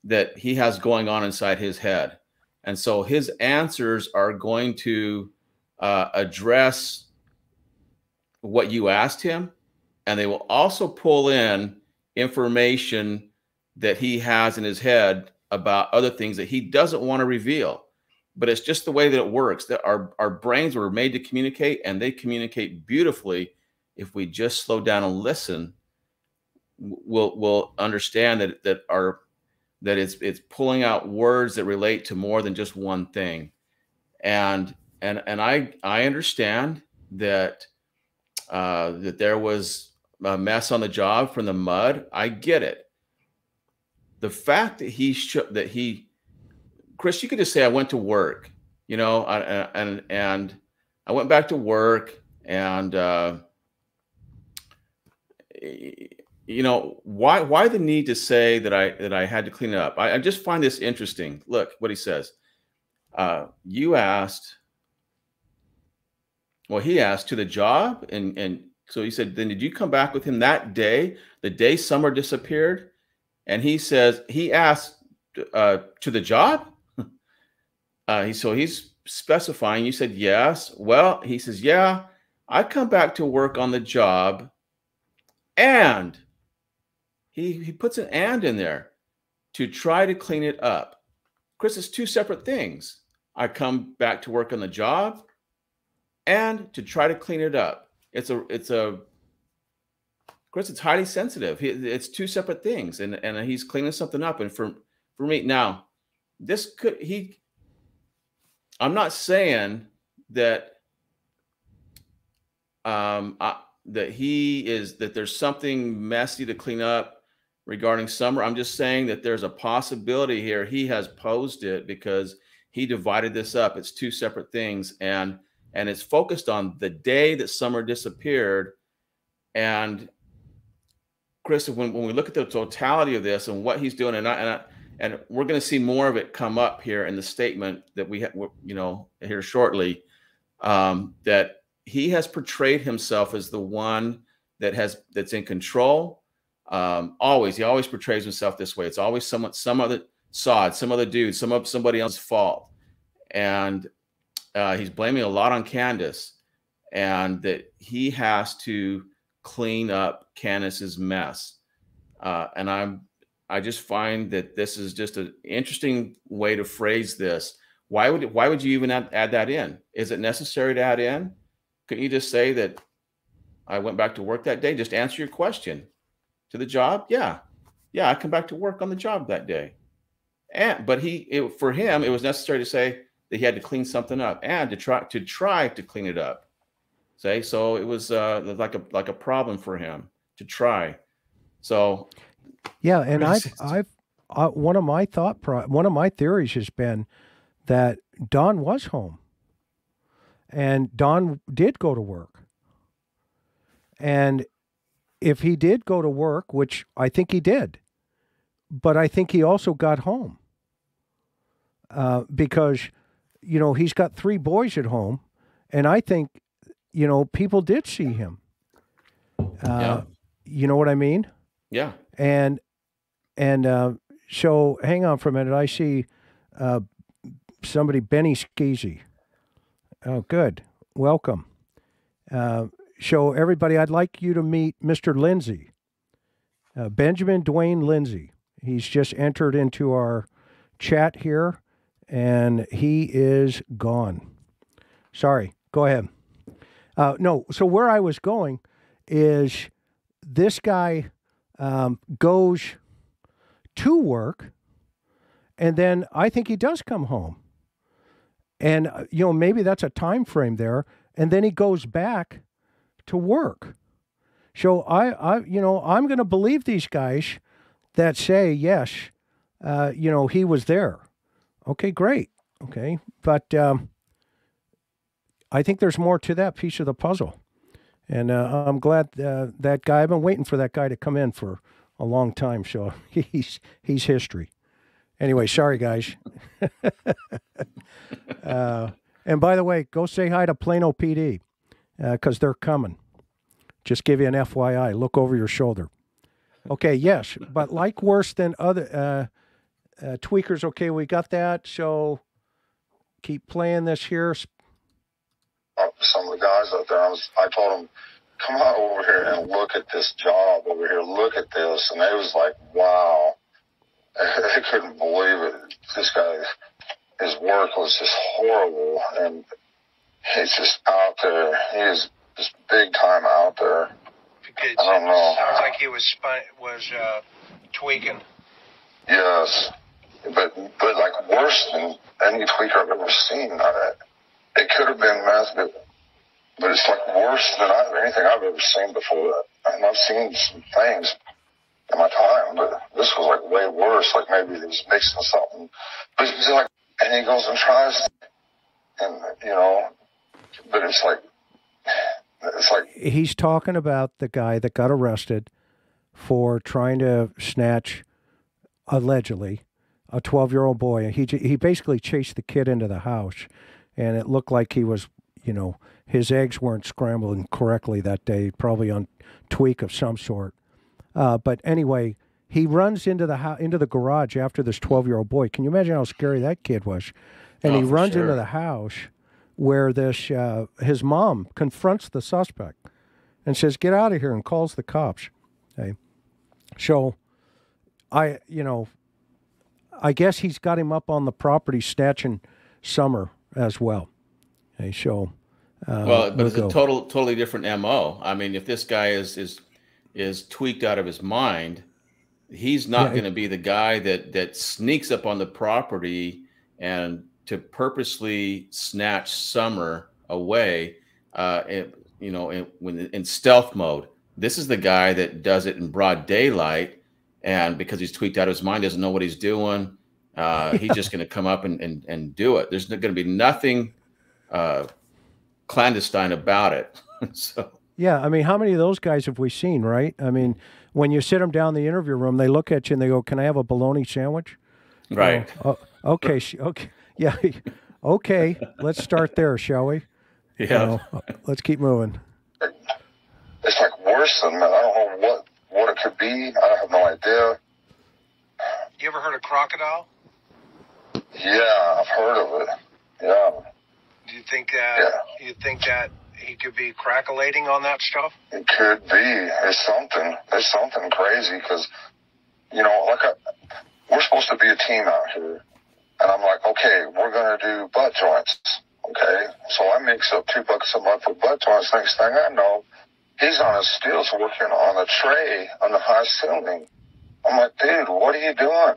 [SPEAKER 1] that he has going on inside his head. And so his answers are going to uh, address what you asked him, and they will also pull in information that he has in his head about other things that he doesn't want to reveal. but it's just the way that it works. That our our brains were made to communicate, and they communicate beautifully if we just slow down and listen. We'll we'll understand that that our that it's it's pulling out words that relate to more than just one thing, and and and I I understand that uh, that there was a mess on the job from the mud. I get it. The fact that he should that he Chris, you could just say I went to work, you know, and and I went back to work, and uh, you know, why why the need to say that I that I had to clean it up? I, I just find this interesting. Look what he says. Uh, you asked, well, he asked to the job, and and so he said, then did you come back with him that day, the day Summer disappeared? And he says he asked uh, to the job. Uh, he, so he's specifying. You said yes. Well, he says, yeah, I come back to work on the job, and he he puts an and in there to try to clean it up. Chris, it's two separate things. I come back to work on the job, and to try to clean it up. It's a it's a Chris, it's highly sensitive. It's two separate things, and and he's cleaning something up. And for for me now, this could he I'm not saying that um, I, that he is that there's something messy to clean up regarding summer. I'm just saying that there's a possibility here. He has posed it because he divided this up. It's two separate things, and and it's focused on the day that summer disappeared. And Chris, when, when we look at the totality of this and what he's doing, and I, and I and we're going to see more of it come up here in the statement that we have, you know, here shortly. Um, that he has portrayed himself as the one that has that's in control. Um, always, he always portrays himself this way. It's always someone, some other sod, some other dude, some of somebody else's fault, and uh, he's blaming a lot on Candus, and that he has to clean up Candus's mess. Uh, and I'm I just find that this is just an interesting way to phrase this. Why would why would you even add, that in? Is it necessary to add in? Couldn't you just say that I went back to work that day? Just answer your question to the job. Yeah, yeah, I come back to work on the job that day. And but he it, for him it was necessary to say that he had to clean something up and to try to try to clean it up. Say so it was uh, like a like a problem for him to try. So
[SPEAKER 2] yeah, and I've, I've uh, one of my thought pro- one of my theories has been that Don was home, and Don did go to work, and if he did go to work, which I think he did, but I think he also got home uh, because you know he's got three boys at home, and I think you know people did see him. Uh, yeah. You know what I mean?
[SPEAKER 1] Yeah.
[SPEAKER 2] And and uh, so hang on for a minute. I see uh, somebody, Benny Skeezy. Oh, good. Welcome. Uh, so everybody, I'd like you to meet Mr. Lindsay, uh, Benjamin Dwayne Lindsay. He's just entered into our chat here, and he is gone. Sorry. Go ahead. Uh, no. So where I was going is this guy um, goes to work, and then I think he does come home. And uh, you know maybe that's a time frame there, and then he goes back to work. So I, I you know, I'm going to believe these guys that say yes, uh, you know, he was there. Okay, great. Okay, but um, I think there's more to that piece of the puzzle. And uh, I'm glad uh, that guy. I've been waiting for that guy to come in for a long time, so he's he's history. Anyway, sorry guys. uh, and by the way, go say hi to Plano PD because uh, they're coming. Just give you an FYI. Look over your shoulder. Okay, yes, but like worse than other uh, uh, tweakers. Okay, we got that. So keep playing this here
[SPEAKER 3] some of the guys out there. I was, I told them, come on over here and look at this job over here. Look at this, and they was like, wow. they couldn't believe it. This guy, his work was just horrible, and he's just out there. He is just big time out there.
[SPEAKER 4] It
[SPEAKER 3] I don't know.
[SPEAKER 4] sounds like he was spun, was uh, tweaking.
[SPEAKER 3] Yes, but but like worse than any tweaker I've ever seen. I, it could have been meth, but but it's like worse than I, anything I've ever seen before. And I've seen some things in my time, but this was like way worse. Like maybe he was mixing something. But it's like, and he goes and tries, and you know, but it's like, it's like
[SPEAKER 2] He's talking about the guy that got arrested for trying to snatch, allegedly, a 12 year old boy. He, he basically chased the kid into the house, and it looked like he was, you know, his eggs weren't scrambling correctly that day, probably on tweak of some sort. Uh, but anyway, he runs into the ho- into the garage after this 12 year old boy. Can you imagine how scary that kid was? And
[SPEAKER 1] Oh,
[SPEAKER 2] he runs
[SPEAKER 1] sure.
[SPEAKER 2] into the house where this uh, his mom confronts the suspect and says, "Get out of here!" and calls the cops. Okay, so I, you know, I guess he's got him up on the property snatching Summer as well. Okay, so uh,
[SPEAKER 1] well, but it's
[SPEAKER 2] go.
[SPEAKER 1] a total, totally different mo. I mean, if this guy is is is tweaked out of his mind, he's not
[SPEAKER 2] Yeah,
[SPEAKER 1] going to be the guy that that sneaks up on the property and to purposely snatch Summer away. Uh, you know, in, when in stealth mode. This is the guy that does it in broad daylight, and because he's tweaked out of his mind, doesn't know what he's doing. Uh, he's just going to come up and, and and do it. There's going to be nothing uh, clandestine about it. so
[SPEAKER 2] Yeah, I mean, how many of those guys have we seen, right? I mean, when you sit them down in the interview room, they look at you and they go, "Can I have a bologna sandwich?"
[SPEAKER 1] right.
[SPEAKER 2] Oh, oh, okay. Okay. Yeah. Okay. Let's start there, shall we? You
[SPEAKER 1] Yeah.
[SPEAKER 2] know, let's keep moving.
[SPEAKER 3] it's like worse than that. I don't know what what it could be. I have no idea.
[SPEAKER 4] You ever heard of crocodile?
[SPEAKER 3] Yeah, I've heard of it. Yeah.
[SPEAKER 4] Do you think that
[SPEAKER 3] Yeah.
[SPEAKER 4] you think that he could be crackulating on that stuff?
[SPEAKER 3] It could be. It's something. It's something crazy because, you know, like I, we're supposed to be a team out here, and I'm like, okay, we're gonna do butt joints. Okay, so I mix up two buckets of mud for butt joints. Next thing I know, he's on his stills working on a tray on the high ceiling. I'm like, dude, what are you doing?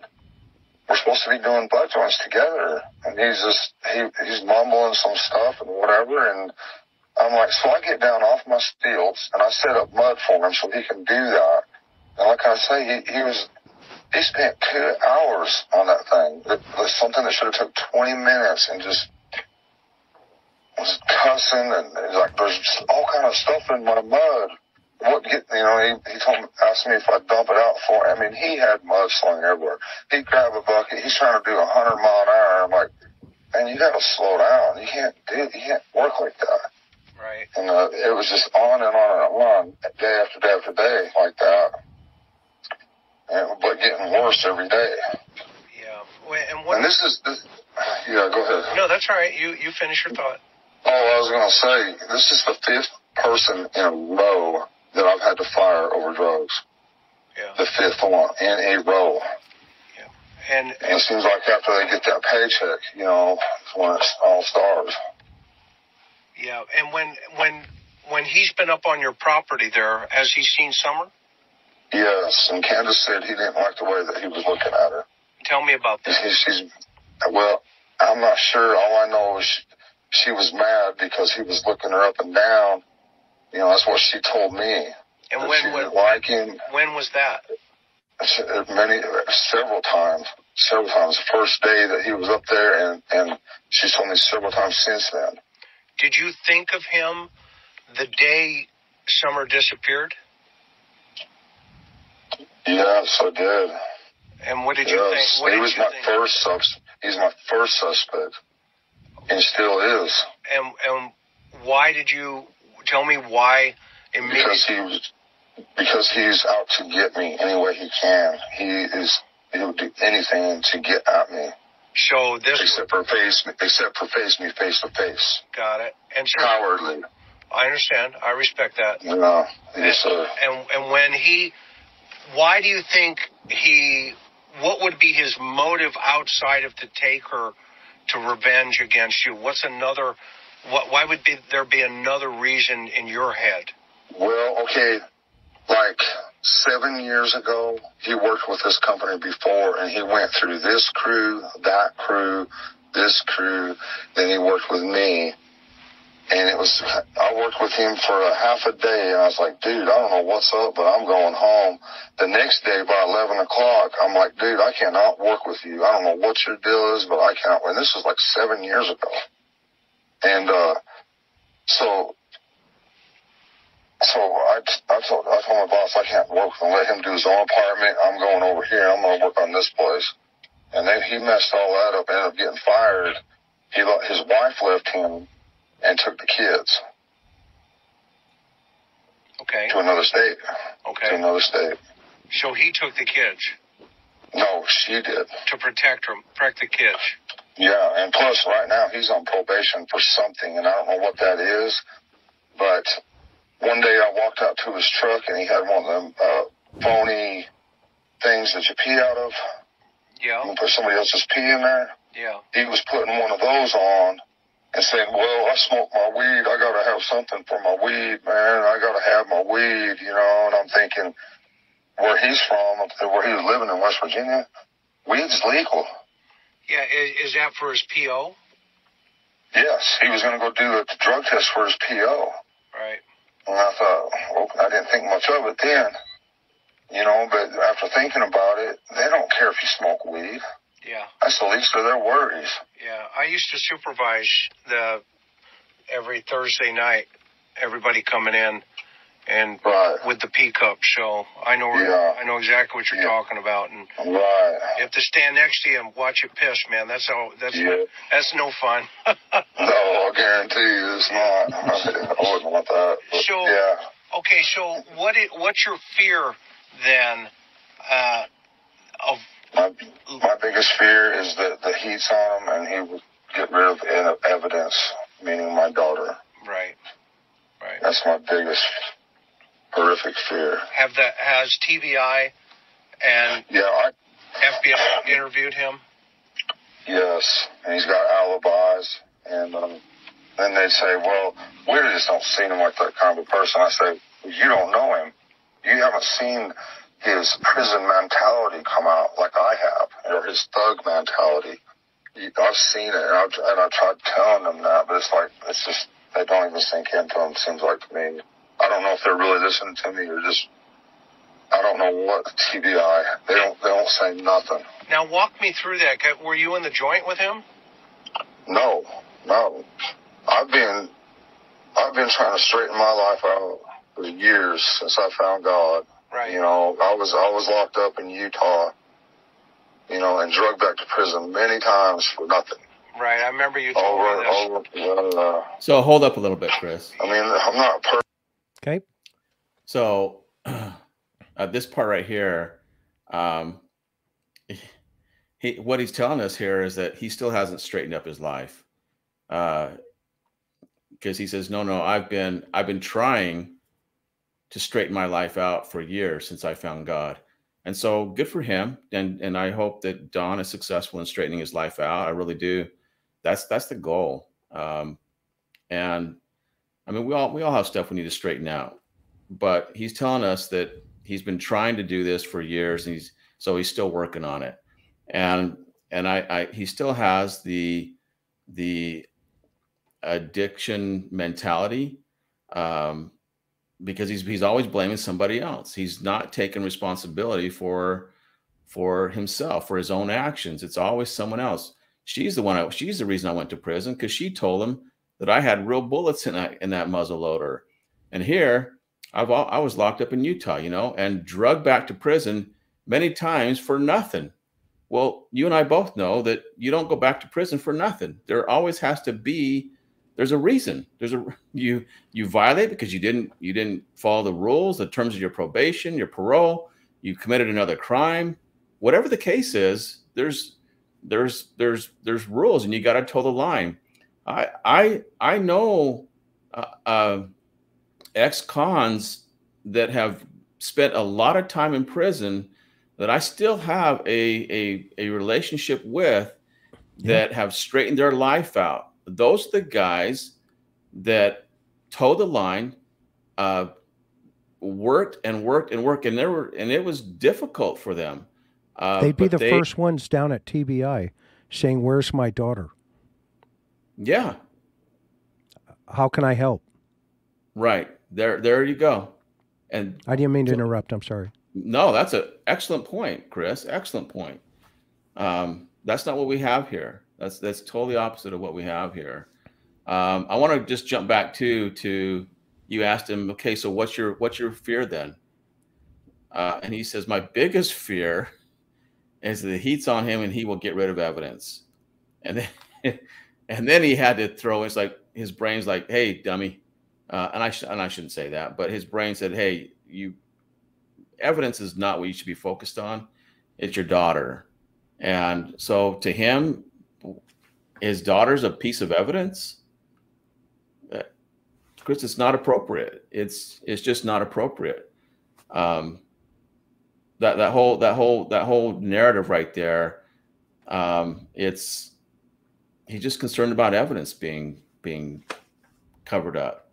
[SPEAKER 3] We're supposed to be doing butt joints together, and he's just he he's mumbling some stuff and whatever, and I'm like, so I get down off my stilts and I set up mud for him so he can do that. And like I say, he, he was, he spent two hours on that thing. It was something that should have took 20 minutes and just was cussing and like, there's just all kind of stuff in my mud. What get, you know, he, he told me, asked me if I'd dump it out for him. I mean, he had mud slung everywhere. He'd grab a bucket. He's trying to do a hundred mile an hour. I'm like, man, you gotta slow down. You can't do, you can't work like that.
[SPEAKER 4] Right.
[SPEAKER 3] And uh, it was just on and on and on, day after day after day, like that. And, but getting worse every day.
[SPEAKER 4] Yeah. Wait, And what?
[SPEAKER 3] And this is, this, yeah, go ahead.
[SPEAKER 4] no, that's all right. You you finish your thought.
[SPEAKER 3] Oh, I was going to say, this is the fifth person in a row that I've had to fire over drugs.
[SPEAKER 4] Yeah.
[SPEAKER 3] The fifth one in a row.
[SPEAKER 4] And
[SPEAKER 3] And it seems like after they get that paycheck, you know, it's when it's all stars.
[SPEAKER 4] yeah. And when when when he's been up on your property there, has he seen Summer?
[SPEAKER 3] Yes, and Candus said he didn't like the way that he was looking at her.
[SPEAKER 4] Tell me about that.
[SPEAKER 3] She's, she's well, I'm not sure. All I know is she, she was mad because he was looking her up and down. You know, that's what she told me.
[SPEAKER 4] And when
[SPEAKER 3] she
[SPEAKER 4] when,
[SPEAKER 3] like him
[SPEAKER 4] when was that?
[SPEAKER 3] Uh, many, several times, several times. The first day that he was up there, and and she's told me several times since then.
[SPEAKER 4] Did you think of him the day Summer disappeared?
[SPEAKER 3] Yes, I did.
[SPEAKER 4] And what did you
[SPEAKER 3] yes,
[SPEAKER 4] think? What
[SPEAKER 3] he was
[SPEAKER 4] you
[SPEAKER 3] my first. He's my first suspect, and still is
[SPEAKER 4] And and why did you tell me why immediately?
[SPEAKER 3] because he was because he's out to get me any way he can. He is he will do anything to get at me,
[SPEAKER 4] So this
[SPEAKER 3] except for face except for face me face to face.
[SPEAKER 4] got it. And so
[SPEAKER 3] Cowardly,
[SPEAKER 4] I understand. I respect that.
[SPEAKER 3] know. Yes, sir.
[SPEAKER 4] And and when he, why do you think he? What would be his motive outside of to take her to revenge against you? What's another? What, why would be, there be another reason in your head?
[SPEAKER 3] Well, okay, like seven years ago, he worked with this company before, and he went through this crew, that crew, this crew. Then he worked with me, and it was I worked with him for a half a day, and I was like, dude, I don't know what's up, but I'm going home. The next day by eleven o'clock, I'm like, dude, I cannot work with you. I don't know what your deal is, but I can't. And this was like seven years ago, and uh, so so I, I told I told my boss I can't work and let him do his own apartment. I'm going over here. I'm going to work on this place. And then he messed all that up. Ended up getting fired. He his wife left him and took the kids
[SPEAKER 4] Okay.
[SPEAKER 3] to another state. Okay. To
[SPEAKER 4] Okay.
[SPEAKER 3] another state.
[SPEAKER 4] So he took the kids
[SPEAKER 3] No, she did.
[SPEAKER 4] to protect them, protect the kids.
[SPEAKER 3] Yeah, and plus right now he's on probation for something, and I don't know what that is. But one day I walked out to his truck, and he had one of them uh, phony things that you pee out of.
[SPEAKER 4] Yeah.
[SPEAKER 3] You put somebody else's pee in there.
[SPEAKER 4] Yeah.
[SPEAKER 3] He was putting one of those on and saying, "Well, I smoke my weed. I gotta have something for my weed, man. I gotta have my weed," you know. And I'm thinking, where he's from, up there, where he was living in West Virginia, weed's legal.
[SPEAKER 4] Yeah. Is, is that for his PO?
[SPEAKER 3] Yes, he was going to go do a drug test for his PO.
[SPEAKER 4] Right.
[SPEAKER 3] And I thought, well, I didn't think much of it then, you know, but after thinking about it, they don't care if you smoke weed.
[SPEAKER 4] Yeah.
[SPEAKER 3] That's the least of their worries.
[SPEAKER 4] Yeah. I used to supervise the every Thursday night, everybody coming in and
[SPEAKER 3] Right,
[SPEAKER 4] with the P cup. So I know
[SPEAKER 3] Yeah.
[SPEAKER 4] I know exactly what you're
[SPEAKER 3] Yeah.
[SPEAKER 4] talking about. And
[SPEAKER 3] right.
[SPEAKER 4] you have to stand next to you and watch it piss, man. That's all. That's
[SPEAKER 3] Yeah.
[SPEAKER 4] that's no fun.
[SPEAKER 3] No, I guarantee you it's not. I wouldn't want that. But
[SPEAKER 4] So-
[SPEAKER 3] yeah,
[SPEAKER 4] okay. So what? i- what's your fear then? Uh, of
[SPEAKER 3] my, my biggest fear is that the heat's on him and he would get rid of evidence, meaning my daughter.
[SPEAKER 4] right. Right.
[SPEAKER 3] That's my biggest horrific fear.
[SPEAKER 4] Have that has TBI and
[SPEAKER 3] Yeah, I,
[SPEAKER 4] FBI interviewed him?
[SPEAKER 3] Yes, and he's got alibis, and um, then they say, "Well, we just don't see him like that kind of a person." I say, "You don't know him. You haven't seen his prison mentality come out like I have, or his thug mentality. I've seen it, and I've, and I tried telling them that, but it's like it's just they don't even sink into them. Seems like to me. I don't know if they're really listening to me or just." I don't know what TBI. They don't. They don't say nothing.
[SPEAKER 4] Now walk me through that. Were you in the joint with him?
[SPEAKER 3] No, no. I've been I've been trying to straighten my life out for years since I found God.
[SPEAKER 4] Right.
[SPEAKER 3] You know, I was I was locked up in Utah, you know, and drugged back to prison many times for nothing.
[SPEAKER 4] Right. I remember you told
[SPEAKER 3] Over
[SPEAKER 4] me
[SPEAKER 3] and
[SPEAKER 4] this.
[SPEAKER 3] over. Uh,
[SPEAKER 1] So hold up a little bit, Chris.
[SPEAKER 3] I mean, I'm not perfect.
[SPEAKER 2] Okay.
[SPEAKER 1] So uh, this part right here, um, he what he's telling us here is that he still hasn't straightened up his life, because he says, "No, no, I've been I've been trying to straighten my life out for years since I found God." And so good for him, and and I hope that Don is successful in straightening his life out. I really do. That's that's the goal. Um, and I mean, we all we all have stuff we need to straighten out but he's telling us that he's been trying to do this for years and he's so he's still working on it and and i, I he still has the the addiction mentality um because he's he's always blaming somebody else he's not taking responsibility for for himself for his own actions it's always someone else she's the one I, she's the reason i went to prison because she told him that i had real bullets in that in that muzzle loader and here I've al- I was locked up in Utah, you know, and drugged back to prison many times for nothing. Well, you and I both know that you don't go back to prison for nothing. There always has to be there's a reason. There's a you you violate because you didn't you didn't follow the rules, the terms of your probation, your parole, you committed another crime. Whatever the case is, there's there's there's there's rules and you got to toe the line. I I I know uh, uh ex-cons that have spent a lot of time in prison that I still have a, a, a relationship with. that have straightened their life out. Those are the guys that toe the line, uh, worked and worked and worked, and there were and it was difficult for them. Uh,
[SPEAKER 2] They'd be the
[SPEAKER 1] they-
[SPEAKER 2] first ones down at TBI saying, "Where's my daughter?
[SPEAKER 1] Yeah,
[SPEAKER 2] How can I help?"
[SPEAKER 1] right there. There you go. And
[SPEAKER 2] I didn't mean to interrupt. I'm sorry.
[SPEAKER 1] No, that's an excellent point, Chris. Excellent point. Um, that's not what we have here. That's that's totally opposite of what we have here. Um, I want to just jump back to to you asked him, okay, so what's your what's your fear then? Uh, and he says, my biggest fear is the heat's on him and he will get rid of evidence. And then and then he had to throw. It's like his brain's like, hey, dummy. Uh, and I and I shouldn't say that, but his brain said, hey, you evidence is not what you should be focused on. It's your daughter. And so to him, his daughter's a piece of evidence. Uh, Chris, it's not appropriate. It's it's just not appropriate. Um, that that whole that whole that whole narrative right there, um, it's he's just concerned about evidence being being covered up.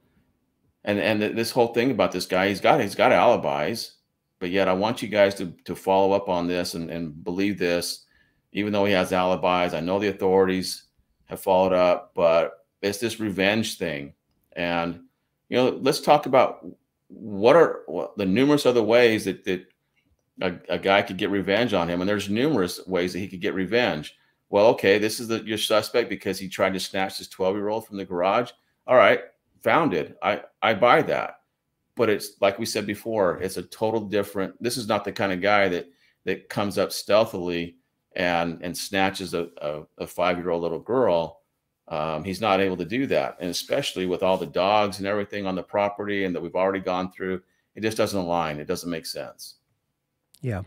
[SPEAKER 1] And and th- this whole thing about this guy, he's got he's got alibis but yet I want you guys to to follow up on this and, and believe this, even though he has alibis. I know the authorities have followed up, but it's this revenge thing. And you know, let's talk about what are what, the numerous other ways that that a, a guy could get revenge on him. And there's numerous ways that he could get revenge. Well, okay, this is the, your suspect because he tried to snatch his 12 year old from the garage. All right, founded. I I buy that but it's like we said before it's a total different this is not the kind of guy that that comes up stealthily and and snatches a, a, a five year old little girl um, he's not able to do that and especially with all the dogs and everything on the property and that we've already gone through it just doesn't align it doesn't make sense
[SPEAKER 2] Yeah.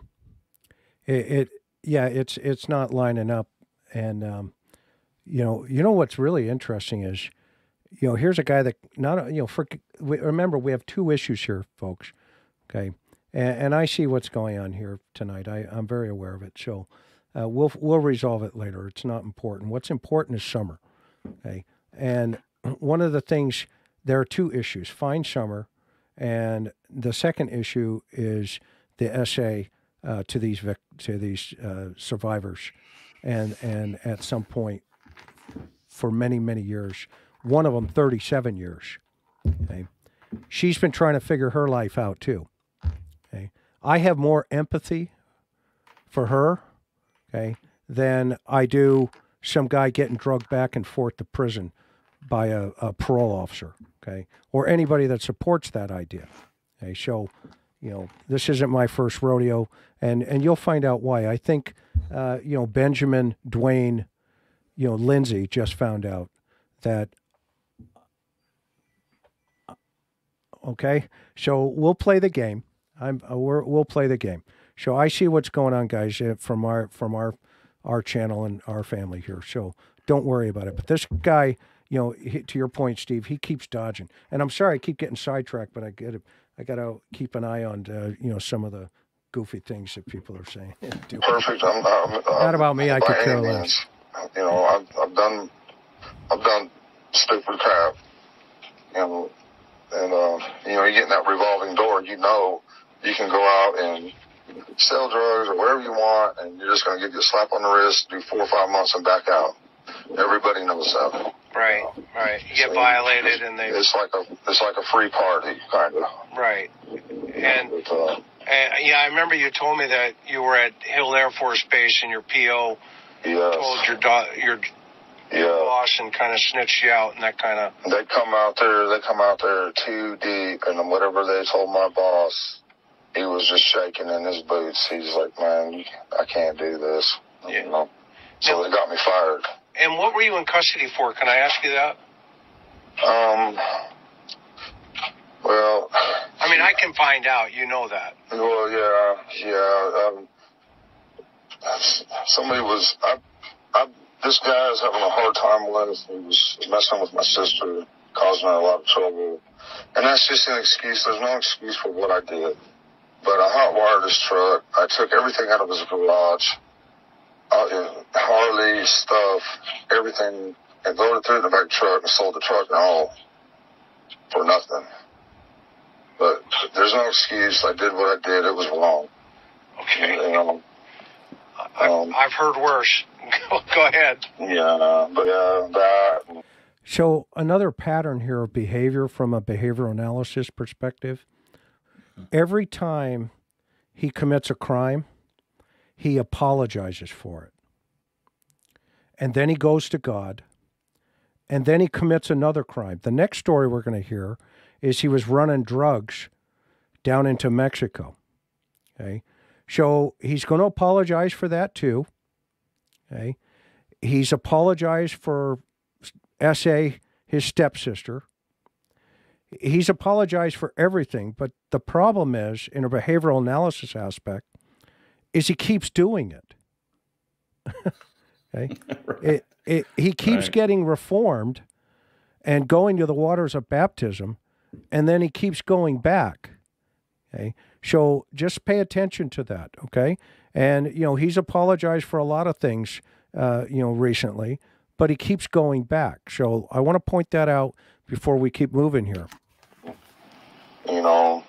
[SPEAKER 2] It, it yeah, it's it's not lining up and um you know, you know what's really interesting is you know, here's a guy that not you know, for remember we have two issues here, folks. Okay. And, and I see what's going on here tonight. I I'm very aware of it. So uh, we'll we'll resolve it later. It's not important. What's important is summer. Okay. And one of the things there are two issues: find summer, and the second issue is the SA uh, to these vic- to these uh, survivors, and and at some point for many many years, one of them 37 years. Okay, she's been trying to figure her life out too. Okay, I have more empathy for her, okay, than I do some guy getting drugged back and forth to prison by a, a parole officer, okay, or anybody that supports that idea. Okay, so you know this isn't my first rodeo, and and you'll find out why. I think uh, you know Benjamin Dwayne, you know Lindsay just found out that. Okay, so we'll play the game. I'm uh, we're, we'll play the game. So I see what's going on, guys, uh, from our from our our channel and our family here. So don't worry about it. But this guy, you know, he, to your point, Steve, he keeps dodging. And I'm sorry I keep getting sidetracked, but I get it. I got to keep an eye on, uh, you know, some of the goofy things that people are saying.
[SPEAKER 3] Perfect. I'm, I'm,
[SPEAKER 2] Not about me, I could
[SPEAKER 3] any
[SPEAKER 2] care less.
[SPEAKER 3] You know, I've, I've done, I've done stupid crap. You know, and uh, you know, you get in that revolving door. You know, you can go out and sell drugs or whatever you want, and you're just going to get you a slap on the wrist, do four or five months, and back out. Everybody knows that.
[SPEAKER 4] Right, right. You get
[SPEAKER 3] So,
[SPEAKER 4] violated and they
[SPEAKER 3] It's like a, it's like a free party, kind of.
[SPEAKER 4] right. And
[SPEAKER 3] But, uh,
[SPEAKER 4] Uh, yeah, I remember you told me that you were at Hill Air Force Base and your PO
[SPEAKER 3] yes,
[SPEAKER 4] told your do- your
[SPEAKER 3] yeah.
[SPEAKER 4] boss and kind of snitched you out and that kind of.
[SPEAKER 3] They come out there, they come out there too deep, and whatever they told my boss, he was just shaking in his boots. He's like, man, I can't do this.
[SPEAKER 4] Yeah.
[SPEAKER 3] You know? So they got me fired.
[SPEAKER 4] And what were you in custody for? Can I ask you that?
[SPEAKER 3] Um, well,
[SPEAKER 4] I mean, I can find out. You know that.
[SPEAKER 3] well, yeah, yeah. Um, somebody was, I, I, this guy is having a hard time with. He was messing with my sister, causing her a lot of trouble. And that's just an excuse. There's no excuse for what I did. But I hot wired his truck. I took everything out of his garage. uh, Harley stuff, everything, and loaded through the back truck and sold the truck and all for nothing. But there's no excuse. I did what I did. It was wrong.
[SPEAKER 4] Okay.
[SPEAKER 3] You know,
[SPEAKER 4] I,
[SPEAKER 3] Um,
[SPEAKER 4] I've heard worse. Go, go ahead.
[SPEAKER 3] yeah, but yeah, that.
[SPEAKER 2] So, another pattern here of behavior from a behavioral analysis perspective every time he commits a crime, he apologizes for it. And then he goes to God. And then he commits another crime. The next story we're going to hear is he was running drugs down into Mexico. Okay. So he's going to apologize for that too. Okay. He's apologized for SA, his stepsister. He's apologized for everything, but the problem is, in a behavioral analysis aspect, is he keeps doing it. okay, it, it, he keeps
[SPEAKER 1] Right.
[SPEAKER 2] getting reformed and going to the waters of baptism, and then he keeps going back. Okay, so just pay attention to that. Okay, and you know he's apologized for a lot of things, uh, you know, recently, but he keeps going back. So I want to point that out before we keep moving here.
[SPEAKER 3] You know,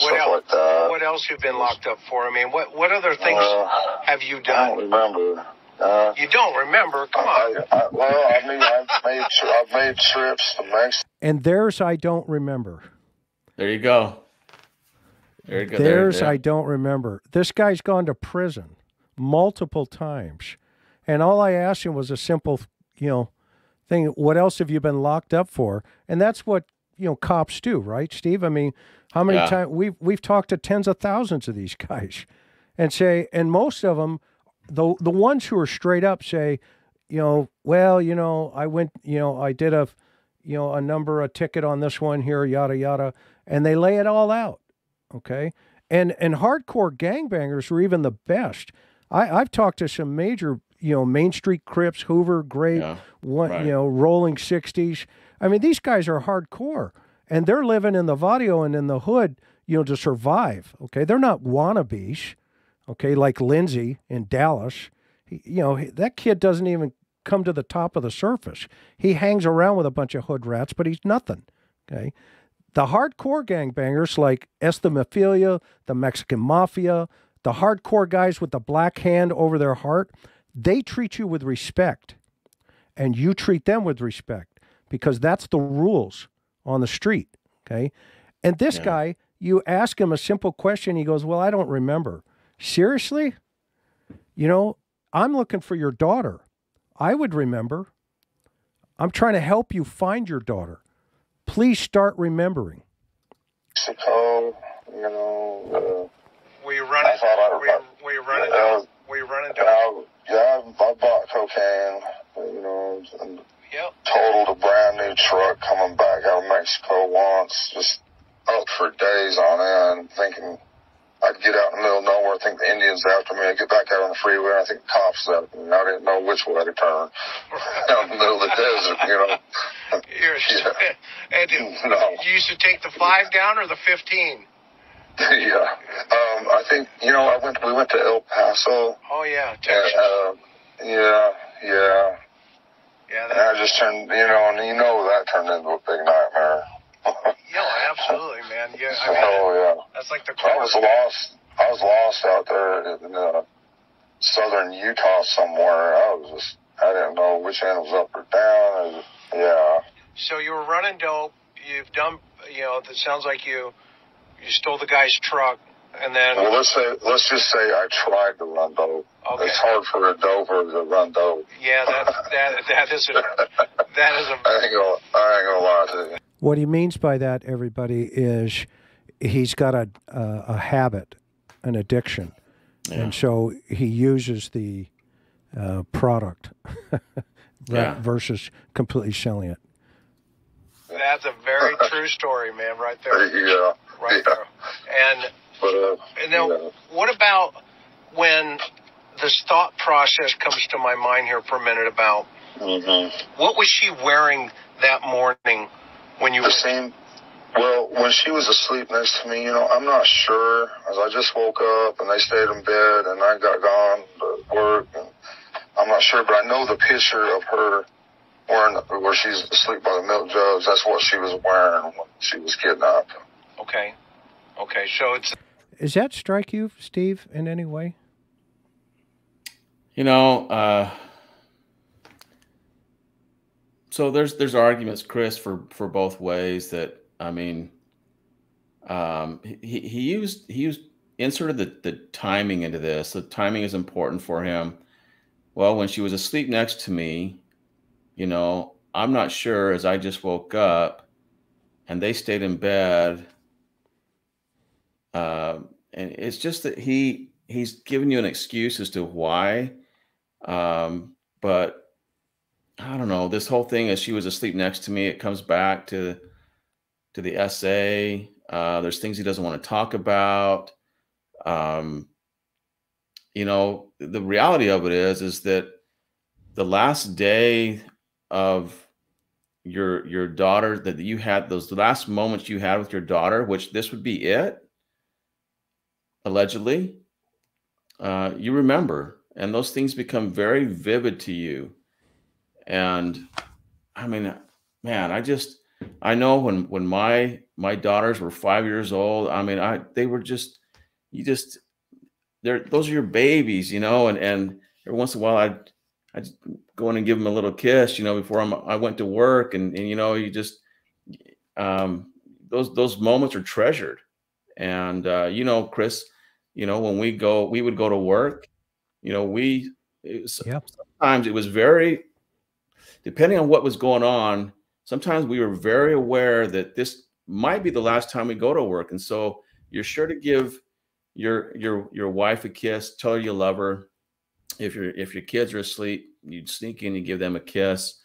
[SPEAKER 4] What
[SPEAKER 3] stuff
[SPEAKER 4] else?
[SPEAKER 3] like that.
[SPEAKER 4] What else you've been locked up for? I mean, what what other things
[SPEAKER 3] Uh,
[SPEAKER 4] have you done?
[SPEAKER 3] I don't remember. Uh,
[SPEAKER 4] You don't remember? Come on.
[SPEAKER 3] I, I, well, I mean, I've made tri- I've made trips to Mexico.
[SPEAKER 2] And there's I don't remember.
[SPEAKER 1] There you go. There you go.
[SPEAKER 2] There's
[SPEAKER 1] there,
[SPEAKER 2] I don't remember. This guy's gone to prison multiple times. And all I asked him was a simple, you know, thing. What else have you been locked up for? And that's what, you know, cops do, right, Steve? I mean, how many
[SPEAKER 1] Yeah.
[SPEAKER 2] times we've we've talked to tens of thousands of these guys and say, and most of them, the the ones who are straight up say, you know, well, you know, I went, you know, I did a, you know, a number, a ticket on this one here, yada yada, and they lay it all out. Okay. And and hardcore gangbangers are even the best. I, I've talked to some major, you know, Main Street Crips, Hoover, Great,
[SPEAKER 1] Yeah,
[SPEAKER 2] one,
[SPEAKER 1] right.
[SPEAKER 2] you know, Rolling Sixties. I mean, these guys are hardcore, and they're living in the Vadio and in the hood, you know, to survive. Okay, they're not wannabes. Okay, like Lindsay in Dallas. He, you know, he- that kid doesn't even come to the top of the surface. He hangs around with a bunch of hood rats, but he's nothing. Okay. The hardcore gangbangers like Estamophilia, the Mexican Mafia, the hardcore guys with the black hand over their heart, they treat you with respect. And you treat them with respect because that's the rules on the street. Okay. And this
[SPEAKER 1] Yeah.
[SPEAKER 2] guy, you ask him a simple question, he goes, Well, I don't remember. Seriously? You know, I'm looking for your daughter. I would remember. I'm trying to help you find your daughter. Please start remembering.
[SPEAKER 3] Mexico, you know,
[SPEAKER 4] Were you running?
[SPEAKER 3] I thought I-
[SPEAKER 4] Were you, were you running?
[SPEAKER 3] Yeah.
[SPEAKER 4] Were you running
[SPEAKER 3] uh, I, yeah, I, I bought cocaine, you know, and
[SPEAKER 4] Yep.
[SPEAKER 3] totaled a brand new truck coming back out of Mexico once, just up for days on end, thinking I'd get out in the middle of nowhere, think the Indians after me, I'd get back out on the freeway, and I think the cops after me. I didn't know which way to turn. out in the middle of the desert, you know.
[SPEAKER 4] You're,
[SPEAKER 3] Yeah.
[SPEAKER 4] and you
[SPEAKER 3] No.
[SPEAKER 4] you used to take the five down or the fifteen?
[SPEAKER 3] yeah. Um, I think, you know, I went, we went to El Paso,
[SPEAKER 4] Oh yeah,
[SPEAKER 3] and,
[SPEAKER 4] Texas.
[SPEAKER 3] uh, yeah, yeah.
[SPEAKER 4] Yeah,
[SPEAKER 3] And
[SPEAKER 4] that,
[SPEAKER 3] I just turned, you know, and you know that turned into a big nightmare.
[SPEAKER 4] yeah, absolutely, man. Yeah, I mean,
[SPEAKER 3] oh, yeah.
[SPEAKER 4] that's like the
[SPEAKER 3] I was lost. I was lost out there in uh, southern Utah somewhere. I was just, I didn't know which end was up or down. Yeah.
[SPEAKER 4] So you were running dope. You've done, you know, it sounds like you you stole the guy's truck, and then
[SPEAKER 3] Well, let's say, let's just say I tried to run dope.
[SPEAKER 4] Okay.
[SPEAKER 3] It's hard for a Dover to run dope.
[SPEAKER 4] yeah, that that that is a that is a
[SPEAKER 3] I ain't gonna, I ain't gonna lie to you.
[SPEAKER 2] What he means by that, everybody, is he's got a a, a habit, an addiction, and so he uses the uh, product ra-
[SPEAKER 1] Yeah.
[SPEAKER 2] versus completely selling it.
[SPEAKER 4] that's a very true story, man. Right there,
[SPEAKER 3] Yeah.
[SPEAKER 4] right
[SPEAKER 3] yeah.
[SPEAKER 4] there. And
[SPEAKER 3] But, uh,
[SPEAKER 4] And now,
[SPEAKER 3] yeah.
[SPEAKER 4] what about when this thought process comes to my mind here for a minute about
[SPEAKER 3] hmm
[SPEAKER 4] what was she wearing that morning when you
[SPEAKER 3] The same. Well, when she was asleep next to me, you know, I'm not sure. As I just woke up and they stayed in bed and I got gone to work and I'm not sure, but I know the picture of her wearing where she's asleep by the milk jugs. That's what she was wearing when she was kidnapped.
[SPEAKER 4] Okay. Okay. So it's
[SPEAKER 2] Does that strike you, Steve, in any way?
[SPEAKER 1] You know, uh, so there's there's arguments, Chris, for for both ways. That I mean, um, he he used he used inserted the the timing into this. The timing is important for him. Well, when she was asleep next to me, you know, I'm not sure as I just woke up, and they stayed in bed. Uh, and it's just that he he's giving you an excuse as to why um, but I don't know. This whole thing, as she was asleep next to me, it comes back to to the SA. Uh, there's things he doesn't want to talk about. Um, you know, the reality of it is, is that the last day of your your daughter that you had those last moments you had with your daughter, which this would be it, allegedly. Uh, you remember and those things become very vivid to you and i mean man i just i know when when my my daughters were five years old i mean i they were just you just they're those are your babies you know and and every once in a while i'd i'd go in and give them a little kiss you know before I'm, i went to work and, and you know you just um those those moments are treasured and uh you know chris you know when we go we would go to work you know, we yep. sometimes it was very depending on what was going on. Sometimes we were very aware that this might be the last time we go to work, and so you're sure to give your your your wife a kiss, tell her you love her. If your if your kids are asleep, you'd sneak in and give them a kiss,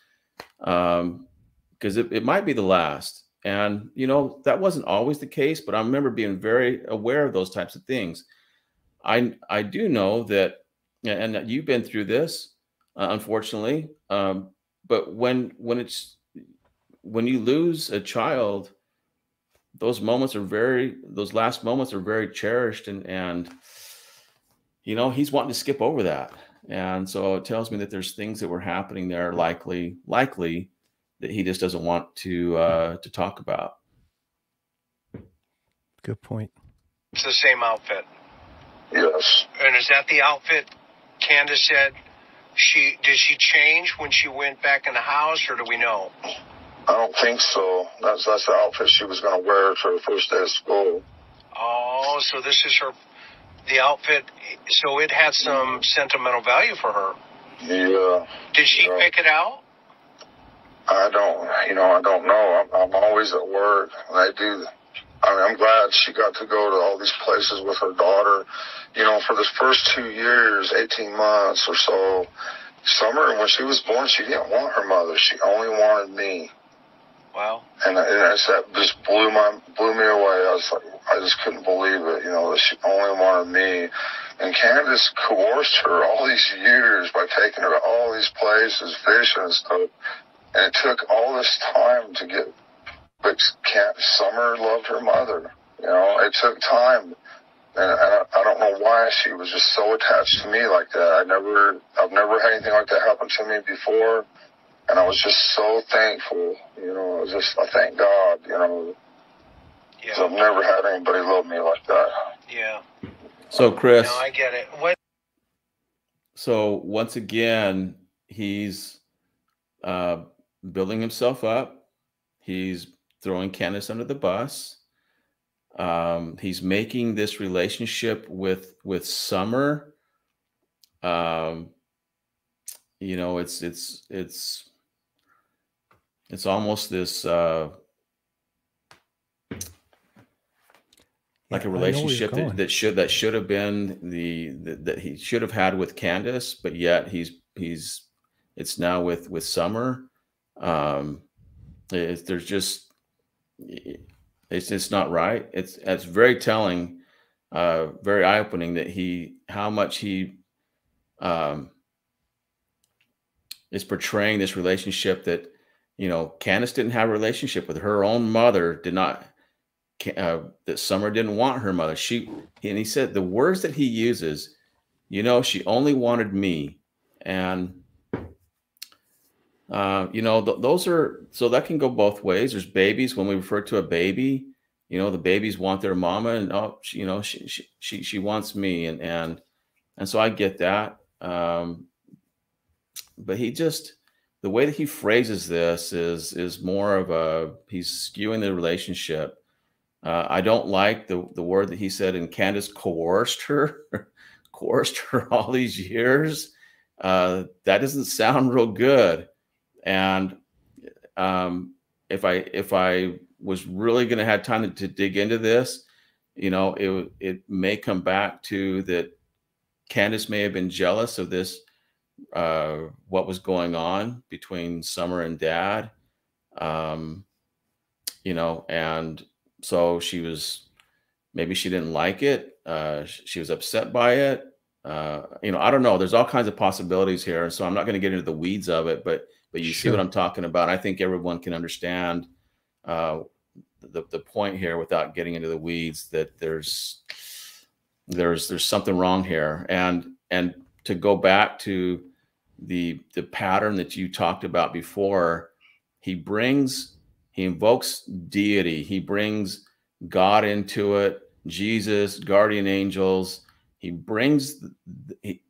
[SPEAKER 1] um, because it, it might be the last. And you know that wasn't always the case, but I remember being very aware of those types of things. I I do know that and you've been through this, uh, unfortunately. Um, but when when it's when you lose a child, those moments are very those last moments are very cherished, and and you know he's wanting to skip over that, and so it tells me that there's things that were happening there, likely likely that he just doesn't want to uh, to talk about.
[SPEAKER 2] Good point.
[SPEAKER 4] It's the same outfit.
[SPEAKER 3] Yes.
[SPEAKER 4] And is that the outfit Candus said she did she change when she went back in the house, or do we know?
[SPEAKER 3] I don't think so. That's that's the outfit she was going to wear for her first day of school.
[SPEAKER 4] Oh, so this is her the outfit. So it had some sentimental value for her.
[SPEAKER 3] Yeah.
[SPEAKER 4] Did she yeah. pick it out?
[SPEAKER 3] I don't. You know, I don't know. I'm, I'm always at work. I do I mean, I'm glad she got to go to all these places with her daughter. You know, for the first two years, 18 months or so, Summer, when she was born, she didn't want her mother. She only wanted me.
[SPEAKER 4] Wow.
[SPEAKER 3] And, and I, that just blew my blew me away. I was like, I just couldn't believe it. You know, that she only wanted me. And Candus coerced her all these years by taking her to all these places, fishing and stuff. And it took all this time to get but can't, Summer loved her mother. You know, it took time. And I, I don't know why she was just so attached to me like that. I never, I've never had anything like that happen to me before. And I was just so thankful, you know, I was just, I thank God, you know. Yeah. So I've never had anybody love me like that.
[SPEAKER 4] Yeah.
[SPEAKER 1] So Chris.
[SPEAKER 4] No, I get it. What?
[SPEAKER 1] So once again, he's uh, building himself up. He's throwing Candus under the bus. Um, he's making this relationship with with Summer. Um, you know, it's it's it's it's almost this uh, like a relationship that, that should that should have been the, the that he should have had with Candus, but yet he's he's it's now with with Summer. Um, it, there's just it's it's not right. It's it's very telling, uh, very eye opening that he how much he um, is portraying this relationship that you know Candus didn't have a relationship with her own mother did not uh, that Summer didn't want her mother. She and he said the words that he uses, you know, she only wanted me, and uh, you know th- those are so that can go both ways. There's babies when we refer to a baby, you know, the babies want their mama, and oh, she, you know, she she she, she wants me, and and and so I get that. Um, but he just the way that he phrases this is is more of a he's skewing the relationship. Uh, I don't like the the word that he said, and Candus coerced her, coerced her all these years. Uh, that doesn't sound real good. And um, if I if I was really going to have time to, to dig into this, you know, it it may come back to that. Candus may have been jealous of this uh, what was going on between Summer and Dad. Um, you know, and so she was maybe she didn't like it. Uh, she was upset by it. Uh, you know, I don't know. There's all kinds of possibilities here, so I'm not going to get into the weeds of it. But but you sure. see what I'm talking about. I think everyone can understand uh, the the point here without getting into the weeds. That there's there's there's something wrong here, and and to go back to the the pattern that you talked about before he brings he invokes deity he brings god into it jesus guardian angels he brings he,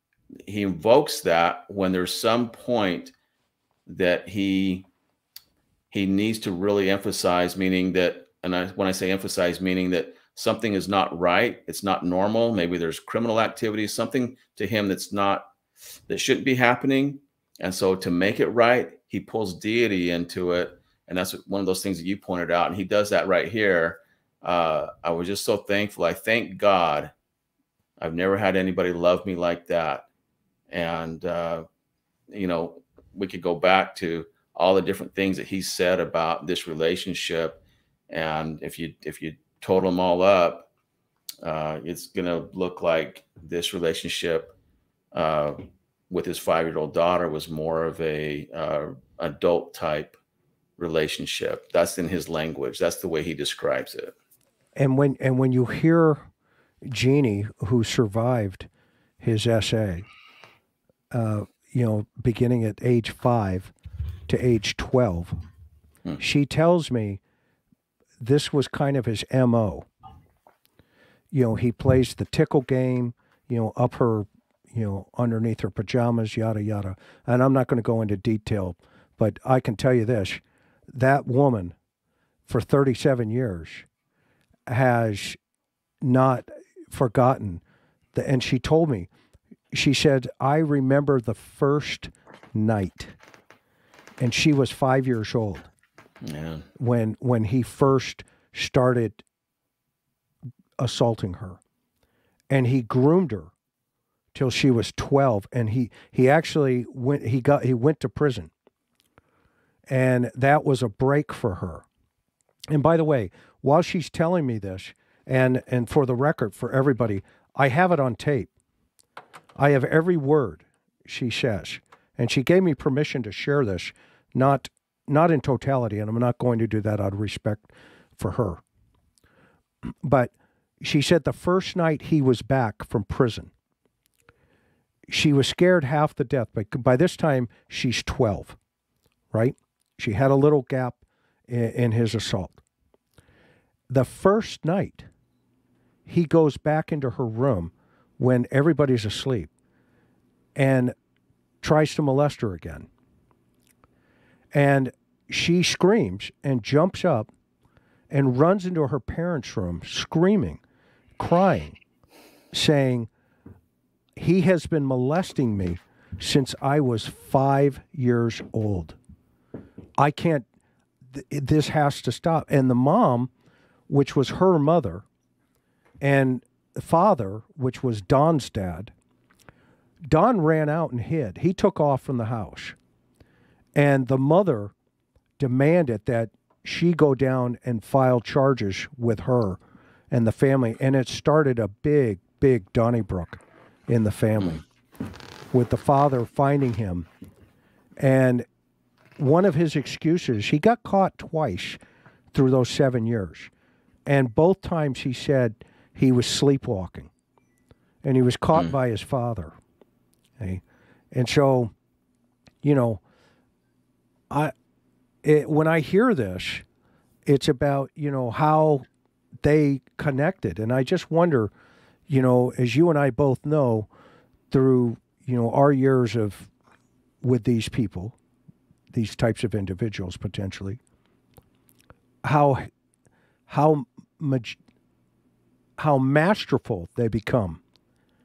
[SPEAKER 1] he invokes that when there's some point that he he needs to really emphasize meaning that and I, when i say emphasize meaning that something is not right it's not normal maybe there's criminal activity something to him that's not that shouldn't be happening. And so to make it right, he pulls deity into it. And that's one of those things that you pointed out. And he does that right here. Uh, I was just so thankful. I thank God. I've never had anybody love me like that. And, uh, you know, we could go back to all the different things that he said about this relationship. And if you, if you total them all up, uh, it's going to look like this relationship uh, with his five year old daughter was more of a uh, adult type relationship. That's in his language. That's the way he describes it.
[SPEAKER 2] And when and when you hear Jeannie, who survived his SA, uh, you know, beginning at age five to age twelve, hmm. she tells me this was kind of his mo. You know, he plays the tickle game. You know, up her you know, underneath her pajamas, yada, yada. And I'm not going to go into detail, but I can tell you this that woman for 37 years has not forgotten the, and she told me, she said, I remember the first night, and she was five years old.
[SPEAKER 1] Yeah.
[SPEAKER 2] When when he first started assaulting her, and he groomed her till she was 12 and he he actually went he got he went to prison. And that was a break for her. And by the way while she's telling me this and and for the record for everybody i have it on tape i have every word she says and she gave me permission to share this not not in totality and i'm not going to do that out of respect for her but she said the first night he was back from prison she was scared half to death, but by this time she's 12, right? She had a little gap in, in his assault. The first night, he goes back into her room when everybody's asleep and tries to molest her again. And she screams and jumps up and runs into her parents' room, screaming, crying, saying, he has been molesting me since I was five years old. I can't, th- this has to stop. And the mom, which was her mother, and father, which was Don's dad, Don ran out and hid. He took off from the house. And the mother demanded that she go down and file charges with her and the family. And it started a big, big Donnybrook in the family, with the father finding him. And one of his excuses, he got caught twice through those seven years. And both times he said he was sleepwalking and he was caught mm. by his father. Okay? And so, you know, I it, when I hear this, it's about you know how they connected, and I just wonder, you know, as you and I both know, through you know our years of with these people, these types of individuals potentially, how how much how masterful they become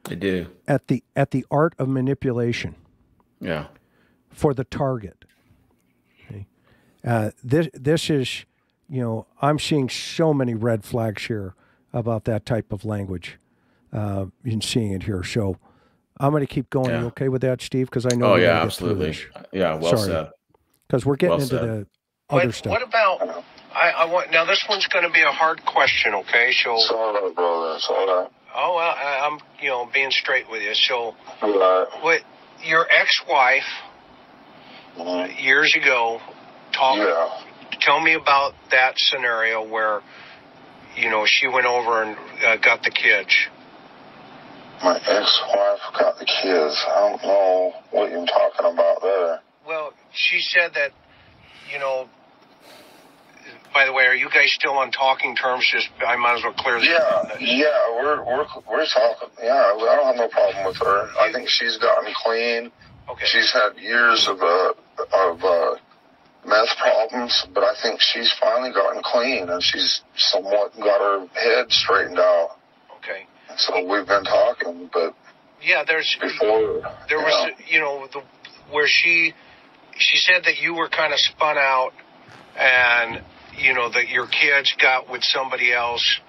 [SPEAKER 1] They do.
[SPEAKER 2] at the at the art of manipulation
[SPEAKER 1] Yeah.
[SPEAKER 2] for the target. Okay. Uh, this this is, you know, I'm seeing so many red flags here about that type of language. Uh, in seeing it here, so I'm going to keep going.
[SPEAKER 1] Yeah.
[SPEAKER 2] You okay with that, Steve? Because I know.
[SPEAKER 1] Oh yeah,
[SPEAKER 2] gotta get through
[SPEAKER 1] absolutely. Yeah, well
[SPEAKER 2] Sorry.
[SPEAKER 1] said.
[SPEAKER 2] because we're getting
[SPEAKER 1] Well
[SPEAKER 2] into
[SPEAKER 1] said.
[SPEAKER 2] the other
[SPEAKER 4] What,
[SPEAKER 2] stuff.
[SPEAKER 4] what about? I, I want now. This one's going to be a hard question. Okay, so
[SPEAKER 3] It's all right, brother. It's all right.
[SPEAKER 4] oh, well, I, I'm you know being straight with you. So
[SPEAKER 3] All right.
[SPEAKER 4] what? Your ex-wife
[SPEAKER 3] Mhm.
[SPEAKER 4] years ago, talk.
[SPEAKER 3] Yeah.
[SPEAKER 4] Tell me about that scenario where, you know, she went over and uh, got the kids.
[SPEAKER 3] My ex-wife got the kids. I don't know what you're talking about there.
[SPEAKER 4] Well, she said that, you know. By the way, are you guys still on talking terms? Just I might as well clear this.
[SPEAKER 3] Yeah, yeah, we're we're we're talking. Yeah, I don't have no problem with her. I think she's gotten clean.
[SPEAKER 4] Okay.
[SPEAKER 3] She's had years of uh of uh meth problems, but I think she's finally gotten clean and she's somewhat got her head straightened out.
[SPEAKER 4] Okay.
[SPEAKER 3] So we've been talking, but
[SPEAKER 4] Yeah, there's
[SPEAKER 3] before
[SPEAKER 4] there was you know the where she she said that you were kind of spun out and you know that your kids got with somebody else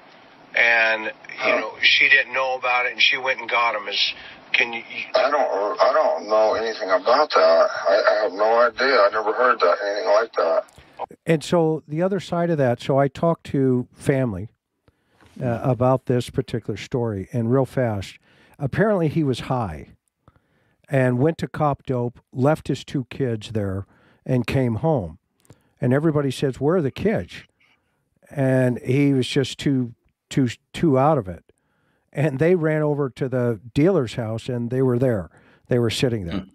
[SPEAKER 4] and you
[SPEAKER 3] Huh.
[SPEAKER 4] know she didn't know about it and she went and got them is can you you-
[SPEAKER 3] I don't I don't know anything about that. I, I have no idea. I never heard that anything like that.
[SPEAKER 2] And so the other side of that, so I talked to family uh, about this particular story, and real fast. Apparently, he was high and went to cop dope, left his two kids there, and came home. And everybody says, "Where are the kids?" And he was just too too too out of it. And they ran over to the dealer's house, and they were there. They were sitting there.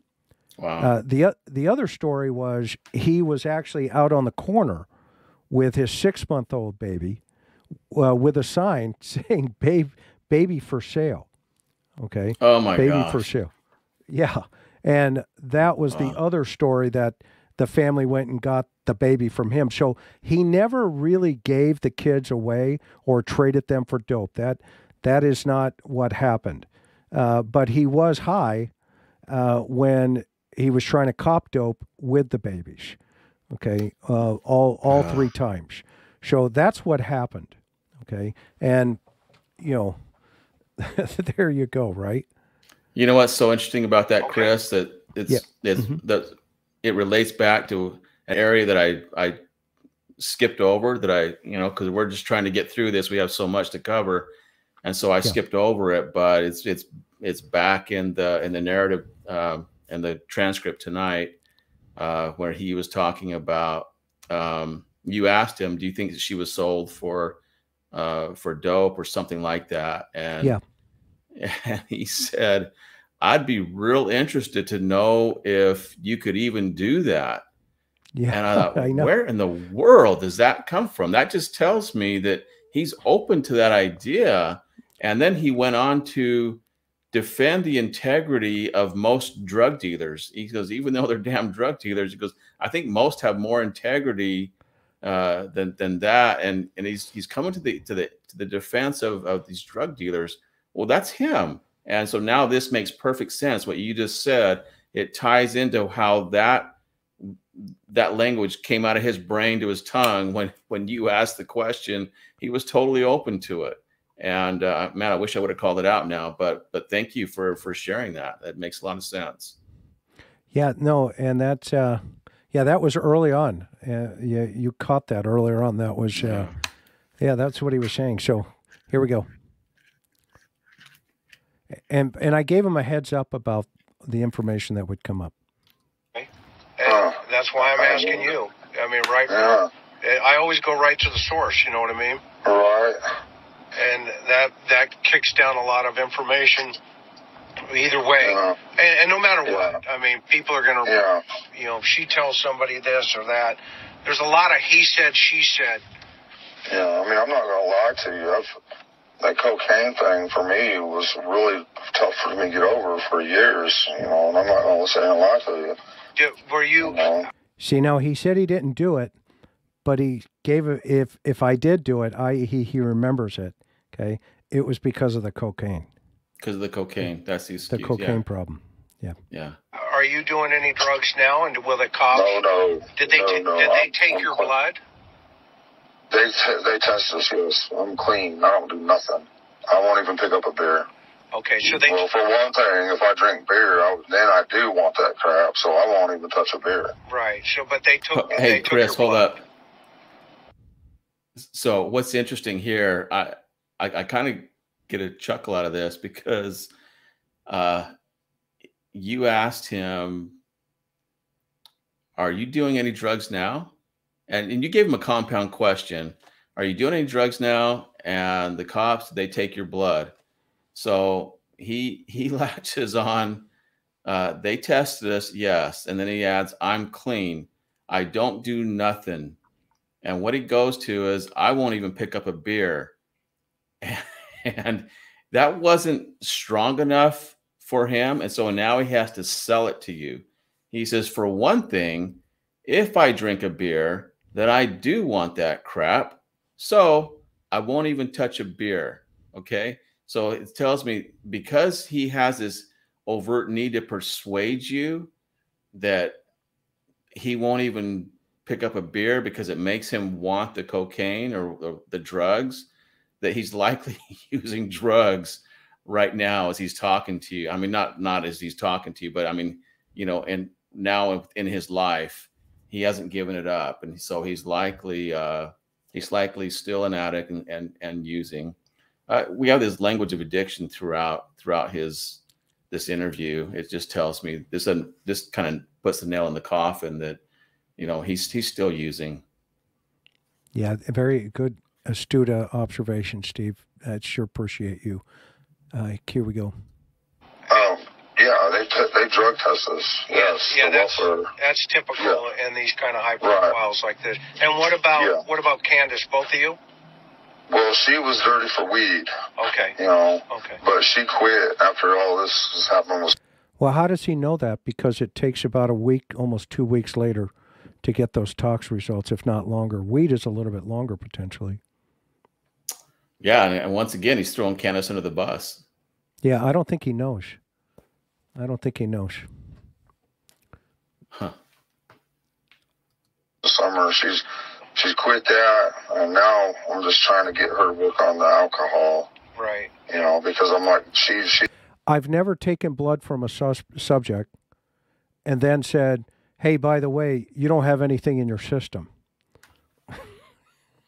[SPEAKER 1] Wow.
[SPEAKER 2] Uh, the the other story was he was actually out on the corner with his six month old baby, uh, with a sign saying "babe baby for sale." Okay,
[SPEAKER 1] oh my
[SPEAKER 2] baby
[SPEAKER 1] gosh.
[SPEAKER 2] for sale. Yeah, and that was the other story that the family went and got the baby from him. So he never really gave the kids away or traded them for dope. That that is not what happened. Uh, but he was high uh, when he was trying to cop dope with the babies. Okay, uh, all all three times. So that's what happened. Okay, and you know, there you go. Right.
[SPEAKER 1] You know what's so interesting about that, Chris? That it's
[SPEAKER 2] Yeah.
[SPEAKER 1] it's
[SPEAKER 2] Mhm.
[SPEAKER 1] that it relates back to an area that I I skipped over that I you know because we're just trying to get through this. We have so much to cover, and so I skipped over it. But it's it's it's back in the in the narrative um, and the transcript tonight uh, where he was talking about. Um, you asked him, "Do you think that she was sold for uh, for dope or something like that?" And
[SPEAKER 2] Yeah.
[SPEAKER 1] and he said, I'd be real interested to know if you could even do that.
[SPEAKER 2] Yeah.
[SPEAKER 1] And I thought,
[SPEAKER 2] I know.
[SPEAKER 1] where in the world does that come from? That just tells me that he's open to that idea. And then he went on to defend the integrity of most drug dealers. He goes, even though they're damn drug dealers, he goes, I think most have more integrity uh, than than that. And and he's he's coming to the to the to the defense of, of these drug dealers. Well, that's him. And so now this makes perfect sense. What you just said, it ties into how that that language came out of his brain to his tongue when when you asked the question. He was totally open to it. And uh, man, I wish I would have called it out now. But but thank you for for sharing that. That makes a lot of sense.
[SPEAKER 2] Yeah, no, and that uh, yeah, that was early on. Uh, you you caught that earlier on. That was uh, yeah, that's what he was saying. So here we go. And and I gave him a heads up about the information that would come up.
[SPEAKER 4] and
[SPEAKER 3] Huh.
[SPEAKER 4] that's why I'm asking you. I mean, right?
[SPEAKER 3] Yeah.
[SPEAKER 4] Eh, I always go right to the source. You know what I mean?
[SPEAKER 3] Right.
[SPEAKER 4] and that that kicks down a lot of information Either way,
[SPEAKER 3] Yeah.
[SPEAKER 4] and, and no matter
[SPEAKER 3] Yeah.
[SPEAKER 4] what, I mean, people are gonna,
[SPEAKER 3] Yeah.
[SPEAKER 4] you know, if she tells somebody this or that. There's a lot of he said, she said.
[SPEAKER 3] Yeah, I mean, I'm not gonna lie to you. I've, that cocaine thing for me was really tough for me to get over for years, you know. And I'm not gonna sit here and lie to you.
[SPEAKER 4] Did, were
[SPEAKER 3] You
[SPEAKER 4] you?
[SPEAKER 3] know,
[SPEAKER 2] See, now he said he didn't do it, but he gave it. If if I did do it, I he he remembers it. Okay, it was because of the cocaine,
[SPEAKER 1] because of the cocaine. That's the
[SPEAKER 2] the
[SPEAKER 1] excuse.
[SPEAKER 2] cocaine problem.
[SPEAKER 1] Yeah. yeah.
[SPEAKER 4] Are you doing any drugs now? And will the cops?
[SPEAKER 3] no, no.
[SPEAKER 4] Did they?
[SPEAKER 3] no,
[SPEAKER 4] ta-
[SPEAKER 3] no,
[SPEAKER 4] did they
[SPEAKER 3] I'm-
[SPEAKER 4] take
[SPEAKER 3] I'm
[SPEAKER 4] your
[SPEAKER 3] clean.
[SPEAKER 4] blood?
[SPEAKER 3] They t- they test us. Yes, I'm clean. I don't do nothing. I won't even pick up a beer.
[SPEAKER 4] Okay, so they.
[SPEAKER 3] well, for one thing, if I drink beer, I, then I do want that crap, so I won't even touch a beer.
[SPEAKER 4] Right. So, but they took. they
[SPEAKER 1] Hey,
[SPEAKER 4] took
[SPEAKER 1] Chris, hold
[SPEAKER 4] blood.
[SPEAKER 1] up. So what's interesting here, I I, I kind of get a chuckle out of this because uh, you asked him, "Are you doing any drugs now?" And and you gave him a compound question. Are you doing any drugs now? And the cops they take your blood. So he he latches on. Uh, they tested us, yes, and then he adds, "I'm clean. I don't do nothing." And what he goes to is, "I won't even pick up a beer," and that wasn't strong enough for him, and so now he has to sell it to you. He says, "For one thing, if I drink a beer, then I do want that crap, so I won't even touch a beer." Okay, so it tells me because he has this overt need to persuade you that he won't even pick up a beer because it makes him want the cocaine or, or the drugs that he's likely using drugs right now as he's talking to you i mean not not as he's talking to you but i mean you know and now in his life he hasn't given it up and so he's likely uh he's likely still an addict and and, and using uh, we have this language of addiction throughout throughout his this interview. It just tells me this this kind of puts the nail in the coffin that you know he's he's still using.
[SPEAKER 2] Yeah, a very good, astute uh, observation, Steve. I sure appreciate you. Uh, here we go.
[SPEAKER 3] Yeah, they drug test us. Yes,
[SPEAKER 4] Yeah, that's
[SPEAKER 3] welfare.
[SPEAKER 4] that's typical in these kind of high profiles like this. And what about
[SPEAKER 3] Yeah.
[SPEAKER 4] what about Candus? Both of you?
[SPEAKER 3] Well, she was dirty for weed,
[SPEAKER 4] Okay.
[SPEAKER 3] you know,
[SPEAKER 4] Okay.
[SPEAKER 3] but she quit after all this was happening. Was
[SPEAKER 2] Well, how does he know that? Because it takes about a week, almost two weeks later, to get those tox results, if not longer. Weed is a little bit longer potentially.
[SPEAKER 1] Yeah, and, and once again, he's throwing Candus under the bus.
[SPEAKER 2] Yeah, I don't think he knows. I don't think he knows.
[SPEAKER 1] Huh.
[SPEAKER 3] summer. She's she's quit that, and now I'm just trying to get her to work on the alcohol.
[SPEAKER 4] Right.
[SPEAKER 3] You know, because I'm like she she
[SPEAKER 2] I've never taken blood from a sus- subject and then said, "Hey, by the way, you don't have anything in your system."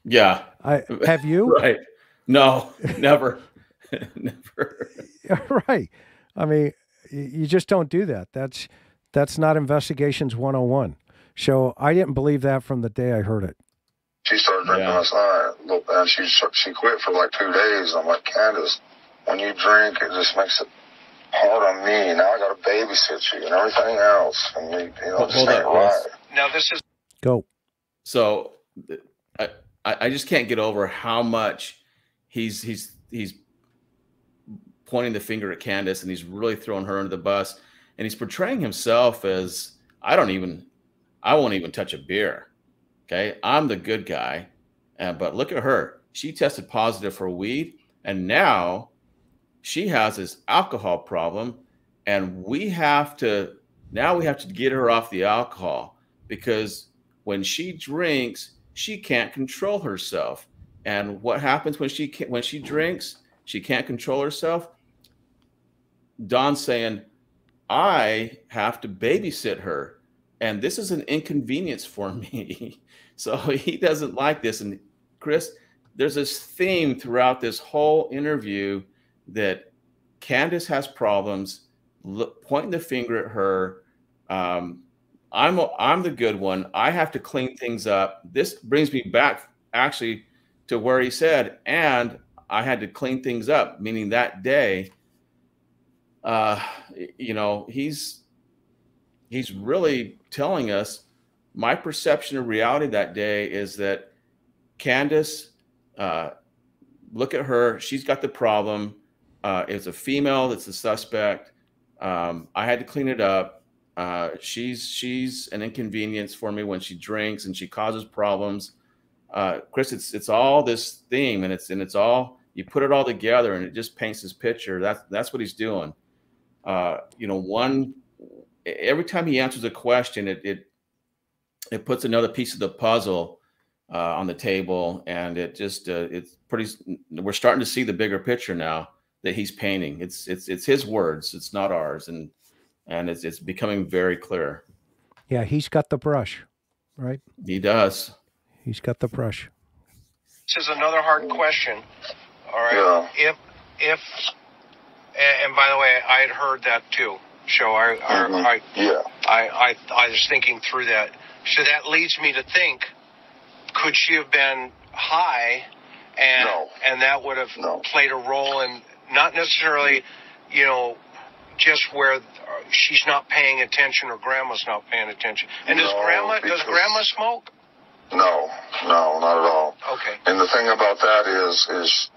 [SPEAKER 1] Yeah,
[SPEAKER 2] I have you?
[SPEAKER 1] right. No, never, never.
[SPEAKER 2] right. I mean, y- you just don't do that. That's that's not investigations 101. So I didn't believe that from the day I heard it.
[SPEAKER 3] she started drinking
[SPEAKER 1] Yeah.
[SPEAKER 3] last night, Look, and she she quit for like two days. I'm like Candus, when you drink, it just makes it hard on me. Now I got to babysit you and everything else, and you, you know,
[SPEAKER 1] Hold-
[SPEAKER 3] just
[SPEAKER 1] hold
[SPEAKER 3] ain't
[SPEAKER 1] up,
[SPEAKER 3] right.
[SPEAKER 1] Chris.
[SPEAKER 4] Now this is
[SPEAKER 2] Go.
[SPEAKER 1] So I, I I just can't get over how much he's he's he's pointing the finger at Candus and he's really throwing her under the bus and he's portraying himself as I don't even I won't even touch a beer. Okay, I'm the good guy, uh, but look at her. She tested positive for weed, and now she has this alcohol problem, and we have to now we have to get her off the alcohol because when she drinks, she can't control herself. And what happens when she can, when she drinks, she can't control herself. Don's saying, "I have to babysit her, and this is an inconvenience for me." so he doesn't like this. And Chris, there's this theme throughout this whole interview that Candus has problems, look, pointing the finger at her. Um, I'm I'm the good one. I have to clean things up. This brings me back actually to where he said, and I had to clean things up, meaning that day, uh, you know, he's he's really telling us my perception of reality that day is that Candus, uh, look at her, she's got the problem. Uh, it's a female that's the suspect. Um, I had to clean it up. Uh, she's she's an inconvenience for me when she drinks and she causes problems. Uh, Chris, it's it's all this theme, and it's and it's all you put it all together, and it just paints this picture. That's that's what he's doing. Uh, you know, one every time he answers a question, it it it puts another piece of the puzzle uh, on the table, and it just uh, it's pretty. We're starting to see the bigger picture now that he's painting. It's it's it's his words. It's not ours, and and it's it's becoming very clear.
[SPEAKER 2] Yeah, he's got the brush, right?
[SPEAKER 1] He does.
[SPEAKER 2] He's got the brush.
[SPEAKER 4] This is another hard question. All right.
[SPEAKER 3] Yeah.
[SPEAKER 4] If if and, and by the way, I had heard that too. So I I,
[SPEAKER 3] Mhm.
[SPEAKER 4] I
[SPEAKER 3] Yeah.
[SPEAKER 4] I, I I was thinking through that. So that leads me to think: Could she have been high, and
[SPEAKER 3] No.
[SPEAKER 4] and that would have
[SPEAKER 3] No.
[SPEAKER 4] played a role in not necessarily, you know, just where she's not paying attention or grandma's not paying attention. And does
[SPEAKER 3] No,
[SPEAKER 4] grandma does grandma smoke?
[SPEAKER 3] No. No, not at all.
[SPEAKER 4] Okay,
[SPEAKER 3] And the thing about that is, is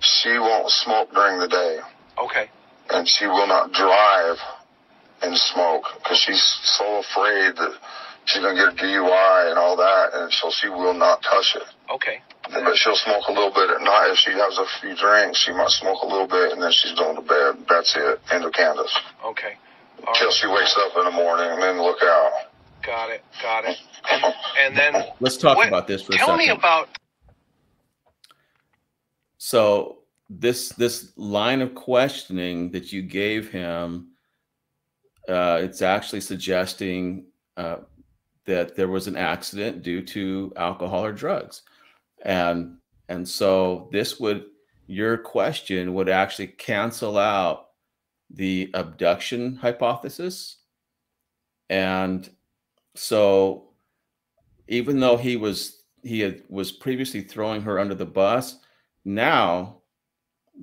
[SPEAKER 3] she won't smoke during the day,
[SPEAKER 4] okay,
[SPEAKER 3] and she will not drive and smoke because she's so afraid that she's gonna get a DUI and all that, and so she will not touch it.
[SPEAKER 4] okay.
[SPEAKER 3] But she'll smoke a little bit at night. If she has a few drinks, she might smoke a little bit, and then she's going to bed. That's it. End of Candus.
[SPEAKER 4] Okay. All
[SPEAKER 3] Till
[SPEAKER 4] right.
[SPEAKER 3] she wakes up in the morning, and then look out.
[SPEAKER 4] Got it. Got it. And, and then
[SPEAKER 1] Let's talk
[SPEAKER 4] What-
[SPEAKER 1] about this for a second.
[SPEAKER 4] tell me about
[SPEAKER 1] so this this line of questioning that you gave him uh, it's actually suggesting uh, that there was an accident due to alcohol or drugs. And and so this would your question would actually cancel out the abduction hypothesis. And so even though he was he had, was previously throwing her under the bus now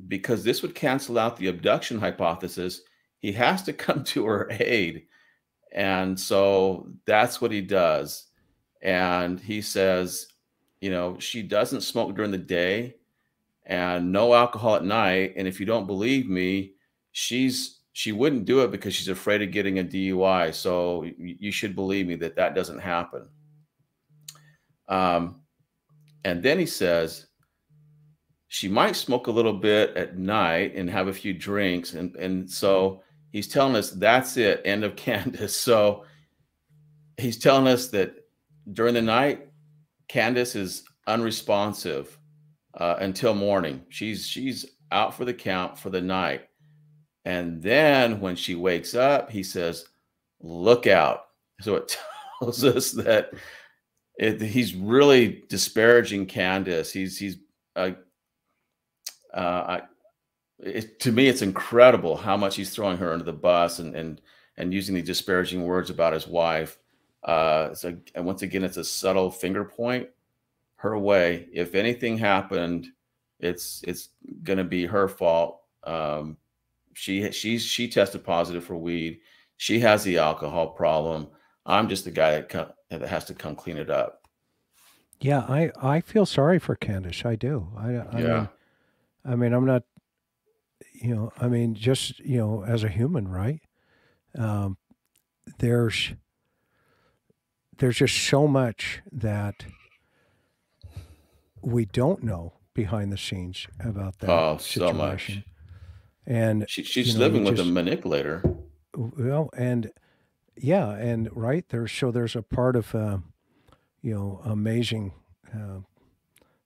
[SPEAKER 1] because this would cancel out the abduction hypothesis he has to come to her aid. And so that's what he does. And he says you know she doesn't smoke during the day and no alcohol at night. And if you don't believe me she's she wouldn't do it because she's afraid of getting a DUI so you should believe me that that doesn't happen. Um and then he says she might smoke a little bit at night and have a few drinks and and so he's telling us that's it end of Candus. So he's telling us that during the night Candus is unresponsive uh, until morning. She's she's out for the count for the night. And then when she wakes up he says look out. So it tells us that it, he's really disparaging Candus. He's he's uh, I, it, to me, it's incredible how much he's throwing her under the bus and and and using the disparaging words about his wife. Uh, so, and once again, it's a subtle finger point her way. If anything happened, it's it's going to be her fault. Um, she she's she tested positive for weed. She has the alcohol problem. I'm just the guy that that has to come clean it up.
[SPEAKER 2] Yeah, I, I feel sorry for Candus. I do. I, I
[SPEAKER 1] Yeah.
[SPEAKER 2] mean, I mean, I'm not, you know, I mean, just you know, as a human, right? Um, there's, there's just so much that we don't know behind the scenes about that
[SPEAKER 1] Oh, so
[SPEAKER 2] situation.
[SPEAKER 1] much.
[SPEAKER 2] And
[SPEAKER 1] She, she's
[SPEAKER 2] You know,
[SPEAKER 1] living with a manipulator.
[SPEAKER 2] well, and yeah, and right there's so there's a part of uh, you know amazing uh,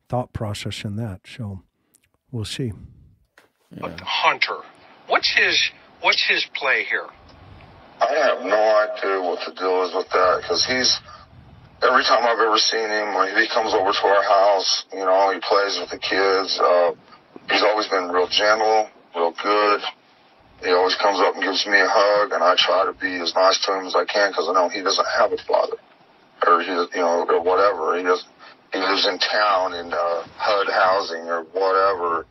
[SPEAKER 2] thought process in that. So we'll see.
[SPEAKER 1] Yeah.
[SPEAKER 4] Hunter. What's his What's his play here?
[SPEAKER 3] I have no idea what the deal is with that because he's every time I've ever seen him when he comes over to our house, you know, he plays with the kids. Uh, he's always been real gentle, real good. He always comes up and gives me a hug, and I try to be as nice to him as I can because I know he doesn't have a father, or he, you know, or whatever. He does. He lives in town in uh, HUD housing or whatever.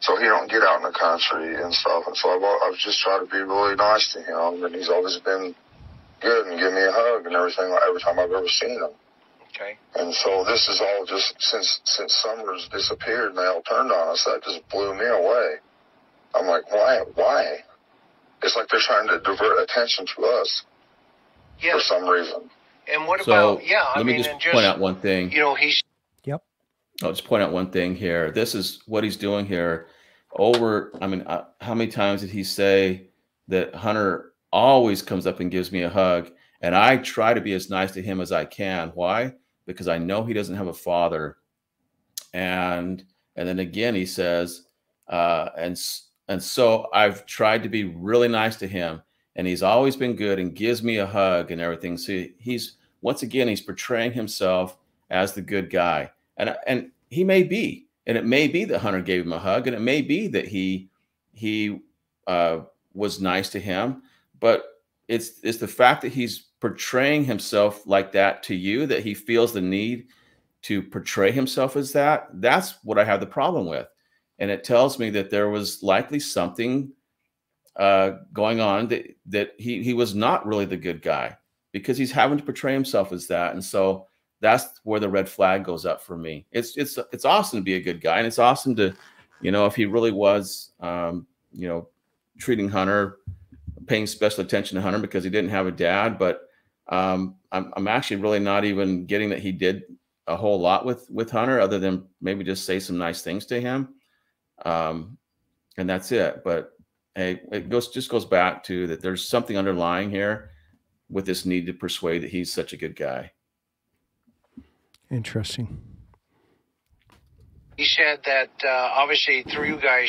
[SPEAKER 3] so he don't get out in the country and stuff. And so I've, I've just tried to be really nice to him, and he's always been good and give me a hug and everything like every time I've ever seen him.
[SPEAKER 4] Okay.
[SPEAKER 3] And so this is all just since since Summers disappeared and they all turned on us. That just blew me away. I'm like, why? Why? It's like they're trying to divert attention to us for some reason.
[SPEAKER 4] And what
[SPEAKER 1] So
[SPEAKER 4] about yeah? I
[SPEAKER 1] let me
[SPEAKER 4] mean,
[SPEAKER 1] just
[SPEAKER 4] and just
[SPEAKER 1] point out one thing.
[SPEAKER 4] you know, he's
[SPEAKER 1] I'll just point out one thing here. This is what he's doing here. Over, I mean, uh, how many times did he say that Hunter always comes up and gives me a hug, and I try to be as nice to him as I can. Why? Because I know he doesn't have a father, and and then again he says, uh, and and so I've tried to be really nice to him, and he's always been good and gives me a hug and everything. So he's once again he's portraying himself as the good guy and and he may be and it may be that hunter gave him a hug and it may be that he he uh, was nice to him but it's it's the fact that he's portraying himself like that to you that he feels the need to portray himself as that that's what i have the problem with. And it tells me that there was likely something uh, going on that that he he was not really the good guy because he's having to portray himself as that. And so that's where the red flag goes up for me. It's it's it's awesome to be a good guy, and it's awesome to, you know, if he really was, um, you know, treating Hunter, paying special attention to Hunter because he didn't have a dad. But um, I'm I'm actually really not even getting that he did a whole lot with with Hunter, other than maybe just say some nice things to him, um, and that's it. But hey, it goes just goes back to that. There's something underlying here with this need to persuade that he's such a good guy.
[SPEAKER 2] Interesting.
[SPEAKER 4] he said that uh, obviously threw you guys,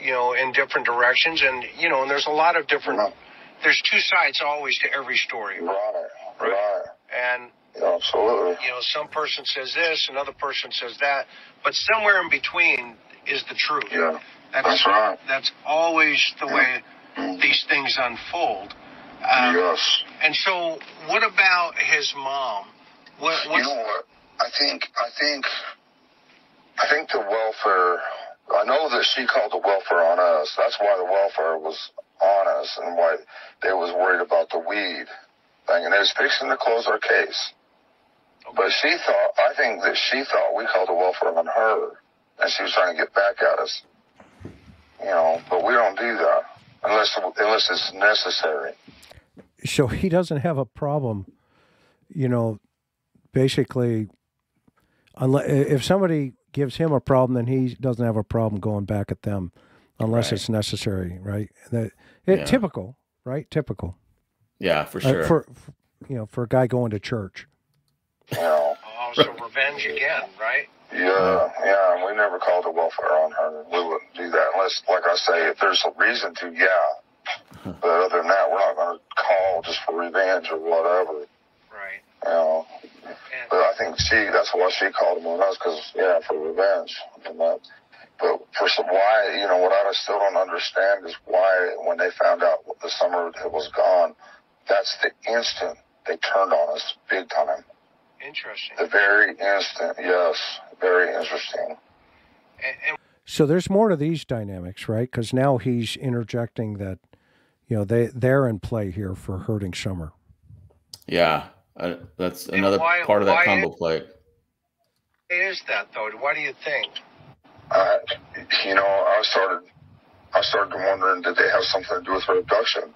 [SPEAKER 4] you know, in different directions, and you know, and there's a lot of different.
[SPEAKER 3] Right,
[SPEAKER 4] There's two sides always to every story,
[SPEAKER 3] right. right.
[SPEAKER 4] and
[SPEAKER 3] Yeah, absolutely.
[SPEAKER 4] you know, some person says this, another person says that, but somewhere in between is the truth.
[SPEAKER 3] Yeah,
[SPEAKER 4] That's,
[SPEAKER 3] that's right.
[SPEAKER 4] That's always the way
[SPEAKER 3] Mhm.
[SPEAKER 4] these things unfold. Um,
[SPEAKER 3] yes.
[SPEAKER 4] And so, what about his mom? What?
[SPEAKER 3] You know what? I think I think I think the welfare. I know that she called the welfare on us. That's why the welfare was on us, and why they was worried about the weed thing, and they was fixing to close our case. But she thought, I think that she thought we called the welfare on her, and she was trying to get back at us. You know, but we don't do that unless unless it's necessary.
[SPEAKER 2] So he doesn't have a problem, you know, basically, unless if somebody gives him a problem, then he doesn't have a problem going back at them, unless
[SPEAKER 1] Right.
[SPEAKER 2] it's necessary, right? That it,
[SPEAKER 1] Yeah.
[SPEAKER 2] typical, right? Typical
[SPEAKER 1] Yeah, for
[SPEAKER 2] Uh,
[SPEAKER 1] sure.
[SPEAKER 2] for, for you know for a guy going to church.
[SPEAKER 3] You know.
[SPEAKER 4] oh, so revenge again, right?
[SPEAKER 3] Yeah, yeah, we never called the welfare on her. We wouldn't do that unless, like I say, if there's a reason to, yeah. But other than that, we're not going to call just for revenge or whatever,
[SPEAKER 4] Right.
[SPEAKER 3] you know.
[SPEAKER 4] And,
[SPEAKER 3] But I think she, that's why she called him on us, because, yeah, for revenge. And that, but for some, why, you know, what I still don't understand is why, when they found out the summer it was gone, that's the instant they turned on us big time.
[SPEAKER 4] interesting.
[SPEAKER 3] The very instant, yes, very interesting.
[SPEAKER 4] And, and
[SPEAKER 2] So there's more to these dynamics, right? Because now he's interjecting that, you know, they they're in play here for hurting Summer.
[SPEAKER 1] yeah, uh, that's another
[SPEAKER 4] why-
[SPEAKER 1] part of that combo plate.
[SPEAKER 4] why is that though? Why do you think?
[SPEAKER 3] I, you know, I started, I started wondering, did they have something to do with her abduction?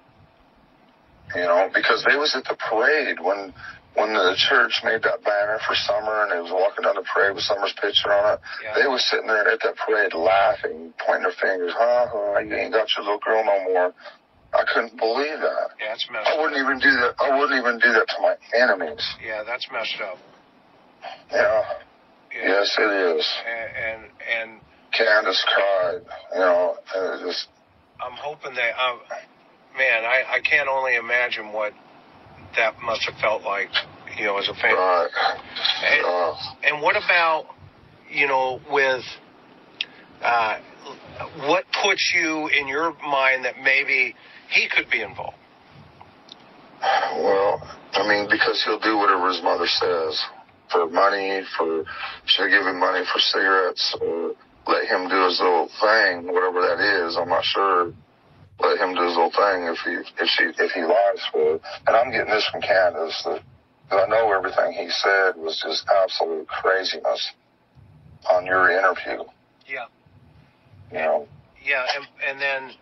[SPEAKER 3] You know, because they was at the parade when, when the church made that banner for Summer and they was walking down the parade with Summer's picture on it.
[SPEAKER 4] Yeah.
[SPEAKER 3] They was sitting there at that parade laughing, pointing their fingers, huh, huh, you ain't got your little girl no more. I couldn't believe that.
[SPEAKER 4] Yeah, that's messed
[SPEAKER 3] I wouldn't even do that. I wouldn't even do that to my enemies.
[SPEAKER 4] Yeah, that's messed up.
[SPEAKER 3] Yeah.
[SPEAKER 4] Yeah.
[SPEAKER 3] Yes, it is.
[SPEAKER 4] And, and and
[SPEAKER 3] Candus cried, you know, and it just,
[SPEAKER 4] I'm hoping that, um, man, I, I can't only imagine what that must have felt like, you know, as a fan.
[SPEAKER 3] right.
[SPEAKER 4] And,
[SPEAKER 3] Uh,
[SPEAKER 4] and what about, you know, with uh, what puts you in your mind that maybe he could be involved?
[SPEAKER 3] well, I mean, because he'll do whatever his mother says for money, for she'll give him money for cigarettes or let him do his little thing, whatever that is. I'm not sure. Let him do his little thing if he if she if he lies for it. And I'm getting this from Candus that, that I know everything he said was just absolute craziness on your interview.
[SPEAKER 4] Yeah.
[SPEAKER 3] You know.
[SPEAKER 4] Yeah, and and then,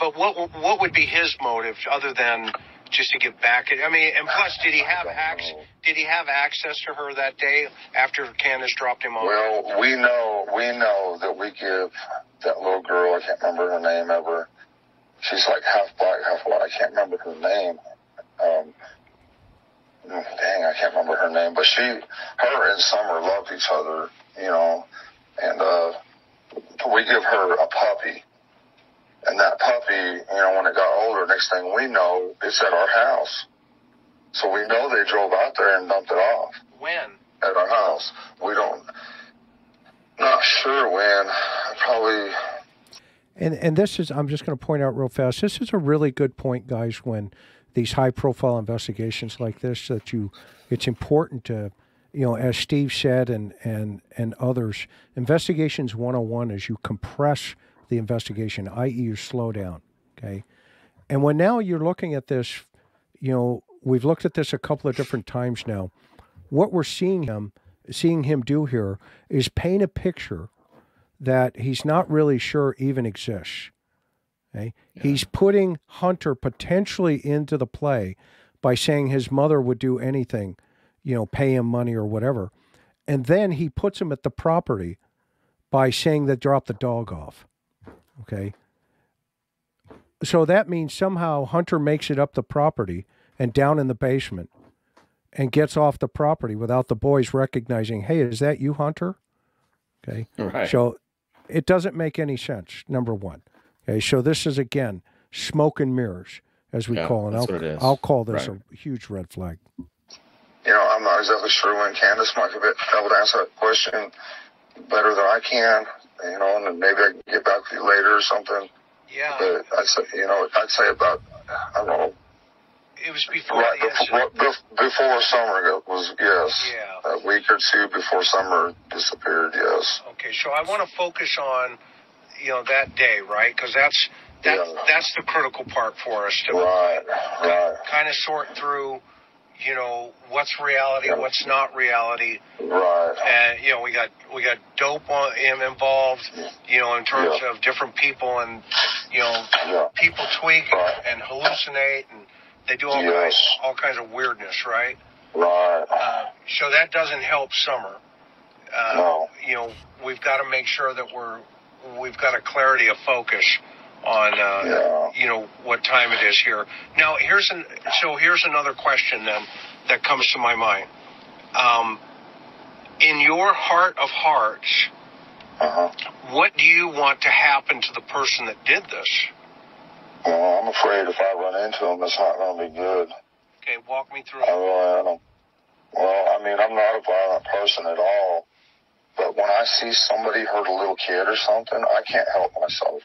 [SPEAKER 4] but what what would be his motive other than just to get back at? I mean, and plus, did he have access? Did he have access to her that day after Candus dropped him off?
[SPEAKER 3] Well, we know we know that we give that little girl. I can't remember her name ever. She's like half black, half white. I can't remember her name. Um, dang, I can't remember her name. But she, her and Summer loved each other, you know, and uh, we give her a puppy. And that puppy, you know, when it got older, next thing we know, it's at our house. So we know they drove out there and dumped it off
[SPEAKER 4] when?
[SPEAKER 3] at our house. We don't, not sure when. Probably,
[SPEAKER 2] And and this is I'm just going to point out real fast. This is a really good point, guys. When these high profile investigations like this, that you, it's important to, you know, as Steve said, and and and others, investigations 101 is you compress the investigation, i.e., you slow down. Okay, and when now you're looking at this, you know, we've looked at this a couple of different times now. What we're seeing him seeing him do here is paint a picture that he's not really sure even exists. Okay? He's putting Hunter potentially into the play by saying his mother would do anything, you know, pay him money or whatever. And then he puts him at the property by saying that drop the dog off. Okay. So that means somehow Hunter makes it up the property and down in the basement and gets off the property without the boys recognizing, hey, is that you, Hunter? Okay.
[SPEAKER 1] Right.
[SPEAKER 2] So it doesn't make any sense, number one. Okay, so this is again smoke and mirrors, as we
[SPEAKER 1] Yeah,
[SPEAKER 2] call it.
[SPEAKER 1] that's
[SPEAKER 2] I'll,
[SPEAKER 1] what it is.
[SPEAKER 2] I'll call this
[SPEAKER 1] Right.
[SPEAKER 2] a huge red flag.
[SPEAKER 3] you know, I'm not exactly sure when Candus might be able to answer that question better than I can. You know, and maybe I can get back to you later or something.
[SPEAKER 4] Yeah,
[SPEAKER 3] But I'd say, you know, I'd say about, I don't know,
[SPEAKER 4] it was before
[SPEAKER 3] right before, bef- before summer was, yes.
[SPEAKER 4] Yeah.
[SPEAKER 3] A week or two before summer disappeared, yes.
[SPEAKER 4] Okay, so I want to focus on, you know, that day, right? Because that's that
[SPEAKER 3] Yeah.
[SPEAKER 4] that's the critical part for us to
[SPEAKER 3] Right, right,
[SPEAKER 4] kind of sort through, you know, what's reality, what's not reality,
[SPEAKER 3] right.
[SPEAKER 4] and you know, we got we got dope on him involved, you know, in terms
[SPEAKER 3] Yeah.
[SPEAKER 4] of different people and you know,
[SPEAKER 3] Yeah,
[SPEAKER 4] people tweak
[SPEAKER 3] Right.
[SPEAKER 4] and hallucinate and they do all
[SPEAKER 3] Yes.
[SPEAKER 4] kinds all kinds of weirdness, right?
[SPEAKER 3] right.
[SPEAKER 4] Uh, so that doesn't help summer. Uh,
[SPEAKER 3] No.
[SPEAKER 4] You know, we've got to make sure that we're we've got a clarity of focus on uh,
[SPEAKER 3] Yeah.
[SPEAKER 4] you know what time it is here. Now here's an so here's another question then that comes to my mind. Um, in your heart of hearts,
[SPEAKER 3] Uh-huh.
[SPEAKER 4] what do you want to happen to the person that did this?
[SPEAKER 3] Well, I'm afraid if I run into him, it's not going to be good.
[SPEAKER 4] Okay, walk me through.
[SPEAKER 3] I really am. Well, I mean, I'm not a violent person at all. But when I see somebody hurt a little kid or something, I can't help myself.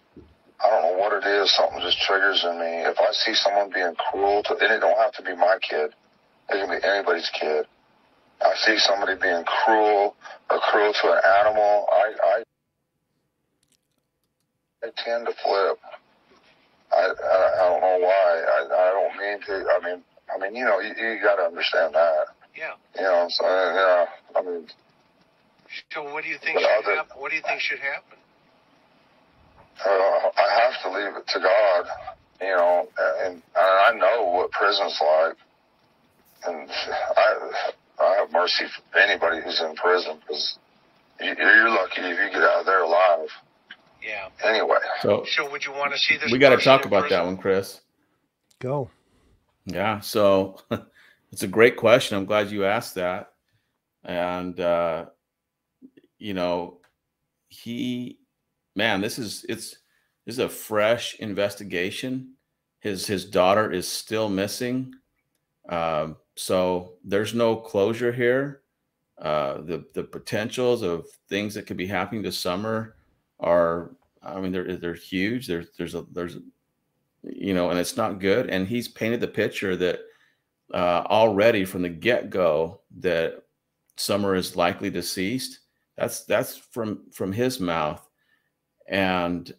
[SPEAKER 3] I don't know what it is. Something just triggers in me. If I see someone being cruel to, and it don't have to be my kid. It can be anybody's kid. I see somebody being cruel or cruel to an animal. I, I, I tend to flip. I, I, I don't know why. I, I don't mean to. I mean, I mean, you know, you, you got to understand that.
[SPEAKER 4] Yeah.
[SPEAKER 3] You know what I'm saying? Yeah. I mean,
[SPEAKER 4] So what do you think should
[SPEAKER 3] other-
[SPEAKER 4] happen? What do you think should happen?
[SPEAKER 3] Uh, I have to leave it to God. You know, and, and I know what prison's like, and I I have mercy for anybody who's in prison because you, you're lucky if you get out of there alive.
[SPEAKER 4] Yeah.
[SPEAKER 3] Anyway,
[SPEAKER 1] So
[SPEAKER 4] So would you want to see this?
[SPEAKER 1] we got to talk
[SPEAKER 4] in
[SPEAKER 1] about that one, Chris.
[SPEAKER 2] Go.
[SPEAKER 1] Yeah. So it's a great question. I'm glad you asked that. And, uh, you know, he, man, this is, it's, this is a fresh investigation. His, his daughter is still missing. Um, so there's no closure here. Uh, the, the potentials of things that could be happening this summer are, I mean, they're, they're huge. There's, there's a, there's, you know, and it's not good. And he's painted the picture that uh, already from the get go that Summer is likely deceased. That's that's from from his mouth. And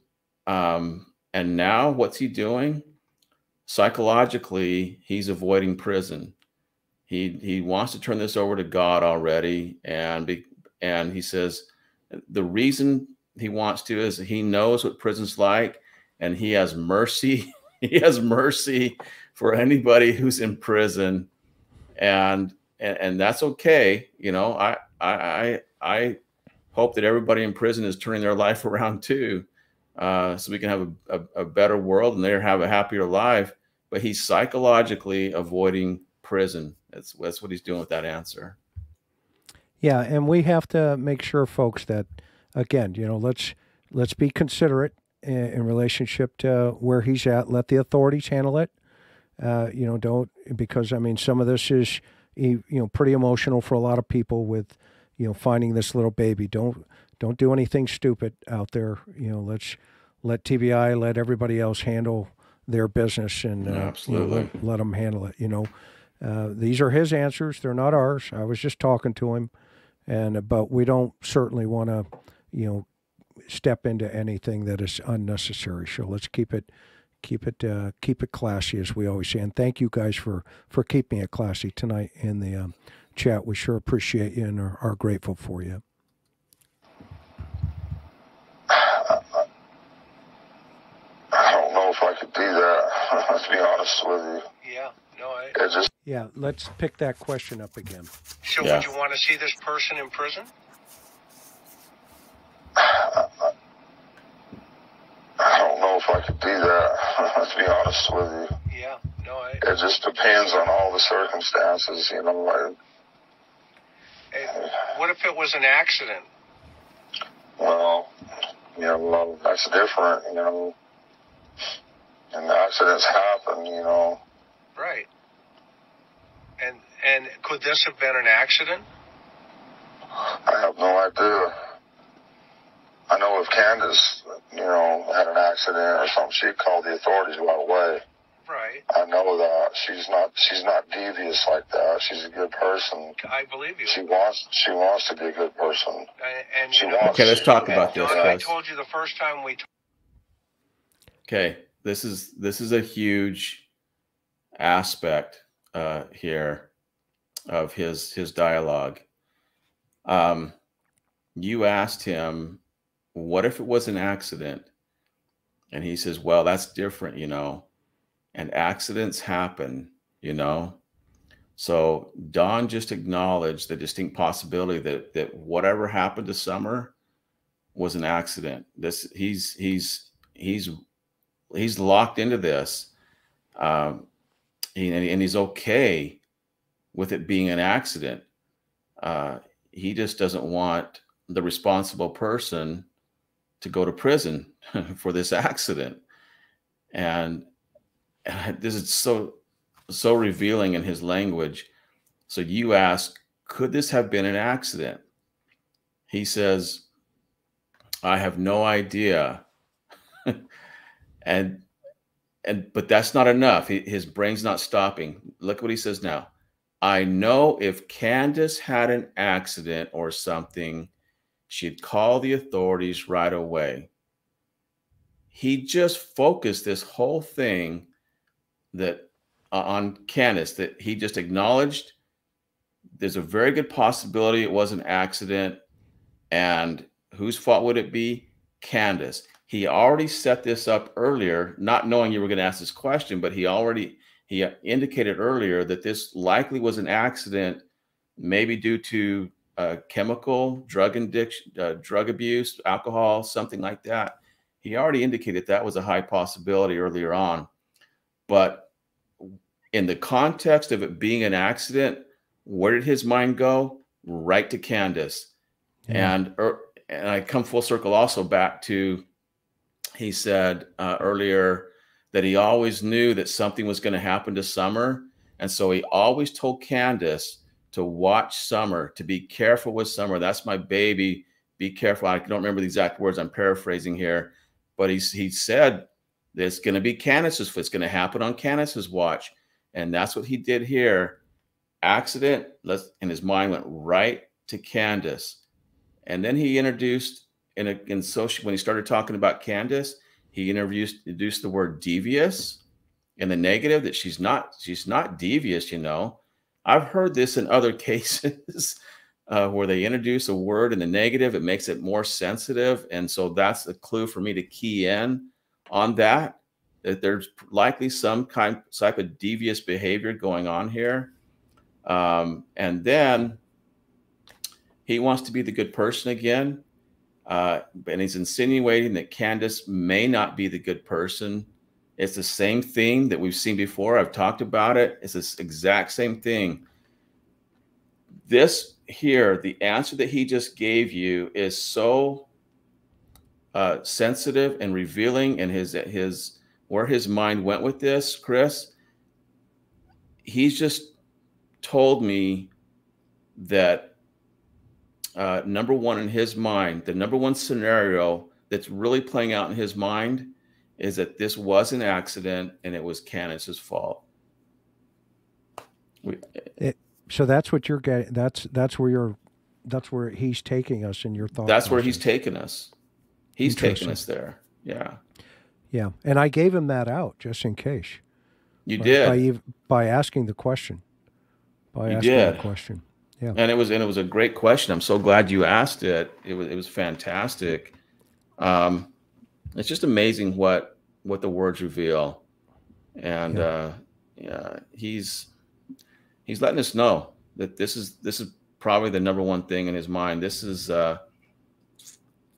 [SPEAKER 1] um, and now what's he doing? Psychologically, he's avoiding prison. He he wants to turn this over to God already, and be, and he says the reason he wants to is he knows what prison's like, and he has mercy. he has mercy for anybody who's in prison, and and, and that's okay. You know, I I I hope that everybody in prison is turning their life around too, uh, so we can have a, a, a better world and they have a happier life. But he's psychologically avoiding prison. That's that's what he's doing with that answer.
[SPEAKER 2] Yeah, and we have to make sure, folks, that again, you know, let's let's be considerate in, in relationship to where he's at. Let the authorities handle it. Uh, you know, don't because I mean, some of this is you know pretty emotional for a lot of people with you know finding this little baby. Don't don't do anything stupid out there. You know, let's let TBI, let everybody else handle their business and uh,
[SPEAKER 1] absolutely
[SPEAKER 2] you know, let, let them handle it. You know, uh, these are his answers; they're not ours. I was just talking to him, and but we don't certainly want to, you know, step into anything that is unnecessary. So let's keep it keep it uh, keep it classy as we always say. And thank you guys for for keeping it classy tonight in the um, chat. We sure appreciate you and are, are grateful for you.
[SPEAKER 3] I don't know if I could do that. to be honest with you,
[SPEAKER 4] Yeah. No, I.
[SPEAKER 3] it just
[SPEAKER 2] Yeah, let's pick that question up again.
[SPEAKER 4] So
[SPEAKER 1] Yeah.
[SPEAKER 4] would you want to see this person in prison?
[SPEAKER 3] I don't know if I could do that. to be honest with you,
[SPEAKER 4] Yeah. No, I.
[SPEAKER 3] it just depends on all the circumstances. You know, like,
[SPEAKER 4] What if it was an accident?
[SPEAKER 3] well, you know, that's different. You know, and accidents happen. You know,
[SPEAKER 4] Right. And and could this have been an accident?
[SPEAKER 3] I have no idea. I know if Candus, you know, had an accident or something, she'd call the authorities right away.
[SPEAKER 4] Right.
[SPEAKER 3] I know that she's not she's not devious like that. She's a good person.
[SPEAKER 4] I believe you.
[SPEAKER 3] She wants she wants to be a good person.
[SPEAKER 4] And, and
[SPEAKER 3] She
[SPEAKER 4] you know,
[SPEAKER 3] wants.
[SPEAKER 1] Okay, let's talk about this,
[SPEAKER 4] Don, I told you the first time we.
[SPEAKER 1] Okay, this is this is a huge aspect uh, here of his his dialogue. Um, you asked him, "What if it was an accident?" And he says, "Well, that's different, you know. And accidents happen, you know." So Don just acknowledged the distinct possibility that that whatever happened to Summer was an accident. This he's he's he's he's locked into this, um, and, and he's okay with it being an accident. Uh, he just doesn't want the responsible person to go to prison for this accident, and, and this is so so revealing in his language. So you ask, could this have been an accident? He says, I have no idea and and but that's not enough. He, his brain's not stopping. Look what he says now. I know if Candus had an accident or something, she'd call the authorities right away. He just focused this whole thing that uh, on Candus that he just acknowledged there's a very good possibility it was an accident and whose fault would it be? Candus he already set this up earlier, not knowing you were going to ask this question, but he already he indicated earlier that this likely was an accident, maybe due to uh, chemical drug addiction, uh, drug abuse, alcohol, something like that. He already indicated that was a high possibility earlier on, but in the context of it being an accident, where did his mind go? Right to Candus,
[SPEAKER 2] Yeah.
[SPEAKER 1] and er, and I come full circle also back to he said uh, earlier that he always knew that something was going to happen to Summer. And so he always told Candus to watch Summer, to be careful with Summer. That's my baby. Be careful. I don't remember the exact words. I'm paraphrasing here. But he, he said it's going to be Candus's, it's going to happen on Candus's watch. And that's what he did here. Accident, let's, and his mind went right to Candus. And then he introduced in a, in social when he started talking about Candus, he introduced introduced the word devious in the negative that she's not she's not devious. You know, I've heard this in other cases uh, where they introduce a word in the negative, it makes it more sensitive, and so that's a clue for me to key in on that. That there's likely some kind type of devious behavior going on here, um, and then he wants to be the good person again. Uh, and he's insinuating that Candus may not be the good person. It's the same thing that we've seen before. I've talked about it. It's this exact same thing. This here, the answer that he just gave you is so uh, sensitive and revealing, and his his where his mind went with this, Chris. He's just told me that uh, number one in his mind, the number one scenario that's really playing out in his mind is that this was an accident and it was Candus's fault.
[SPEAKER 2] We, it, so that's what you're getting. That's that's where you're. That's where he's taking us in your thought.
[SPEAKER 1] That's process. where he's taking us. He's taking us there. Yeah.
[SPEAKER 2] Yeah, and I gave him that out just in case.
[SPEAKER 1] You did
[SPEAKER 2] by, by asking the question. By
[SPEAKER 1] you
[SPEAKER 2] asking
[SPEAKER 1] did.
[SPEAKER 2] the question. Yeah.
[SPEAKER 1] And it was and it was a great question. I'm so glad you asked it. It was it was fantastic. Um, it's just amazing what what the words reveal, and yeah. uh, yeah, he's he's letting us know that this is this is probably the number one thing in his mind. This is uh,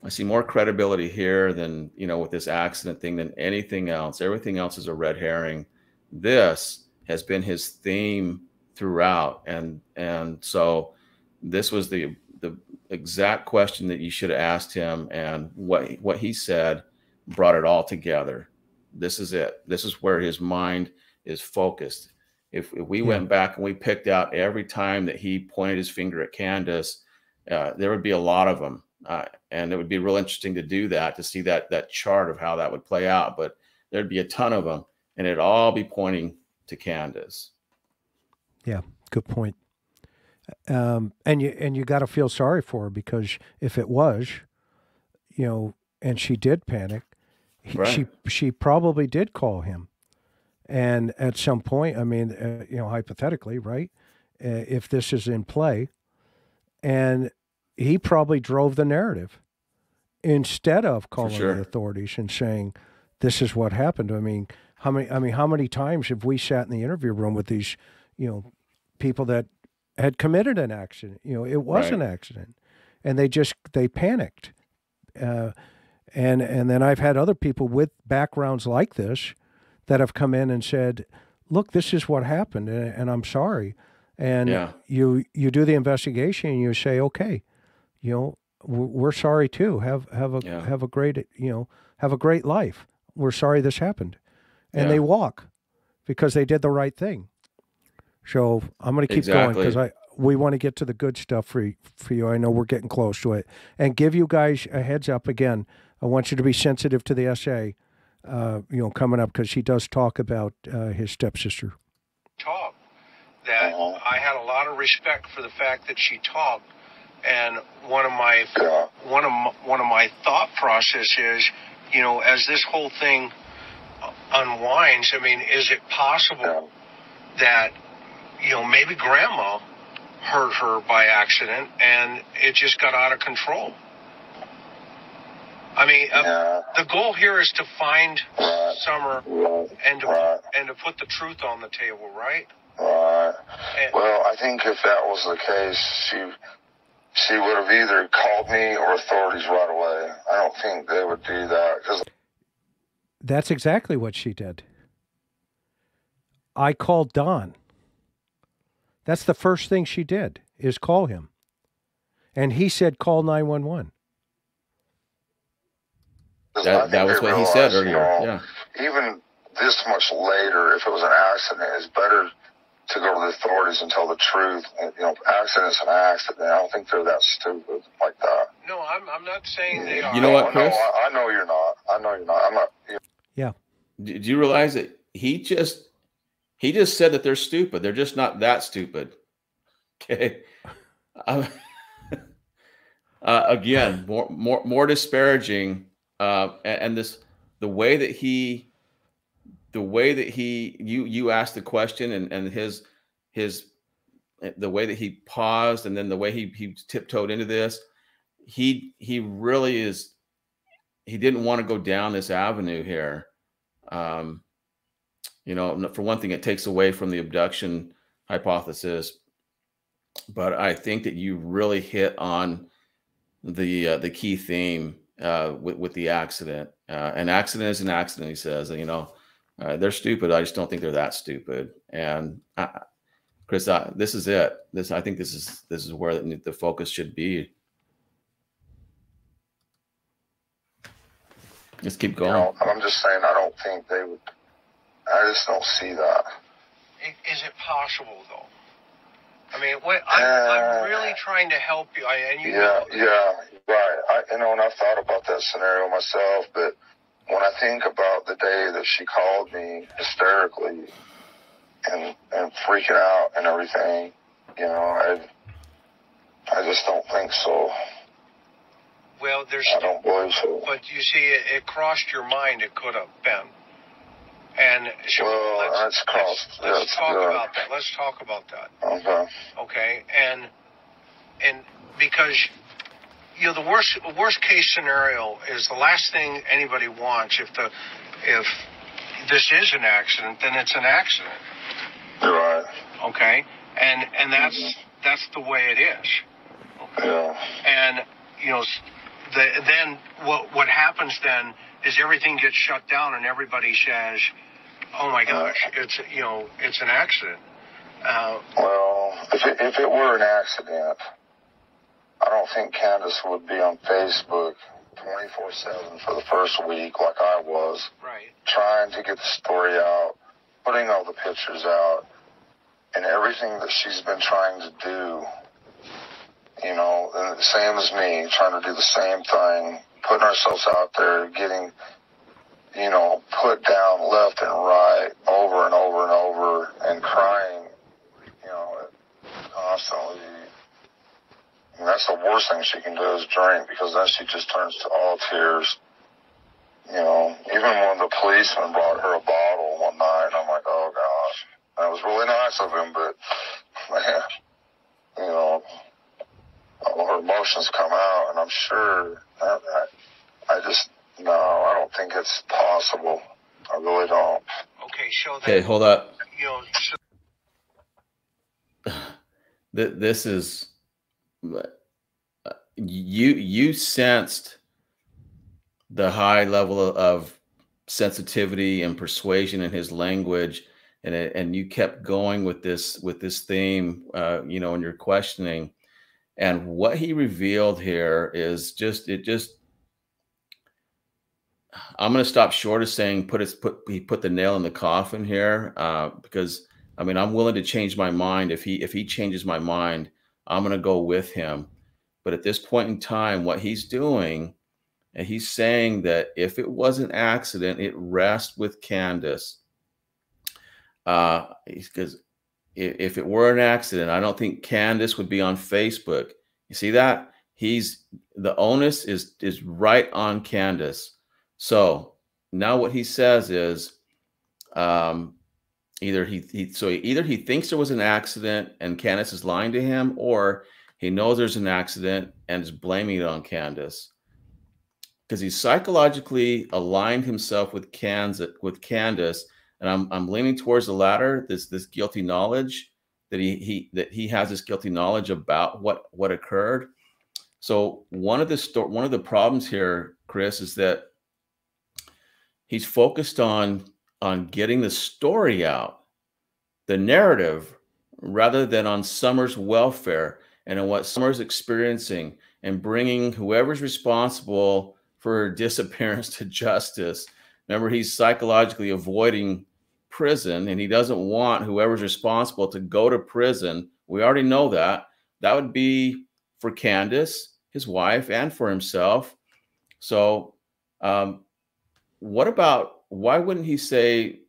[SPEAKER 1] I see more credibility here than you know with this accident thing than anything else. Everything else is a red herring. This has been his theme throughout and and so this was the the exact question that you should have asked him and what what he said brought it all together this is it this is where his mind is focused if, if we yeah. went back and we picked out every time that he pointed his finger at candus uh, there would be a lot of them uh, and it would be real interesting to do that to see that that chart of how that would play out but there'd be a ton of them and it'd all be pointing to candus
[SPEAKER 2] yeah, good point. Um, and you and you got to feel sorry for her because if it was, you know, and she did panic, he, right. she she probably did call him, and at some point, I mean, uh, you know, hypothetically, right? Uh, if this is in play, and he probably drove the narrative instead of calling sure. the authorities and saying, "This is what happened." I mean, how many? I mean, how many times have we sat in the interview room with these, you know, people that had committed an accident. You know, it was right. an accident, and they just they panicked. Uh, and and then I've had other people with backgrounds like this that have come in and said, "Look, this is what happened, and, and I'm sorry." And yeah. you you do the investigation and you say, "Okay, you know, we're sorry too. Have have a yeah. have a great you know have a great life. We're sorry this happened," and yeah. they walk because they did the right thing. So I'm going to keep exactly. going because I we want to get to the good stuff for for you. I know we're getting close to it, and give you guys a heads up again. I want you to be sensitive to the SA, uh, you know, coming up because he does talk about uh, his stepsister.
[SPEAKER 4] Talk that. I had a lot of respect for the fact that she talked, and one of my one of my, one of my thought process is, you know, as this whole thing unwinds, I mean, is it possible that you know, maybe grandma hurt her by accident and it just got out of control. I mean, uh, the goal here is to find. Summer and to and to put the truth on the table, right?
[SPEAKER 3] Right. And, well, I think if that was the case, she she would have either called me or authorities right away. I don't think they would do that because.
[SPEAKER 2] That's exactly what she did. I called Don. That's the first thing she did is call him. And he said, call 911.
[SPEAKER 1] That, that was what he said earlier. You know, yeah.
[SPEAKER 3] Even this much later, if it was an accident, it's better to go to the authorities and tell the truth. You know, accident's an accident. I don't think they're that stupid like that.
[SPEAKER 4] No, I'm, I'm not saying they are.
[SPEAKER 1] You know what, Chris?
[SPEAKER 3] No, I, I, know you're not. I know you're not. I'm not. You know.
[SPEAKER 2] Yeah.
[SPEAKER 1] Did you realize that he just he just said that they're stupid. They're just not that stupid. Okay. uh, again, more more more disparaging, uh, and, and this the way that he, the way that he you you asked the question and and his his the way that he paused and then the way he he tiptoed into this, he he really is. He didn't want to go down this avenue here. Um, you know, for one thing, it takes away from the abduction hypothesis, but I think that you really hit on the uh, the key theme uh, with with the accident. Uh, an accident is an accident, he says. You know, uh, they're stupid. I just don't think they're that stupid. And I, Chris, I, this is it. This I think this is this is where the, the focus should be. Just keep going. You
[SPEAKER 3] know, I'm just saying, I don't think they would. I just don't see that.
[SPEAKER 4] Is it possible though? I mean, what, I'm, uh, I'm, really trying to help you. I, and you
[SPEAKER 3] yeah, know. yeah, right. I, you know, and I've thought about that scenario myself, but when I think about the day that she called me hysterically and and freaking out and everything, you know, I I just don't think so.
[SPEAKER 4] Well, there's.
[SPEAKER 3] I don't believe so.
[SPEAKER 4] But you see, it, it crossed your mind. It could have been. And
[SPEAKER 3] so well, let's,
[SPEAKER 4] let's, let's talk about that. Let's talk about that.
[SPEAKER 3] Okay.
[SPEAKER 4] Okay. And and because you know the worst worst case scenario is the last thing anybody wants if the if this is an accident, then it's an accident.
[SPEAKER 3] You're right.
[SPEAKER 4] Okay. And and that's mm-hmm. that's the way it is.
[SPEAKER 3] Okay. Yeah.
[SPEAKER 4] And you know, the, then what what happens then is everything gets shut down and everybody says oh my gosh, it's you know, it's an accident. Uh,
[SPEAKER 3] well, if it, if it were an accident, I don't think Candus would be on Facebook 24 7 for the first week like I was.
[SPEAKER 4] Right.
[SPEAKER 3] Trying to get the story out, putting all the pictures out, and everything that she's been trying to do. You know, and same as me, trying to do the same thing, putting ourselves out there, getting you know, put down left and right over and over and over and crying, you know, constantly. And that's the worst thing she can do is drink because then she just turns to all tears. You know, even when the policeman brought her a bottle one night, I'm like, oh gosh, that was really nice of him, but man, you know, all her emotions come out, and I'm sure that, I, I just no, I don't think it's possible. I really don't.
[SPEAKER 4] Okay, show that.
[SPEAKER 1] Okay, hold up. You know, this is you. You sensed the high level of sensitivity and persuasion in his language, and and you kept going with this with this theme. Uh, you know, in your questioning, and what he revealed here is just it just I'm going to stop short of saying put it put he put the nail in the coffin here uh, because I mean I'm willing to change my mind if he if he changes my mind I'm going to go with him. But at this point in time, what he's doing, and he's saying that if it was an accident, it rests with Candus. Uh, because if it were an accident, I don't think Candus would be on Facebook. You see that? He's the onus is is right on Candus. So now what he says is um, either he, he so either he thinks there was an accident and Candus is lying to him, or he knows there's an accident and is blaming it on Candus because he's psychologically aligned himself with Kansas with Candus, and I'm I'm leaning towards the latter. This this guilty knowledge that he he that he has this guilty knowledge about what what occurred. So one of the sto- one of the problems here, Chris, is that he's focused on on getting the story out, the narrative, rather than on Summer's welfare and on what Summer's experiencing and bringing whoever's responsible for her disappearance to justice. Remember, he's psychologically avoiding prison and he doesn't want whoever's responsible to go to prison. We already know that. That would be for Candus, his wife, and for himself. So um, what about why wouldn't he say,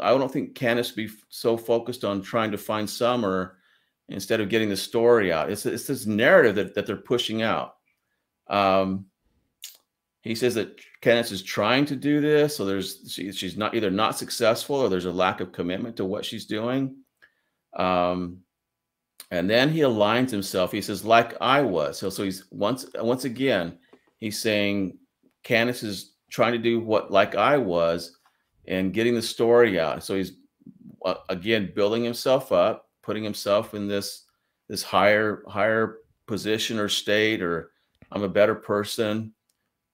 [SPEAKER 1] I don't think Candus be so focused on trying to find Summer instead of getting the story out? It's, it's this narrative that, that they're pushing out. Um, he says that Candus is trying to do this, so there's she, she's not either not successful or there's a lack of commitment to what she's doing. Um, and then he aligns himself. He says, "Like I was." So, so he's once once again, he's saying Candus is trying to do what like I was, and getting the story out. So he's uh, again building himself up, putting himself in this this higher higher position or state, or I'm a better person.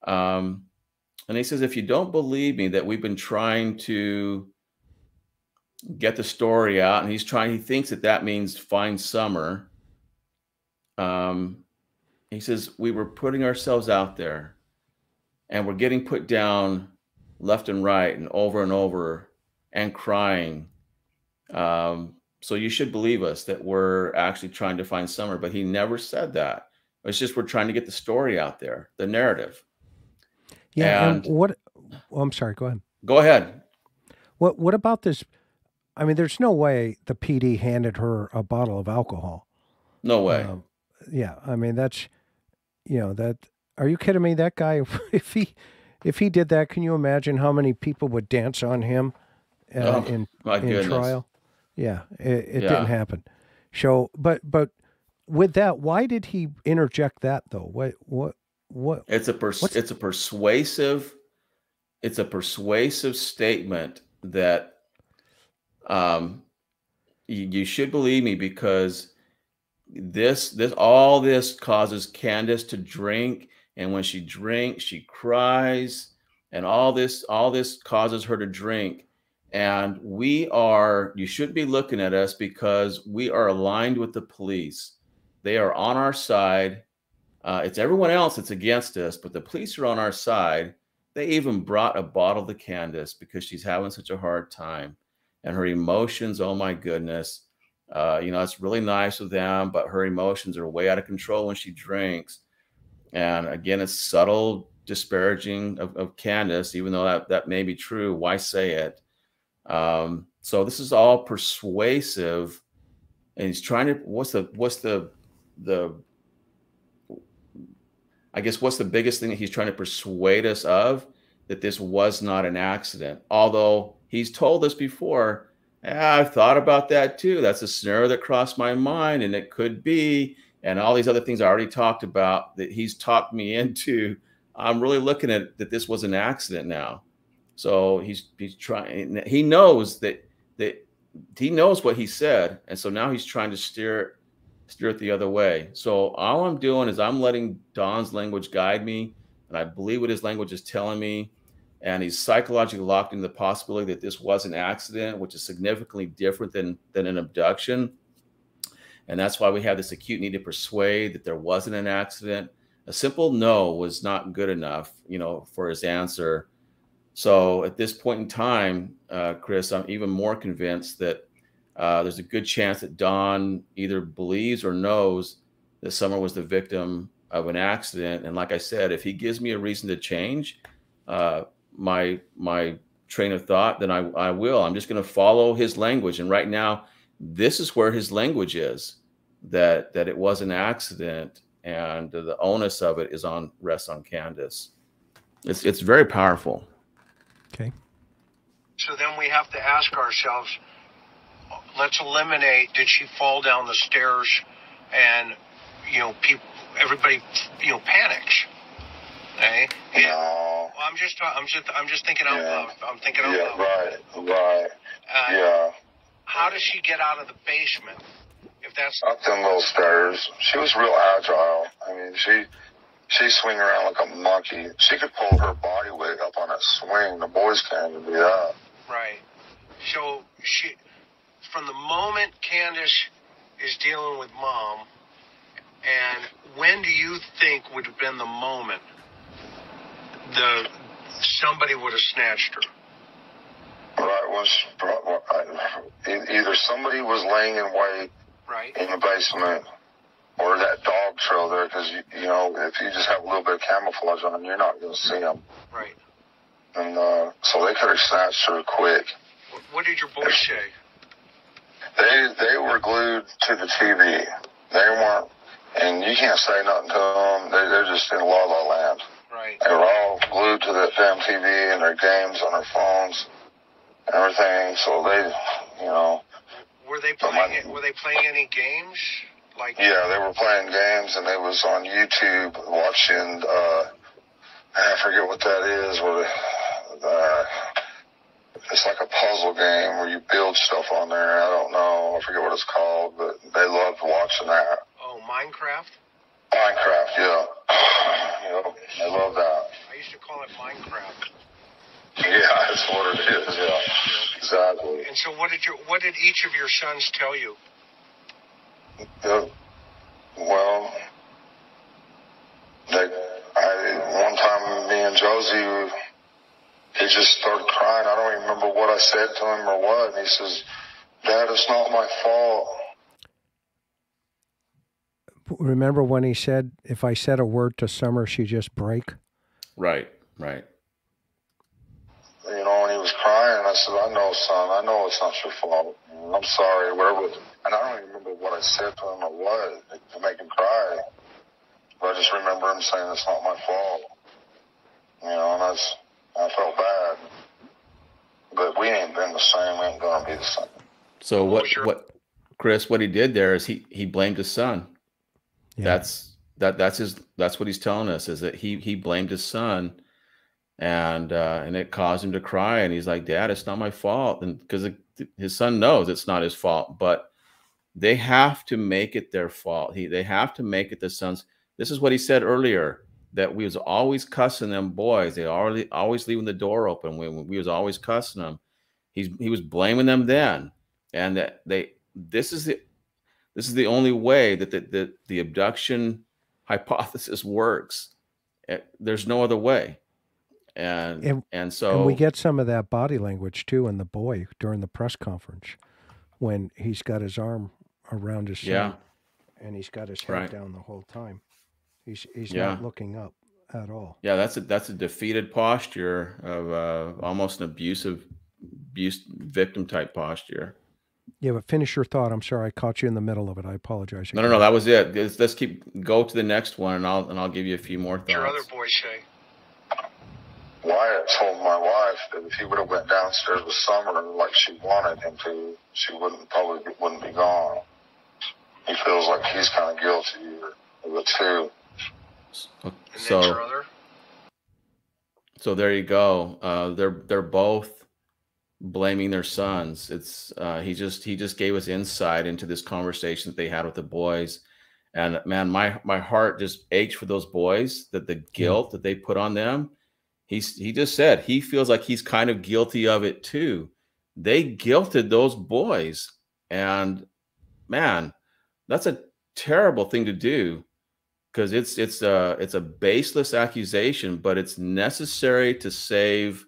[SPEAKER 1] Um, and he says, if you don't believe me that we've been trying to get the story out, and he's trying, he thinks that that means find Summer. Um, he says, we were putting ourselves out there and we're getting put down left and right and over and over and crying. Um, so you should believe us that we're actually trying to find Summer, but he never said that. It's just we're trying to get the story out there, the narrative.
[SPEAKER 2] Yeah.
[SPEAKER 1] And-
[SPEAKER 2] And what? Oh, I'm sorry. Go ahead.
[SPEAKER 1] Go ahead.
[SPEAKER 2] What? What about this? I mean, there's no way the PD handed her a bottle of alcohol.
[SPEAKER 1] No way.
[SPEAKER 2] Um, yeah, I mean that's, you know that. Are you kidding me? That guy, if he, if he did that, can you imagine how many people would dance on him uh,
[SPEAKER 1] Oh,
[SPEAKER 2] in
[SPEAKER 1] My
[SPEAKER 2] in trial? Yeah, it, it
[SPEAKER 1] Yeah.
[SPEAKER 2] didn't happen. So, but but with that, why did he interject that though? What what what?
[SPEAKER 1] It's a pers- it's a persuasive it's a persuasive statement that um you, you should believe me because this this all this causes Candus to drink and when she drinks she cries and all this all this causes her to drink and we are you shouldn't be looking at us because we are aligned with the police they are on our side uh, it's everyone else that's against us, but the police are on our side. They even brought a bottle to Candus because she's having such a hard time. And her emotions, oh my goodness. Uh, you know, it's really nice with them, but her emotions are way out of control when she drinks. And again, it's subtle disparaging of, of Candus, even though that, that may be true. Why say it? Um, so this is all persuasive. And he's trying to what's the what's the the I guess what's the biggest thing that he's trying to persuade us of that this was not an accident. Although he's told us before, "Yeah, I've thought about that too. That's a scenario that crossed my mind, and it could be, and all these other things I already talked about that he's talked me into. I'm really looking at that this was an accident now. So he's he's trying. He knows that that he knows what he said, and so now he's trying to steer steer it the other way. So all I'm doing is I'm letting Don's language guide me, and I believe what his language is telling me. And he's psychologically locked into the possibility that this was an accident, which is significantly different than than an abduction. And that's why we have this acute need to persuade that there wasn't an accident. A simple no was not good enough, you know, for his answer. So at this point in time, uh, Chris, I'm even more convinced that uh, there's a good chance that Don either believes or knows that Summer was the victim of an accident. And like I said, if he gives me a reason to change uh, my my train of thought, then I, I will. I'm just going to follow his language. And right now, this is where his language is that that it was an accident, and the onus of it is on rests on Candus. It's it's very powerful.
[SPEAKER 2] Okay.
[SPEAKER 4] So then we have to ask ourselves, let's eliminate did she fall down the stairs and you know people everybody you know panics. Okay? Yeah. Well, I'm just I'm just I'm just thinking out
[SPEAKER 3] Yeah.
[SPEAKER 4] loud. I'm thinking out
[SPEAKER 3] Yeah,
[SPEAKER 4] loud.
[SPEAKER 3] right, right.
[SPEAKER 4] Uh,
[SPEAKER 3] Yeah.
[SPEAKER 4] How does she get out of the basement? If that's
[SPEAKER 3] Up them little stairs. She was real agile. I mean, she she swing around like a monkey. She could pull her body weight up on a swing. The boys can't even do that.
[SPEAKER 4] right. So she, from the moment Candus is dealing with mom, and when do you think would have been the moment the somebody would have snatched her?
[SPEAKER 3] Was e- either somebody was laying in wait
[SPEAKER 4] Right.
[SPEAKER 3] in the basement, or that dog trail there. Because you, you know, if you just have a little bit of camouflage on, you're not going to see them.
[SPEAKER 4] Right.
[SPEAKER 3] And uh, so they could have snatched her quick.
[SPEAKER 4] What did your boys say?
[SPEAKER 3] They they were glued to the TV. They weren't and you can't say nothing to them. They, they're just in la la land.
[SPEAKER 4] Right.
[SPEAKER 3] They were all glued to that damn TV and their games on their phones, everything. So they, you know,
[SPEAKER 4] Were they
[SPEAKER 3] But my-
[SPEAKER 4] playing? Were they playing any games? Like
[SPEAKER 3] yeah, they were playing games, and they was on YouTube watching. uh I forget what that is. Where uh, it's like a puzzle game where you build stuff on there. I don't know. I forget what it's called, but they loved watching that.
[SPEAKER 4] oh Minecraft.
[SPEAKER 3] Minecraft, yeah. Know, I love that.
[SPEAKER 4] I used to call it Minecraft.
[SPEAKER 3] Yeah, that's what it is. Yeah, exactly.
[SPEAKER 4] And so, what did your what did each of your sons tell you?
[SPEAKER 3] Yeah. Well, they, I one time me and Josie, he just started crying. I don't even remember what I said to him or what. And he says, "Dad, it's not my fault."
[SPEAKER 2] Remember when he said, "If I said a word to Summer, she just break."
[SPEAKER 1] Right, right.
[SPEAKER 3] You know, and was crying. I said, "I know, son. I know it's not your fault. I'm sorry, whatever." And I don't even remember what I said to him or what to make him cry. But I just remember him saying, "It's not my fault." You know, and I, was, I felt bad. But we ain't been the same. We ain't gonna be the same.
[SPEAKER 1] So what
[SPEAKER 4] sure.
[SPEAKER 1] what Chris what he did there is he he blamed his son.
[SPEAKER 2] Yeah.
[SPEAKER 1] That's that that's his that's what he's telling us is that he he blamed his son and uh and it caused him to cry and he's like dad it's not my fault and because his son knows it's not his fault but they have to make it their fault. He they have to make it the son's this is what he said earlier that we was always cussing them boys. They already always leaving the door open. We, we was always cussing them he's he was blaming them then and that they this is the this is the only way that the the, the abduction hypothesis works. Eh, there's no other way and
[SPEAKER 2] And-
[SPEAKER 1] and, so
[SPEAKER 2] and we get some of that body language too in the boy during the press conference when he's got his arm around his son
[SPEAKER 1] yeah
[SPEAKER 2] and he's got his head
[SPEAKER 1] Right.
[SPEAKER 2] down the whole time. He's he's
[SPEAKER 1] Yeah.
[SPEAKER 2] not looking up at all.
[SPEAKER 1] yeah that's a that's a defeated posture of uh almost an abusive abuse victim type posture
[SPEAKER 2] Yeah, but finish your thought. I'm sorry I caught you in the middle of it. I apologize.
[SPEAKER 1] no no no that was it let's, let's keep go to the next one and i'll and i'll give you a few more
[SPEAKER 4] What your other
[SPEAKER 1] thoughts
[SPEAKER 4] boys say?
[SPEAKER 3] Wyatt told my wife that if he would have went downstairs with Summer like she wanted him to, she wouldn't probably be, wouldn't be gone. He feels like he's kind of guilty of it too.
[SPEAKER 4] And
[SPEAKER 1] so
[SPEAKER 4] then your other?
[SPEAKER 1] So there you go. Uh, they're they're both blaming their sons. It's uh, he just he just gave us insight into this conversation that they had with the boys, and man, my my heart just aches for those boys. That the guilt that they put on them. He's he just said he feels like he's kind of guilty of it too. They guilted those boys, and man, that's a terrible thing to do because it's it's a it's a baseless accusation, but it's necessary to save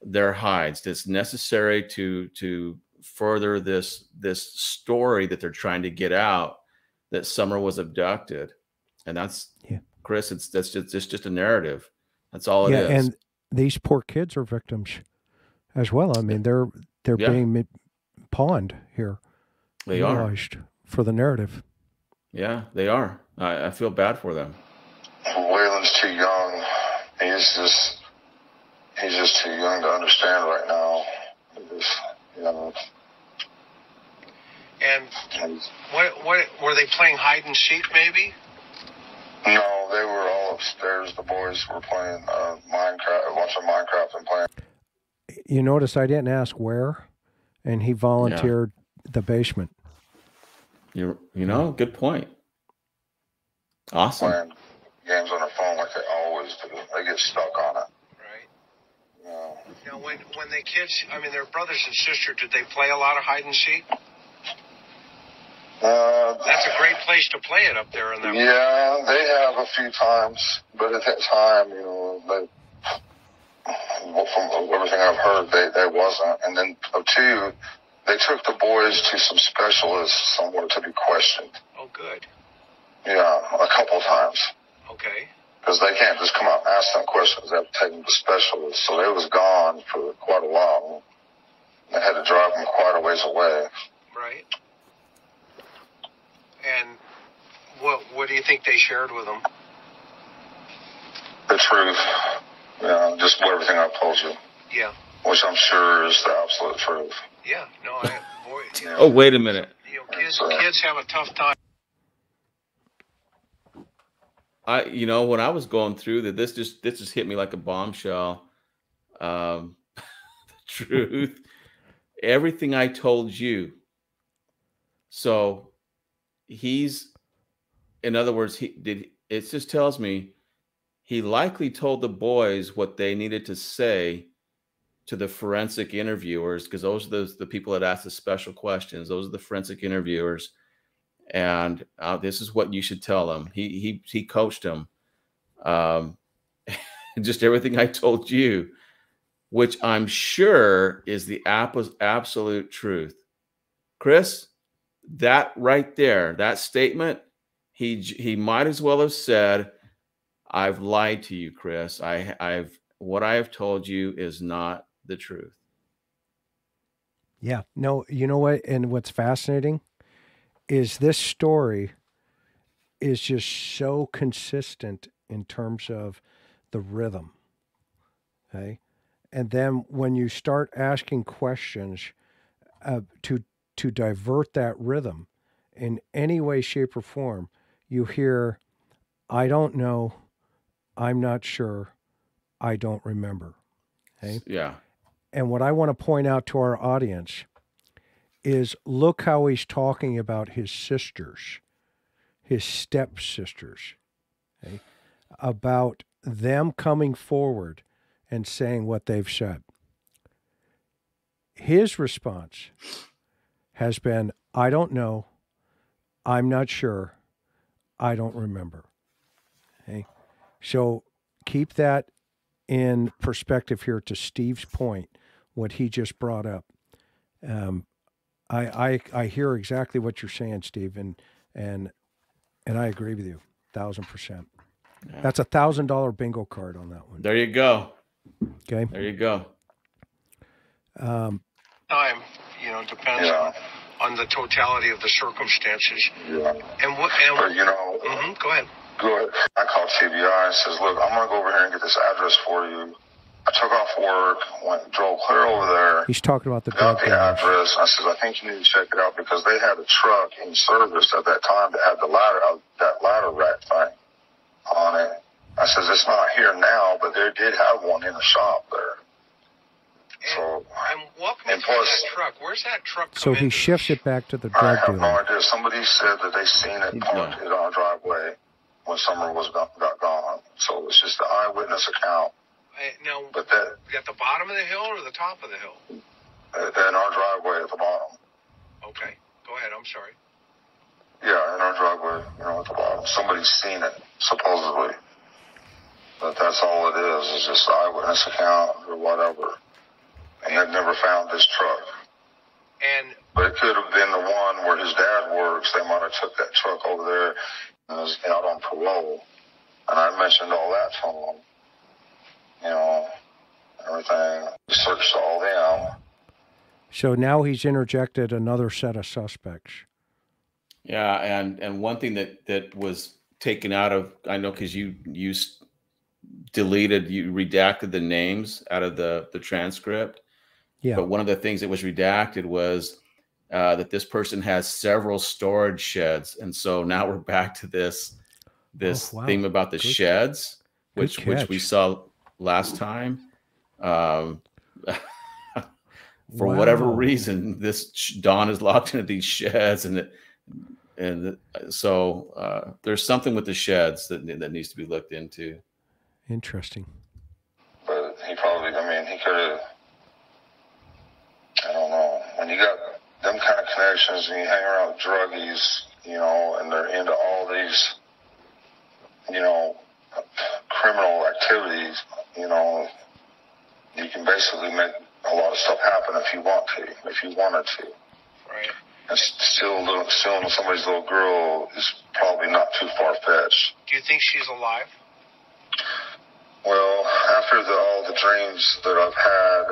[SPEAKER 1] their hides. It's necessary to to further this this story that they're trying to get out that Summer was abducted, and that's
[SPEAKER 2] Yeah.
[SPEAKER 1] Chris. It's that's just it's just a narrative. That's all it is.
[SPEAKER 2] yeah, and these poor kids are victims as well. I mean, they're they're
[SPEAKER 1] Yeah.
[SPEAKER 2] being mi- pawned here,
[SPEAKER 1] they are.
[SPEAKER 2] utilized for the narrative.
[SPEAKER 1] Yeah, they are. I, I feel bad for them.
[SPEAKER 3] Waylon's too young. He's just he's just too young to understand right now. He's, you know,
[SPEAKER 4] And what what were they playing hide and seek? Maybe.
[SPEAKER 3] No, they were all upstairs. The boys were playing uh, Minecraft, watching Minecraft and playing.
[SPEAKER 2] You notice I didn't ask where, and he volunteered the basement.
[SPEAKER 1] You you know, good point. Awesome.
[SPEAKER 3] playing games on their phone like they always do. They get stuck on it.
[SPEAKER 4] Right.
[SPEAKER 3] You know.
[SPEAKER 4] Now, when when the kids, I mean, their brothers and sister, did they play a lot of hide and seek?
[SPEAKER 3] Uh,
[SPEAKER 4] That's a great place to play it up there in that.
[SPEAKER 3] Yeah, they have a few times, but at that time, you know, they, from everything I've heard, they, they wasn't. And then uh, two, they took the boys to some specialists somewhere to be questioned.
[SPEAKER 4] Oh, good.
[SPEAKER 3] Yeah, a couple times.
[SPEAKER 4] Okay.
[SPEAKER 3] Because they can't just come out and ask them questions. They have to take them to specialists. So they was gone for quite a while. They had to drive them quite a ways away.
[SPEAKER 4] Right. And what what do you think they shared with them?
[SPEAKER 3] The truth. Yeah, just everything I've told you,
[SPEAKER 4] Yeah,
[SPEAKER 3] which I'm sure is the absolute truth.
[SPEAKER 4] yeah. No, I, boy, you know,
[SPEAKER 1] Oh, wait a minute.
[SPEAKER 4] you know, kids kids have a tough time.
[SPEAKER 1] I, you know, when I was going through that, this just this just hit me like a bombshell. Um, the truth, everything I told you. So, he's, in other words, he did. It just tells me he likely told the boys what they needed to say to the forensic interviewers because those are the, the people that ask the special questions. Those are the forensic interviewers and uh, this is what you should tell them. He he he coached him. Um, just everything I told you, which I'm sure is the app absolute truth. Chris, that right there, that statement, he he might as well have said, "I've lied to you, Chris. I I've what I have told you is not the truth."
[SPEAKER 2] Yeah. No, you know what? And what's fascinating is this story is just so consistent in terms of the rhythm. Okay. And then when you start asking questions uh, to to divert that rhythm in any way, shape, or form, you hear, "I don't know, I'm not sure, I don't remember." Okay.
[SPEAKER 1] Yeah.
[SPEAKER 2] And what I want to point out to our audience is look how he's talking about his sisters, his stepsisters, okay, about them coming forward and saying what they've said. His response has been, I don't know, I'm not sure, I don't remember. Okay. So keep that in perspective here to Steve's point, what he just brought up. Um, I, I I hear exactly what you're saying, Steve, and and and I agree with you, thousand percent. That's a thousand dollar bingo card on that one.
[SPEAKER 1] There you go.
[SPEAKER 2] Okay.
[SPEAKER 1] There you go.
[SPEAKER 2] Um,
[SPEAKER 4] Time, you know, depends
[SPEAKER 3] Yeah.
[SPEAKER 4] on the totality of the circumstances.
[SPEAKER 3] Yeah.
[SPEAKER 4] And what?
[SPEAKER 3] But
[SPEAKER 4] And
[SPEAKER 3] you know,
[SPEAKER 4] hmm go ahead.
[SPEAKER 3] go ahead. I called TBI and says, "Look, I'm gonna go over here and get this address for you." I took off work, went drove clear over there.
[SPEAKER 2] he's talking about the
[SPEAKER 3] got the address. I said, I think you need to check it out because they had a truck in service at that time that had the ladder, uh, that ladder rack thing on it. I says, it's not here now, but they did have one in the shop there. So
[SPEAKER 4] And walk me
[SPEAKER 3] And plus-
[SPEAKER 4] that truck. Where's that truck?
[SPEAKER 2] So he shifts it back to the
[SPEAKER 3] I
[SPEAKER 2] drug
[SPEAKER 3] have no
[SPEAKER 2] dealer.
[SPEAKER 3] idea. Somebody said that they seen it parked
[SPEAKER 1] Yeah.
[SPEAKER 3] in our driveway when Summer was got, got gone. So it's just an eyewitness account.
[SPEAKER 4] Uh, now,
[SPEAKER 3] But that
[SPEAKER 4] at the bottom of the hill or the top of the hill?
[SPEAKER 3] uh, in our driveway at the bottom.
[SPEAKER 4] Okay, go ahead. I'm sorry.
[SPEAKER 3] Yeah, in our driveway, you know, at the bottom. Somebody's seen it, supposedly. But that's all it is, It's just an eyewitness account or whatever. And they've never found this truck.
[SPEAKER 4] And
[SPEAKER 3] But it could have been the one where his dad works. They might have took that truck over there and was out on parole. And I mentioned all that to him. You know, everything. We searched all them.
[SPEAKER 2] So now he's interjected another set of suspects.
[SPEAKER 1] Yeah, and and one thing that that was taken out of I know because you you deleted you redacted the names out of the the transcript.
[SPEAKER 2] Yeah.
[SPEAKER 1] But one of the things that was redacted was uh, that this person has several storage sheds, and so now we're back to this this
[SPEAKER 2] Oh, wow.
[SPEAKER 1] theme about the
[SPEAKER 2] Good-
[SPEAKER 1] sheds, which which we saw last time. Um, for whatever reason, this Don is locked into these sheds, and it, and so uh, there's something with the sheds that that needs to be looked into.
[SPEAKER 2] Interesting.
[SPEAKER 3] But he probably, I mean, he could have, I don't know. When you got them kind of connections and you hang around with druggies, you know, and they're into all these, you know, criminal activities, you know, you can basically make a lot of stuff happen if you want to, if you wanted to.
[SPEAKER 4] right.
[SPEAKER 3] And still, stealing somebody's little girl is probably not too far fetched.
[SPEAKER 4] Do you think she's alive?
[SPEAKER 3] Well, after the, all the dreams that I've had,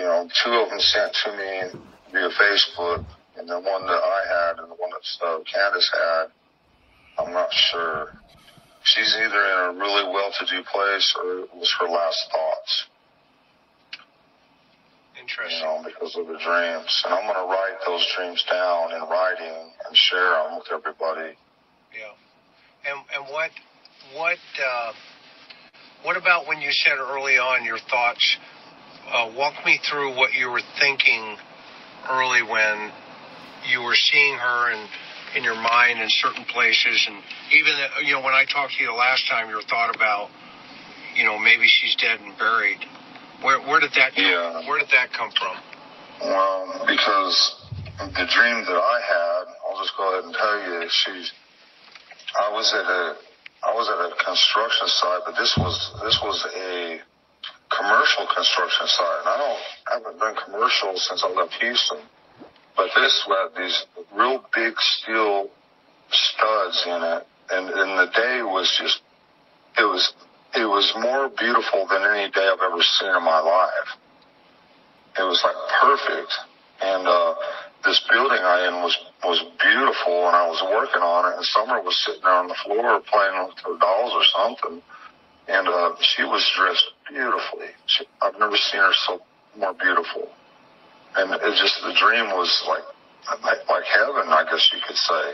[SPEAKER 3] you know, two of them sent to me via Facebook, and the one that I had and the one that uh, Candus had, I'm not sure. She's either in a really well-to-do place or it was her last thoughts.
[SPEAKER 4] Interesting.
[SPEAKER 3] You know, because of the dreams. And I'm going to write those dreams down in writing and share them with everybody.
[SPEAKER 4] Yeah. And and what what uh, what about when you said early on your thoughts? Uh, walk me through what you were thinking early when you were seeing her and in your mind in certain places, and even you know when I talked to you the last time, your thought about you know maybe she's dead and buried. Where where did that
[SPEAKER 3] Yeah.
[SPEAKER 4] where did that come from?
[SPEAKER 3] Well, because the dream that I had, I'll just go ahead and tell you, she's. I was at a, I was at a construction site, but this was this was a commercial construction site, and I don't I haven't done commercial since I left Houston. But this had these real big steel studs in it, and and the day was just, it was it was more beautiful than any day I've ever seen in my life it was like perfect. And uh, this building I in was was beautiful, and I was working on it. And Summer was sitting there on the floor playing with her dolls or something, and uh, she was dressed beautifully. She, I've never seen her so more beautiful. And it just the dream was like like, like heaven, I guess you could say.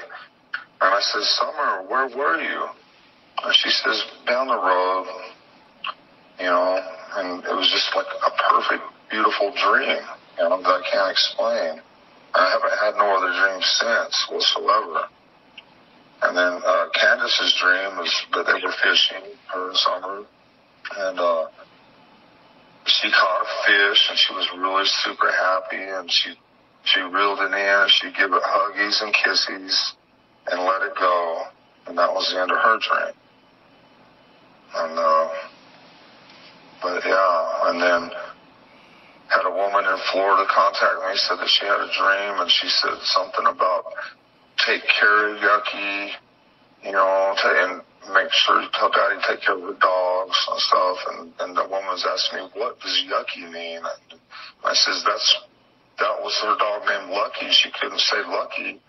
[SPEAKER 3] And I said, Summer, where were you? And she says, down the road, you know, and it was just like a perfect, beautiful dream, you know, that I can't explain. I haven't had no other dreams since whatsoever. And then uh, Candus's dream was that they were fishing, her and Summer, and uh, she caught a fish, and she was really super happy, and she she reeled it in, and she'd give it huggies and kisses, and let it go, and that was the end of her dream. And uh, but yeah, and then had a woman in Florida contact me, said that she had a dream, and she said something about take care of Yucky, you know, and make sure you tell Daddy to take care of the dogs and stuff. And, and the woman was asking me, what does Yucky mean? And I says, that's, that was her dog named Lucky. She couldn't say Lucky,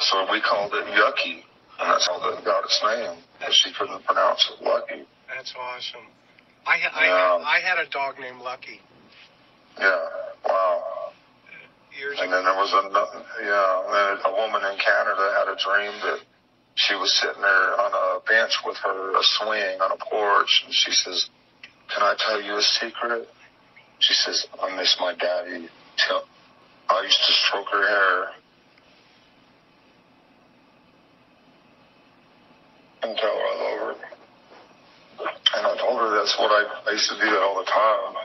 [SPEAKER 3] so we called it Yucky. And that's how it got its name, because she couldn't pronounce it Lucky.
[SPEAKER 4] That's awesome. I I,
[SPEAKER 3] Yeah.
[SPEAKER 4] I had a dog named Lucky
[SPEAKER 3] Yeah, wow.
[SPEAKER 4] years
[SPEAKER 3] And
[SPEAKER 4] ago.
[SPEAKER 3] then there was another, yeah, and a woman in Canada had a dream that she was sitting there on a bench with her, a swing on a porch, and she says, "Can I tell you a secret?" She says, "I miss my daddy. Tell, I used to stroke her hair." And tell her I love her. And I told her that's what I, I used to do that all the time.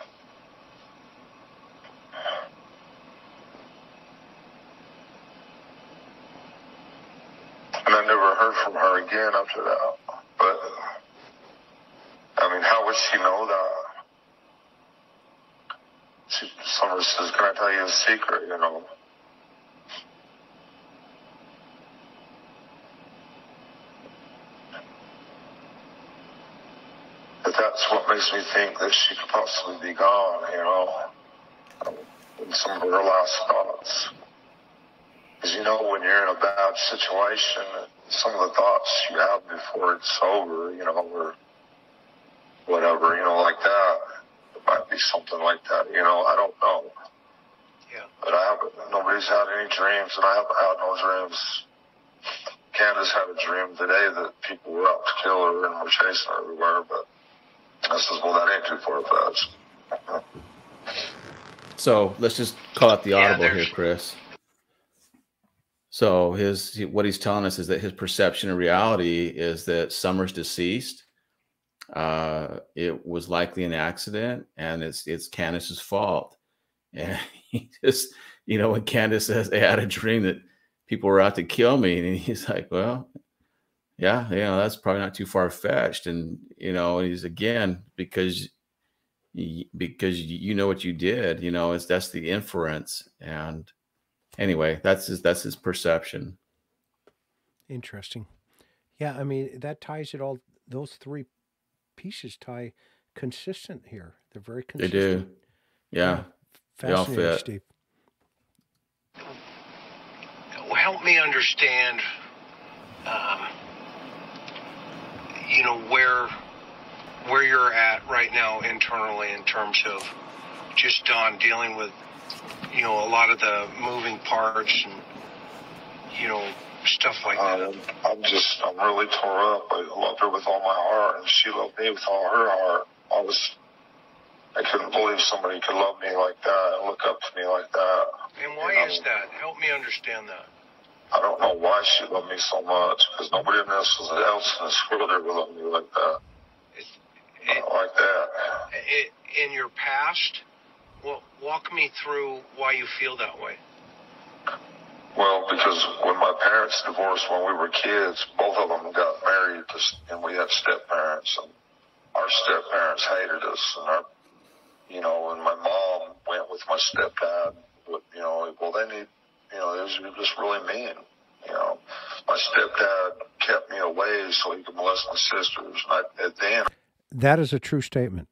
[SPEAKER 3] And I never heard from her again after that. But, I mean, how would she know that? She, Summer says, can I tell you a secret, you know? But that's what makes me think that she could possibly be gone, you know? In some of her last thoughts. Because you know, when you're in a bad situation, some of the thoughts you have before it's over, you know, or whatever, you know, like that. It might be something like that, you know. I don't know.
[SPEAKER 4] Yeah.
[SPEAKER 3] But I haven't. Nobody's had any dreams, and I haven't had no dreams. Candus had a dream today that people were out to kill her and were chasing her everywhere, but I says, well, that ain't too far fetched.
[SPEAKER 1] So let's just call out the
[SPEAKER 4] Yeah,
[SPEAKER 1] audible here, Chris. So his what he's telling us is that his perception of reality is that Summer's deceased. Uh, it was likely an accident, and it's it's Candus's fault. And he just, you know, when Candus says, "I had a dream that people were out to kill me," and he's like, "Well, yeah, you know, that's probably not too far fetched." And you know, he's again because because you know what you did you know it's that's the inference and anyway that's his that's his perception
[SPEAKER 2] Interesting. Yeah, I mean that ties it all. Those three pieces tie consistent here. They're very consistent.
[SPEAKER 1] they do yeah They all
[SPEAKER 2] Fascinating,
[SPEAKER 1] fit.
[SPEAKER 2] Steve.
[SPEAKER 4] help me understand um, you know where where you're at right now internally in terms of just Don dealing with you know a lot of the moving parts and you know stuff like that.
[SPEAKER 3] Um, I'm just, I'm really tore up. I loved her with all my heart, and she loved me with all her heart. I was, I couldn't believe somebody could love me like that and look up to me like that.
[SPEAKER 4] And why
[SPEAKER 3] You know,
[SPEAKER 4] is that? Help me understand that.
[SPEAKER 3] I don't know why she loved me so much, because nobody else else in this world ever loved me like that.
[SPEAKER 4] It's,
[SPEAKER 3] Not
[SPEAKER 4] it,
[SPEAKER 3] like that.
[SPEAKER 4] it, in your past, well, walk me through why you feel that way.
[SPEAKER 3] Well, because when my parents divorced when we were kids, both of them got married, to, and we had step parents, and our step parents hated us, and our, you know, and my mom went with my stepdad. But, you know, well, they need, you know, it was just really mean. You know, my stepdad kept me away so he could molest my sisters. And I, at the end,
[SPEAKER 2] That is a true statement.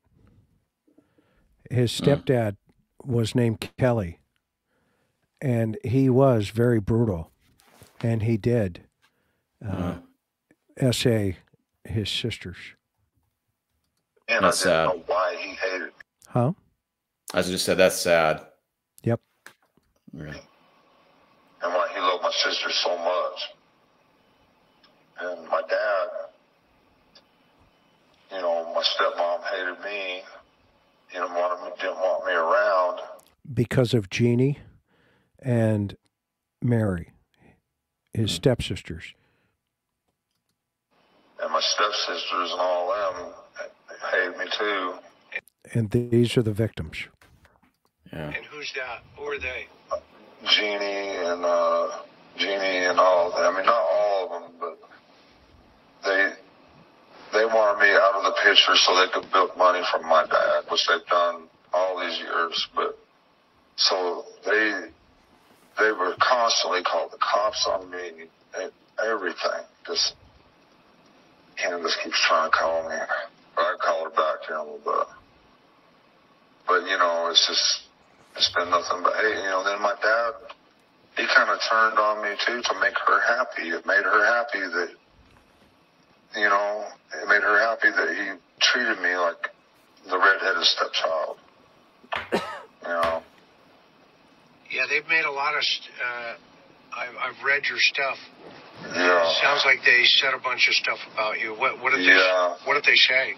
[SPEAKER 2] His stepdad was named Kelly, and he was very brutal, and he did uh, SA his sisters.
[SPEAKER 3] and
[SPEAKER 1] That's
[SPEAKER 3] I didn't
[SPEAKER 1] sad.
[SPEAKER 3] know why he hated me.
[SPEAKER 2] Huh?
[SPEAKER 1] As I just said, that's sad.
[SPEAKER 2] Yep.
[SPEAKER 1] Yeah.
[SPEAKER 3] and why he loved my sister so much. And my dad, you know, my stepmom hated me. You know, wanted me, didn't want me around.
[SPEAKER 2] Because of Jeannie and Mary, his stepsisters.
[SPEAKER 3] And my stepsisters and all them hated me too.
[SPEAKER 2] And these are the victims.
[SPEAKER 1] Yeah.
[SPEAKER 4] And who's that? Who are they?
[SPEAKER 3] Jeannie and uh, Jeannie and all. I mean, not all of them, but they they wanted me out of the picture so they could build money from my dad, which they've done all these years. But so they they were constantly called the cops on me, and everything. Just Candus keeps trying to call me. I call her back a little bit. But you know, it's just it's been nothing but hey, you know. Then my dad, he kind of turned on me too to make her happy. It made her happy that, you know, it made her happy that he treated me like the redheaded stepchild. you know,
[SPEAKER 4] Yeah, they've made a lot of. Uh, I've, I've read your stuff.
[SPEAKER 3] yeah.
[SPEAKER 4] Sounds like they said a bunch of stuff about you. What what did
[SPEAKER 3] Yeah.
[SPEAKER 4] they What did they say?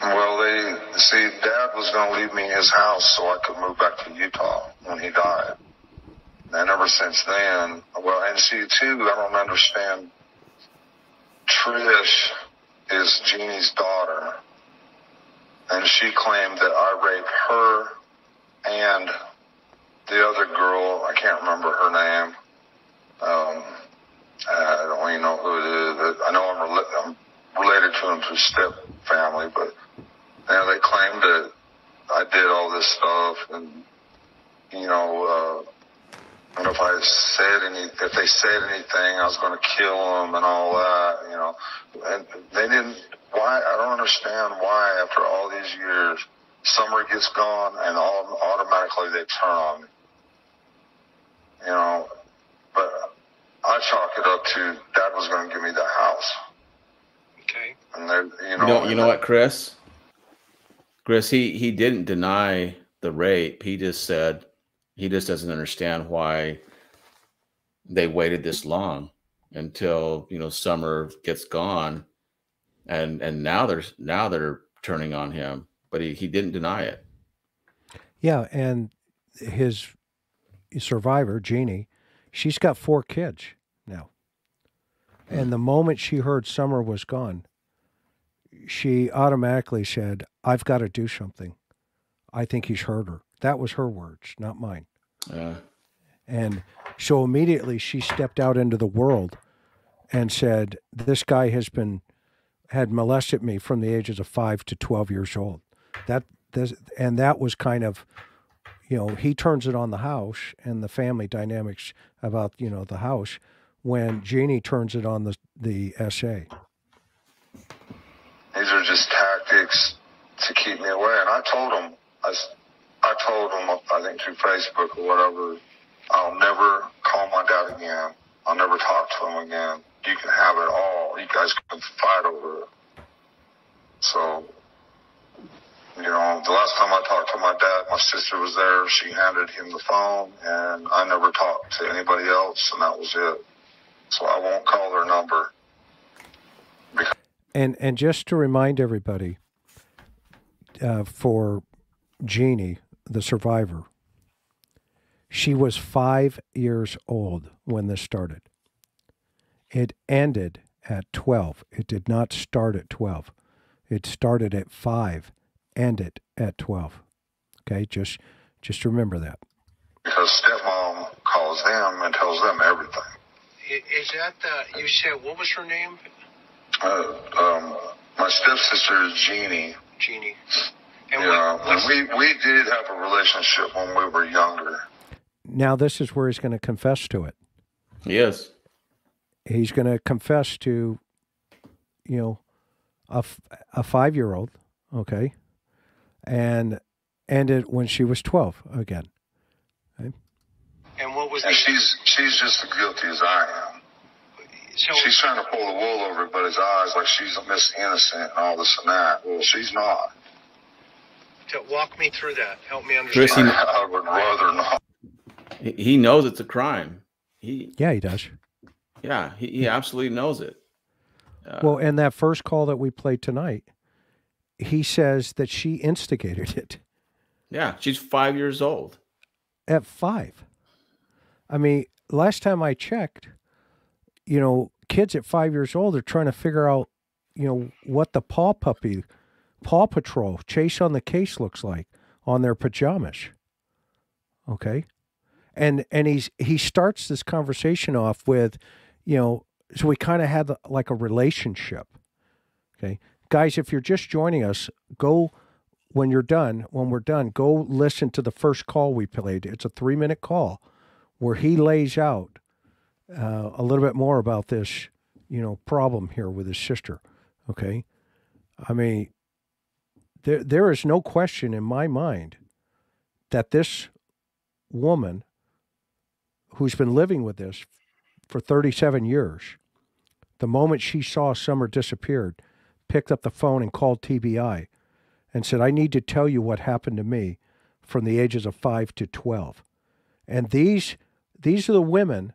[SPEAKER 3] Well, they see, Dad was going to leave me his house so I could move back to Utah when he died. And ever since then, well, and see, too, I don't understand. Trish is Jeannie's daughter, and she claimed that I raped her and the other girl. I can't remember her name. Um, I don't even know who it is. I know I'm, rela- I'm related to him through step family, but yeah, they claimed that I did all this stuff, and you know, uh, and if I said any, if they said anything, I was going to kill them and all that, you know. And they didn't. Why? I don't understand why after all these years, summer gets gone and all automatically they turn on me. You know, but I chalk it up to Dad was going to give me the house,
[SPEAKER 4] Okay.
[SPEAKER 3] and they, you know,
[SPEAKER 1] You know, you know
[SPEAKER 3] they-
[SPEAKER 1] what, Chris? Chris, he he didn't deny the rape. He just said he just doesn't understand why they waited this long until you know summer gets gone, and and now they're now they're turning on him. But he he didn't deny it.
[SPEAKER 2] Yeah, and his survivor, Jeannie, she's got four kids now. And the moment she heard Summer was gone, she automatically said, I've got to do something. I think he's hurt her. That was her words, not mine.
[SPEAKER 1] Uh,
[SPEAKER 2] And so immediately she stepped out into the world and said, This guy has been had molested me from the ages of five to twelve years old. That this, and that was kind of you know, he turns it on the house and the family dynamics about, you know, the house when Jeannie turns it on the the SA.
[SPEAKER 3] These are just tactics to keep me away. And I told him, I, I told him, I think through Facebook or whatever, I'll never call my dad again. I'll never talk to him again. You can have it all. You guys can fight over it. So, you know, the last time I talked to my dad, my sister was there. She handed him the phone, and I never talked to anybody else, and that was it. So I won't call their number.
[SPEAKER 2] And and just to remind everybody, uh, for Jeannie, the survivor, she was five years old when this started. It ended at 12. It did not start at 12. It started at 5, it at 12. Okay, just just remember that.
[SPEAKER 3] Because stepmom calls them and tells them everything.
[SPEAKER 4] Is that the, you said, what was her name?
[SPEAKER 3] Uh, um, my stepsister is Jeannie.
[SPEAKER 4] Jeannie. And
[SPEAKER 3] Yeah,
[SPEAKER 4] what,
[SPEAKER 3] and we we did have a relationship when we were younger.
[SPEAKER 2] Now this is where he's going to confess to it.
[SPEAKER 1] Yes.
[SPEAKER 2] He's going to confess to, you know, a, f- a five year old, okay, and ended when she was 12 again.
[SPEAKER 4] and what was
[SPEAKER 3] And
[SPEAKER 4] the,
[SPEAKER 3] she's she's just as guilty as I am.
[SPEAKER 4] so,
[SPEAKER 3] She's trying to pull the wool over everybody's eyes like she's a Miss Innocent and all this and that. Well, she's not.
[SPEAKER 4] to walk me through that. Help me understand.
[SPEAKER 1] Chrissy-
[SPEAKER 3] I, I would rather not.
[SPEAKER 1] He, he knows it's a crime. He,
[SPEAKER 2] Yeah, he does.
[SPEAKER 1] yeah, he, he absolutely knows it. Uh,
[SPEAKER 2] Well, and that first call that we played tonight, he says that she instigated it
[SPEAKER 1] yeah, she's five years old.
[SPEAKER 2] at five. I mean, last time I checked, you know, kids at five years old are trying to figure out, you know, what the Paw Puppy, Paw Patrol, Chase on the Case looks like on their pajamas. Okay. And and he's he starts this conversation off with, you know, so we kind of had like a relationship. Okay. Guys, if you're just joining us, go when you're done, when we're done, go listen to the first call we played. It's a three minute call where he lays out uh, a little bit more about this, you know, problem here with his sister. Okay. I mean, there, there is no question in my mind that this woman who's been living with this for 37 years, the moment she saw Summer disappeared, picked up the phone and called TBI and said, I need to tell you what happened to me from the ages of 5 to 12. And these these are the women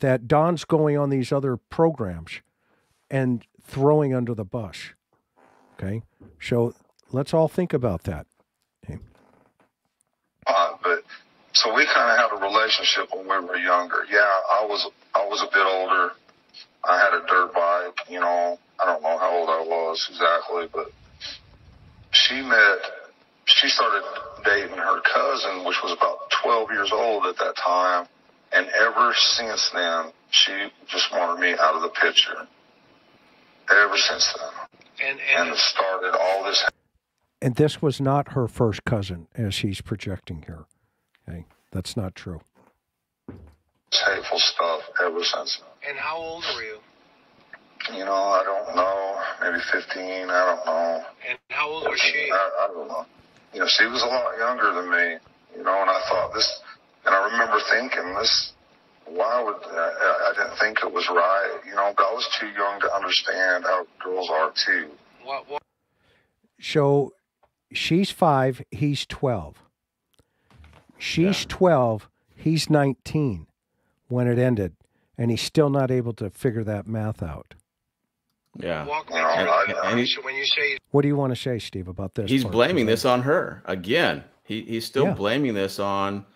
[SPEAKER 2] that Don's going on these other programs and throwing under the bus. Okay? So let's all think about that.
[SPEAKER 3] Uh, but so we kind of had a relationship when we were younger. Yeah, I was I was a bit older. I had a dirt bike. You know, I don't know how old I was exactly, but she met. She started dating her cousin, which was about 12 years old at that time. And ever since then, she just wanted me out of the picture. Ever since then.
[SPEAKER 4] and,
[SPEAKER 3] And
[SPEAKER 4] and
[SPEAKER 3] started all this
[SPEAKER 2] And this was not her first cousin, as he's projecting here. Okay? That's not true.
[SPEAKER 3] hateful stuff ever since then.
[SPEAKER 4] and how old were you?
[SPEAKER 3] You know, I don't know. Maybe 15. I don't know.
[SPEAKER 4] And how old was she?
[SPEAKER 3] I, I don't know. You know, she was a lot younger than me. You know, and I thought this, and I remember thinking this. Why would I, I didn't think it was right? You know, but I was too young to understand how girls are too.
[SPEAKER 4] What, what,
[SPEAKER 2] So she's five, he's 12. She's 12, he's 19 when it ended, and he's still not able to figure that math out.
[SPEAKER 1] Yeah.
[SPEAKER 4] walk me through
[SPEAKER 3] I,
[SPEAKER 4] that.
[SPEAKER 1] and he-
[SPEAKER 4] So when you say
[SPEAKER 2] What do you want to say, Steve, about this?
[SPEAKER 1] he's
[SPEAKER 2] part?
[SPEAKER 1] blaming this on her again. He he's still
[SPEAKER 2] Yeah.
[SPEAKER 1] blaming this on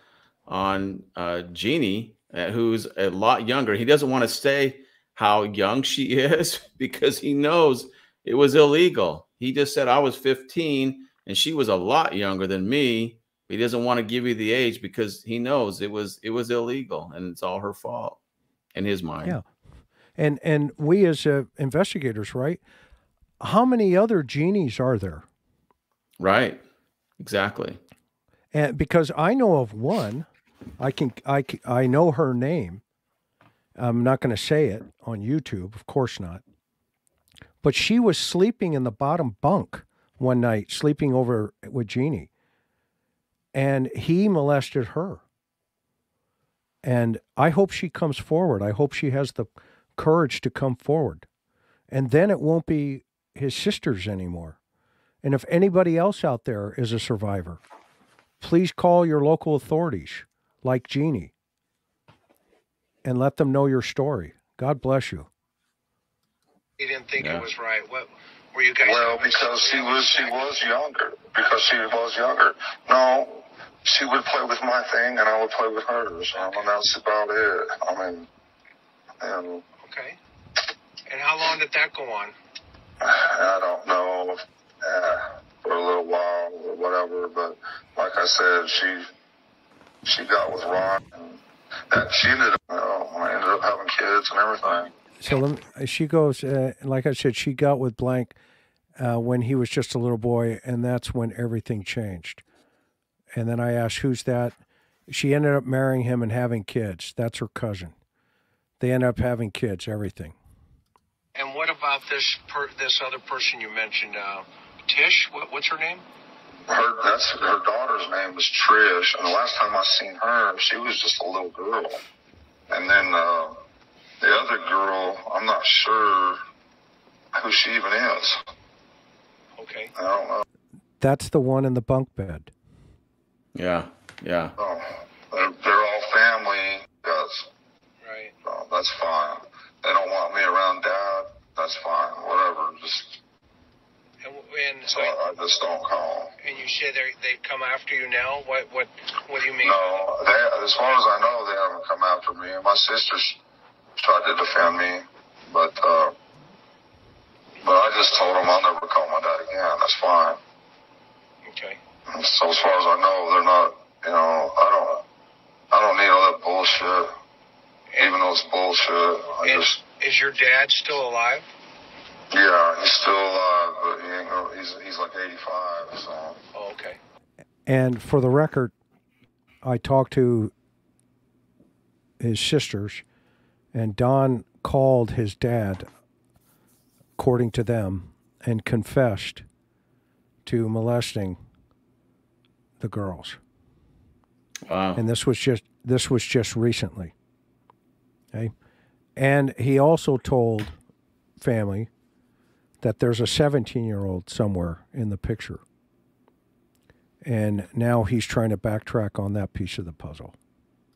[SPEAKER 1] on uh, Jeannie, uh, who's a lot younger. He doesn't want to say how young she is because he knows it was illegal. He just said I was 15 and she was a lot younger than me. He doesn't want to give you the age because he knows it was it was illegal and it's all her fault in his mind.
[SPEAKER 2] Yeah. And and we as uh, investigators, right? How many other Jeannies are there?
[SPEAKER 1] Right. Exactly.
[SPEAKER 2] And because I know of one, I can I I know her name. I'm not going to say it on YouTube, of course not. But she was sleeping in the bottom bunk one night, sleeping over with Jeannie, and he molested her. And I hope she comes forward. I hope she has the courage to come forward, and then it won't be his sisters anymore. And if anybody else out there is a survivor, please call your local authorities, like Jeannie, and let them know your story. God bless you.
[SPEAKER 4] You didn't think
[SPEAKER 1] Yeah.
[SPEAKER 4] it was right. What were you guys?
[SPEAKER 3] Well, because she was she was younger. Because she was younger. No, she would play with my thing, and I would play with hers. Um, and that's about it. I mean, and
[SPEAKER 4] Okay. And how long did that go on?
[SPEAKER 3] I don't know uh, for a little while or whatever. But like I said, she she got with Ron, and that she ended up, you know, I ended up having kids and everything.
[SPEAKER 2] So let me, she goes, uh, like I said, she got with blank uh, when he was just a little boy, and that's when everything changed. And then I asked, "Who's that?" She ended up marrying him and having kids. That's her cousin. They end up having kids. Everything.
[SPEAKER 4] And what about this per, this other person you mentioned, uh, Tish? What, what's her name?
[SPEAKER 3] Her that's her daughter's name was Trish, and the last time I seen her, she was just a little girl. And then uh, the other girl, I'm not sure who she even is.
[SPEAKER 4] Okay.
[SPEAKER 3] I don't know.
[SPEAKER 2] That's the one in the bunk bed.
[SPEAKER 1] Yeah, yeah.
[SPEAKER 3] Oh, they're, they're all family. That's Uh, that's fine. They don't want me around Dad. That's fine. Whatever. Just
[SPEAKER 4] And, and
[SPEAKER 3] so I just don't call.
[SPEAKER 4] and you say they they come after you now. What what what do you mean?
[SPEAKER 3] No, they, as far as I know, they haven't come after me. My sisters tried to defend me, but uh, but I just told them I'll never call my dad again. That's fine.
[SPEAKER 4] Okay.
[SPEAKER 3] So as far as I know, they're not. You know, I don't. I don't need all that bullshit. Even though it's bullshit, I
[SPEAKER 4] And
[SPEAKER 3] just.
[SPEAKER 4] is your dad still alive?
[SPEAKER 3] Yeah, he's still alive, but he ain't. gonna- He's he's like 85. So
[SPEAKER 4] Oh, okay.
[SPEAKER 2] And for the record, I talked to his sisters, and Don called his dad, according to them, and confessed to molesting the girls.
[SPEAKER 1] Wow.
[SPEAKER 2] And this was just this was just recently. Okay. And he also told family that there's a 17 year old somewhere in the picture. And now he's trying to backtrack on that piece of the puzzle.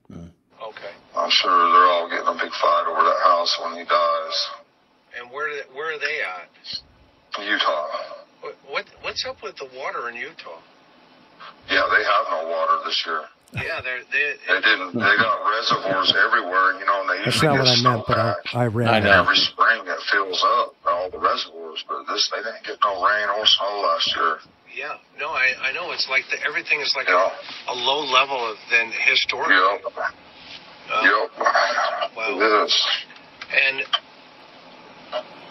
[SPEAKER 2] Hmm.
[SPEAKER 4] Okay.
[SPEAKER 3] I'm sure they're all getting a big fight over that house when he dies.
[SPEAKER 4] And where where are they at?
[SPEAKER 3] Utah.
[SPEAKER 4] What, what what's up with the water in Utah?
[SPEAKER 3] Yeah, they have no water this year.
[SPEAKER 4] Yeah, they're they.
[SPEAKER 3] They didn't. They got reservoirs everywhere, you know, and they
[SPEAKER 2] That's
[SPEAKER 3] usually
[SPEAKER 2] not
[SPEAKER 3] get
[SPEAKER 2] what I meant, but I,
[SPEAKER 3] snowpack.
[SPEAKER 2] I read
[SPEAKER 1] I know.
[SPEAKER 3] Every spring it fills up all the reservoirs, but this they didn't get no rain or snow last year.
[SPEAKER 4] Yeah, no, I, I know. It's like the, everything is like
[SPEAKER 3] Yeah.
[SPEAKER 4] a, a low level of than historical.
[SPEAKER 3] Yep.
[SPEAKER 4] Uh,
[SPEAKER 3] Yep.
[SPEAKER 4] Wow.
[SPEAKER 3] It is.
[SPEAKER 4] And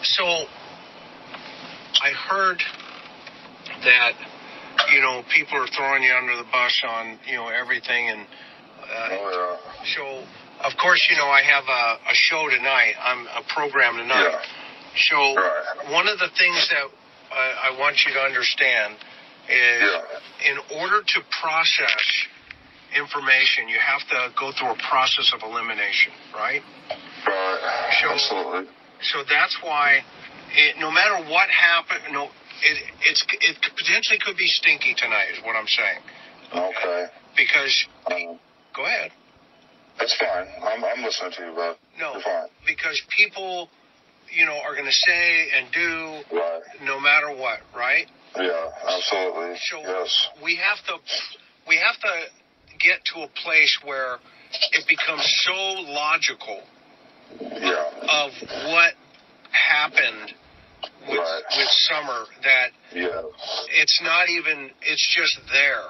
[SPEAKER 4] so I heard that you know people are throwing you under the bus on you know everything, and uh,
[SPEAKER 3] Oh
[SPEAKER 4] so of course you know I have a, a show tonight. I'm a program tonight.
[SPEAKER 3] Yeah.
[SPEAKER 4] So
[SPEAKER 3] Right.
[SPEAKER 4] one of the things that I, I want you to understand is
[SPEAKER 3] Yeah.
[SPEAKER 4] in order to process information, you have to go through a process of elimination, right?
[SPEAKER 3] Right.
[SPEAKER 4] Sure.
[SPEAKER 3] Absolutely.
[SPEAKER 4] So that's why, it, no matter what happened, no, it it's it potentially could be stinky tonight, is what I'm saying.
[SPEAKER 3] Okay.
[SPEAKER 4] Because
[SPEAKER 3] Um,
[SPEAKER 4] go ahead.
[SPEAKER 3] that's fine. I'm, I'm listening to you, bud.
[SPEAKER 4] No,
[SPEAKER 3] You're fine.
[SPEAKER 4] because people, you know, are going to say and do
[SPEAKER 3] Right.
[SPEAKER 4] no matter what, right?
[SPEAKER 3] Yeah. Absolutely.
[SPEAKER 4] So
[SPEAKER 3] Yes.
[SPEAKER 4] we have to we have to get to a place where it becomes so logical
[SPEAKER 3] Yeah.
[SPEAKER 4] of what happened with
[SPEAKER 3] Right.
[SPEAKER 4] with summer that
[SPEAKER 3] Yeah.
[SPEAKER 4] it's not even it's just there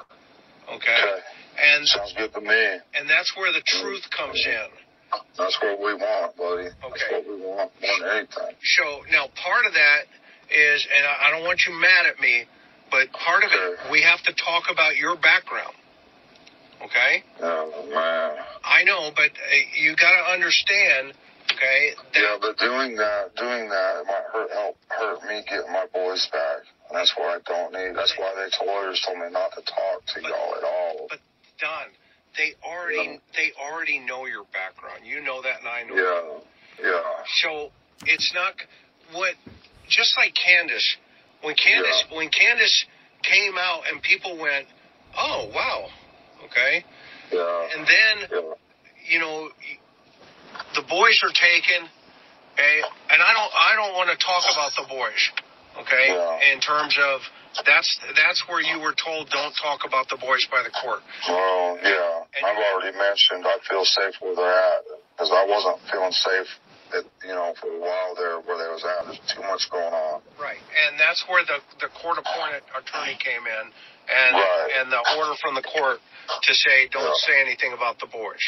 [SPEAKER 4] okay
[SPEAKER 3] Okay.
[SPEAKER 4] and
[SPEAKER 3] Sounds good to me.
[SPEAKER 4] and that's where the truth comes in
[SPEAKER 3] That's what we want, buddy. That's
[SPEAKER 4] Okay.
[SPEAKER 3] what we want more than anything.
[SPEAKER 4] so now part of that is and i don't want you mad at me but part of it we have to talk about your background okay
[SPEAKER 3] Oh man.
[SPEAKER 4] i know but uh, you got to understand okay that
[SPEAKER 3] Yeah, but doing that, doing that, it might hurt help hurt me get my boys back. And that's what I don't need. That's why they lawyers told me not to talk to y'all at all.
[SPEAKER 4] But Don, they already they already know your background. You know that, and I know.
[SPEAKER 3] Yeah, yeah,
[SPEAKER 4] So it's not what. Just like Candus, when Candus when Candus came out and people went, "Oh wow, okay,"
[SPEAKER 3] Yeah.
[SPEAKER 4] and then
[SPEAKER 3] Yeah.
[SPEAKER 4] you know the boys are taken, okay, and I don't I don't want to talk about the boys, okay,
[SPEAKER 3] Yeah.
[SPEAKER 4] in terms of that's that's where you were told don't talk about the boys by the court.
[SPEAKER 3] Well, yeah.
[SPEAKER 4] And
[SPEAKER 3] I've
[SPEAKER 4] you-
[SPEAKER 3] already mentioned I feel safe where they're at because I wasn't feeling safe. At, you know, for a while there where they was at. There's too much going on.
[SPEAKER 4] Right, and that's where the the court appointed attorney came in, and
[SPEAKER 3] Right.
[SPEAKER 4] and the order from the court to say don't
[SPEAKER 3] Yeah.
[SPEAKER 4] say anything about the boys.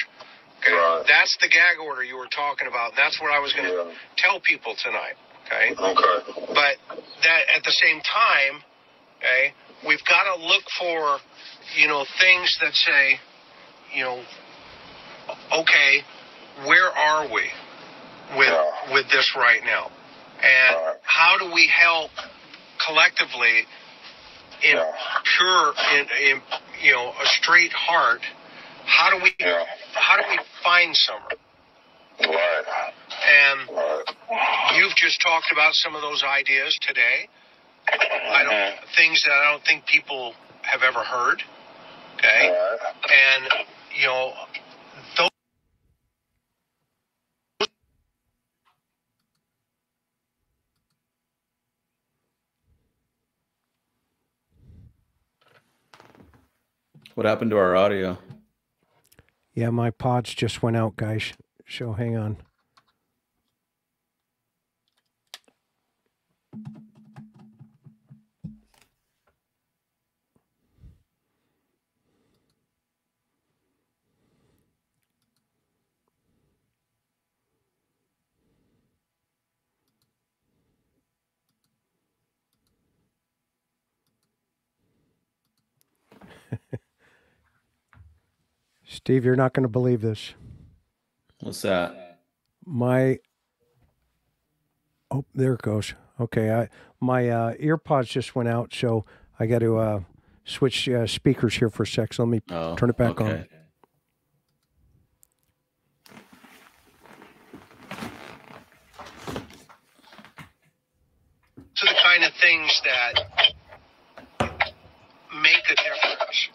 [SPEAKER 4] Okay,
[SPEAKER 3] Right.
[SPEAKER 4] that's the gag order you were talking about. That's what I was going to
[SPEAKER 3] Yeah.
[SPEAKER 4] tell people tonight. Okay,
[SPEAKER 3] Okay.
[SPEAKER 4] but that at the same time, okay, we've got to look for you know things that say, you know, okay, where are we with
[SPEAKER 3] Yeah.
[SPEAKER 4] with this right now, and
[SPEAKER 3] Right.
[SPEAKER 4] how do we help collectively in
[SPEAKER 3] Yeah.
[SPEAKER 4] pure in, in you know a straight heart? How do we
[SPEAKER 3] Yeah.
[SPEAKER 4] how do we find summer?
[SPEAKER 3] Right.
[SPEAKER 4] And
[SPEAKER 3] Right.
[SPEAKER 4] you've just talked about some of those ideas today. I don't
[SPEAKER 3] Mhm.
[SPEAKER 4] things that I don't think people have ever heard. Okay,
[SPEAKER 3] Right.
[SPEAKER 4] and you know those.
[SPEAKER 1] What happened to our audio?
[SPEAKER 2] Yeah, my pods just went out, guys. So hang on. Steve, you're not going to believe this.
[SPEAKER 1] What's that?
[SPEAKER 2] My oh, there it goes. Okay, I my uh, ear pods just went out, so I got to uh, switch uh, speakers here for a sec. So let me
[SPEAKER 1] Oh,
[SPEAKER 2] turn it back on.
[SPEAKER 1] okay.
[SPEAKER 4] to the kind of things that make a difference.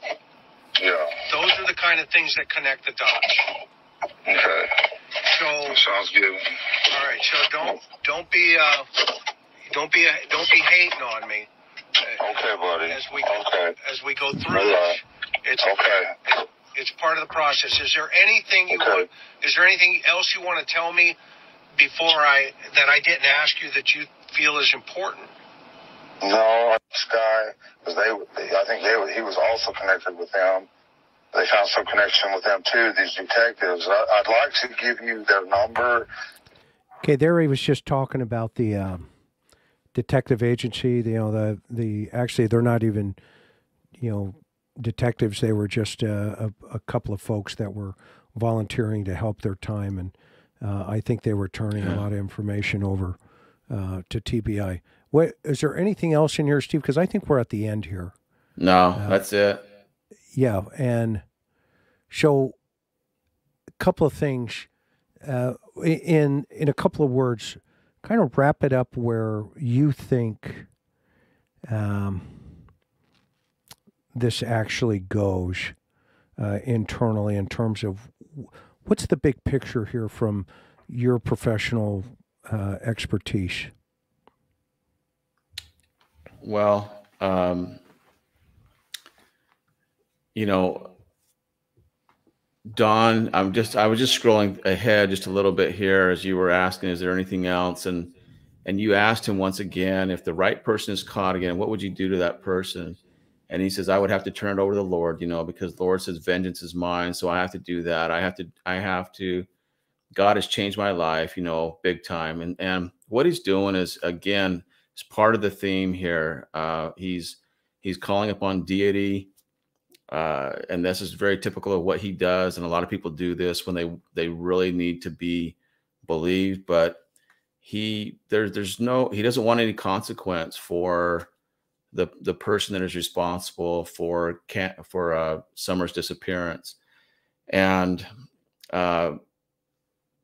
[SPEAKER 3] Yeah.
[SPEAKER 4] Those are the kind of things that connect the dots.
[SPEAKER 3] Okay.
[SPEAKER 4] So,
[SPEAKER 3] Sounds good.
[SPEAKER 4] all right. So don't don't be uh, don't be don't be hating on me
[SPEAKER 3] Okay, buddy.
[SPEAKER 4] as we
[SPEAKER 3] Okay.
[SPEAKER 4] as we go through this. It's
[SPEAKER 3] Okay.
[SPEAKER 4] it's part of the process. Is there anything you
[SPEAKER 3] Okay.
[SPEAKER 4] want? Is there anything else you want to tell me before I that I didn't ask you that you feel is important?
[SPEAKER 3] No, this guy, because they, they, I think they, he was also connected with them. They found some connection with them too. These detectives. I, I'd like to give you their number.
[SPEAKER 2] Okay, there he was just talking about the um, detective agency. The, you know, the the actually they're not even, you know, detectives. They were just uh, a, a couple of folks that were volunteering to help their time, and uh, I think they were turning a lot of information over uh, to TBI. What is there anything else in here, Steve? Because I think we're at the end here.
[SPEAKER 1] No, that's it.
[SPEAKER 2] Yeah, and so a couple of things uh, in in a couple of words, kind of wrap it up where you think um, this actually goes uh, internally in terms of what's the big picture here from your professional uh, expertise.
[SPEAKER 1] Well, um, you know, Don, I'm just I was just scrolling ahead just a little bit here as you were asking, is there anything else? And and you asked him once again, if the right person is caught again, what would you do to that person? And he says, I would have to turn it over to the Lord, you know, because the Lord says vengeance is mine. So I have to do that. I have to, I have to, God has changed my life, you know, big time. And and what he's doing is again, it's part of the theme here. Uh, he's he's calling upon deity, uh, and this is very typical of what he does. And a lot of people do this when they they really need to be believed. But he there's there's no he doesn't want any consequence for the the person that is responsible for can for uh, Summer's disappearance. And uh,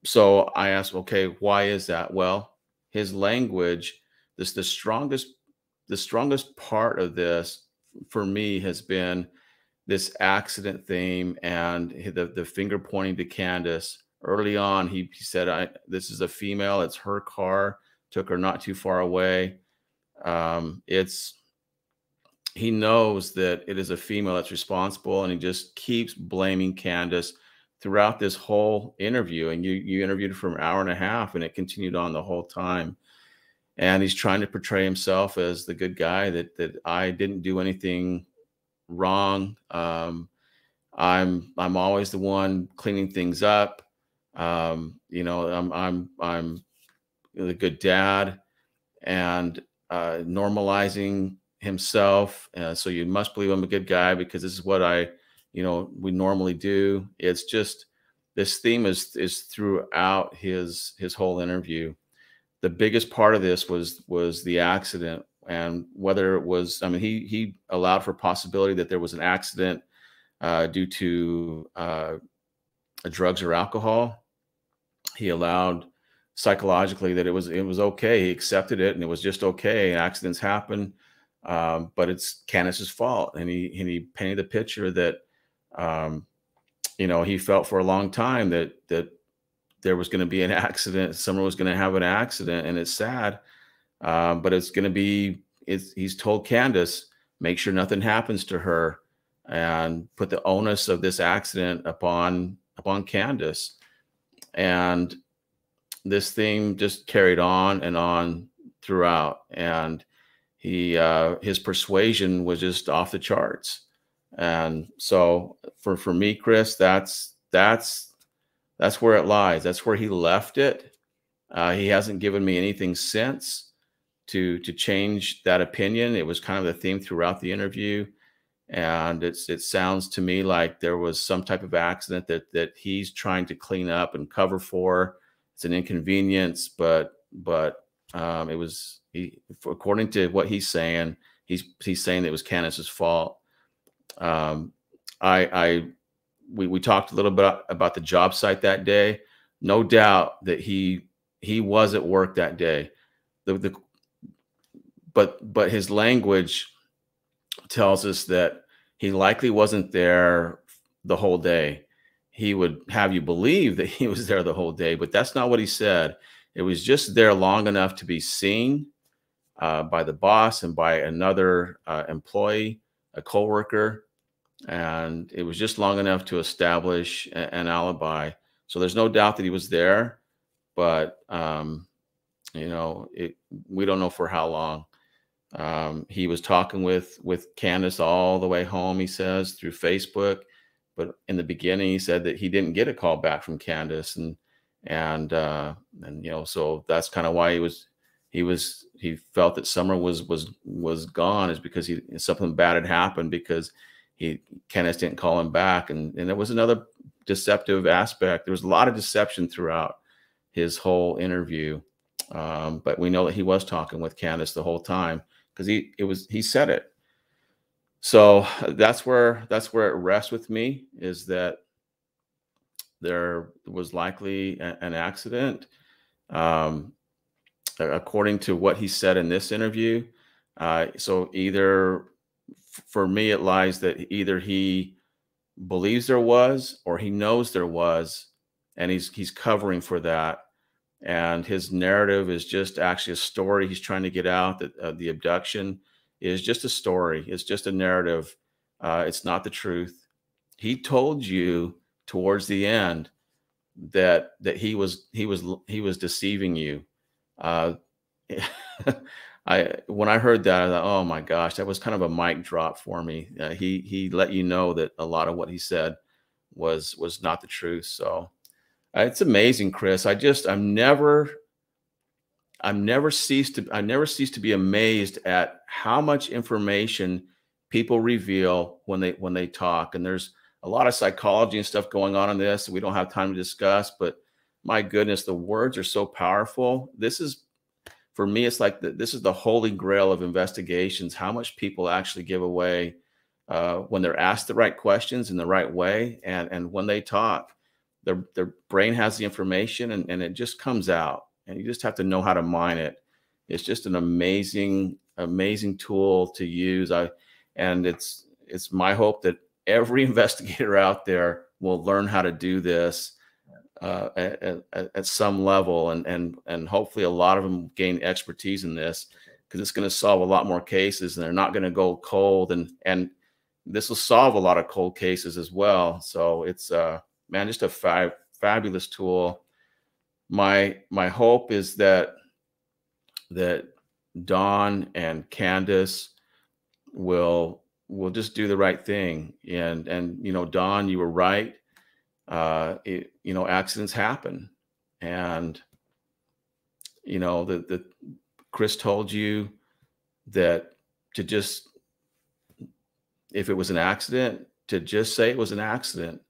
[SPEAKER 1] so I asked, okay, why is that? Well, his language this the strongest the strongest part of this for me has been this accident theme and the the finger pointing to Candus. Early on, he, he said, "I this is a female. It's her car. Took her not too far away. Um, it's he knows that it is a female that's responsible, and he just keeps blaming Candus." throughout this whole interview and you you interviewed for an hour and a half and it continued on the whole time and he's trying to portray himself as the good guy that that I didn't do anything wrong um, I'm I'm always the one cleaning things up um, you know I'm I'm I'm the good dad and uh, normalizing himself uh, so you must believe I'm a good guy because this is what I you know we normally do. It's just this theme is is throughout his his whole interview. The biggest part of this was was the accident and whether it was i mean he he allowed for possibility that there was an accident uh, due to uh, drugs or alcohol. He allowed psychologically that it was it was okay. He accepted it and it was just okay accidents happen um, but it's Candus's fault. And he and he painted the picture that um, you know, he felt for a long time that that there was going to be an accident. Someone was going to have an accident, and it's sad, um, but it's going to be. He's told Candus, make sure nothing happens to her, and put the onus of this accident upon upon Candus, and this theme just carried on and on throughout, and he uh, his persuasion was just off the charts and so for for me, Chris, that's that's that's where it lies. That's where he left it. Uh, he hasn't given me anything since to to change that opinion. It was kind of the theme throughout the interview, and it's it sounds to me like there was some type of accident that that he's trying to clean up and cover for. It's an inconvenience, but but um, it was he according to what he's saying. He's he's saying it was Candus's fault um, I, I we, we talked a little bit about the job site that day. No doubt that he he was at work that day. The, the but but his language tells us that he likely wasn't there the whole day. He would have you believe that he was there the whole day, but that's not what he said. It was just there long enough to be seen uh, by the boss and by another uh, employee, a coworker, and it was just long enough to establish a, an alibi. So there's no doubt that he was there, but um, you know, it, we don't know for how long. Um, he was talking with with Candus all the way home. He says through Facebook, but in the beginning he said that he didn't get a call back from Candus, and and uh, and you know, so that's kind of why he was he was he felt that Summer was was was gone is because he something bad had happened because he Kenneth didn't call him back, and and there was another deceptive aspect. There was a lot of deception throughout his whole interview, um, but we know that he was talking with Candus the whole time because he it was he said it. So that's where that's where it rests with me is that there was likely a, an accident. Um, according to what he said in this interview, uh, so either for me, it lies that either he believes there was or he knows there was, and he's he's covering for that. And his narrative is just actually a story he's trying to get out. That uh, the abduction is just a story. It's just a narrative. Uh, it's not the truth. He told you towards the end that that he was he was he was deceiving you. Uh, I when I heard that, I thought, oh my gosh, that was kind of a mic drop for me. Uh, he he let you know that a lot of what he said was was not the truth. So it's amazing, Chris. I just I'm never I'm never ceased to I never cease to be amazed at how much information people reveal when they when they talk. And there's a lot of psychology and stuff going on in this. We don't have time to discuss, but my goodness, the words are so powerful. This is for me, it's like the, this is the holy grail of investigations. How much people actually give away uh, when they're asked the right questions in the right way, and and when they talk, their their brain has the information, and, and it just comes out. And you just have to know how to mine it. It's just an amazing amazing tool to use. I and it's it's my hope that every investigator out there will learn how to do this uh, at, at, at, some level, and and and hopefully a lot of them gain expertise in this because it's going to solve a lot more cases, and they're not going to go cold, and and this will solve a lot of cold cases as well. So it's uh man, just a fa fabulous tool. My my hope is that that Don and Candus will will just do the right thing. And and you know, Don, you were right. Uh, it, you know, accidents happen, and you know the the Chris told you that to just if it was an accident to just say it was an accident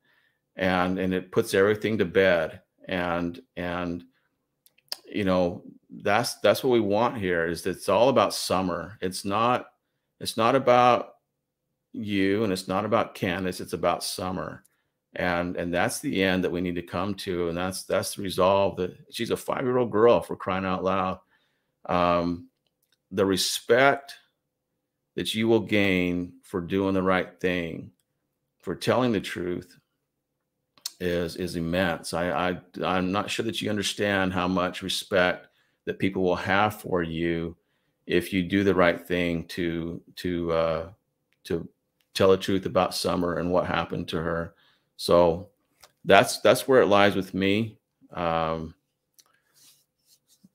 [SPEAKER 1] and and it puts everything to bed. And and you know that's that's what we want here is it's all about summer. It's not it's not about you and it's not about Candus. It's about summer. And and that's the end that we need to come to. And that's that's the resolve that she's a five-year-old girl for crying out loud. Um the respect that you will gain for doing the right thing for telling the truth is is immense i i i'm not sure that you understand how much respect that people will have for you if you do the right thing to to uh, to tell the truth about Summer and what happened to her. So that's that's where it lies with me. Um,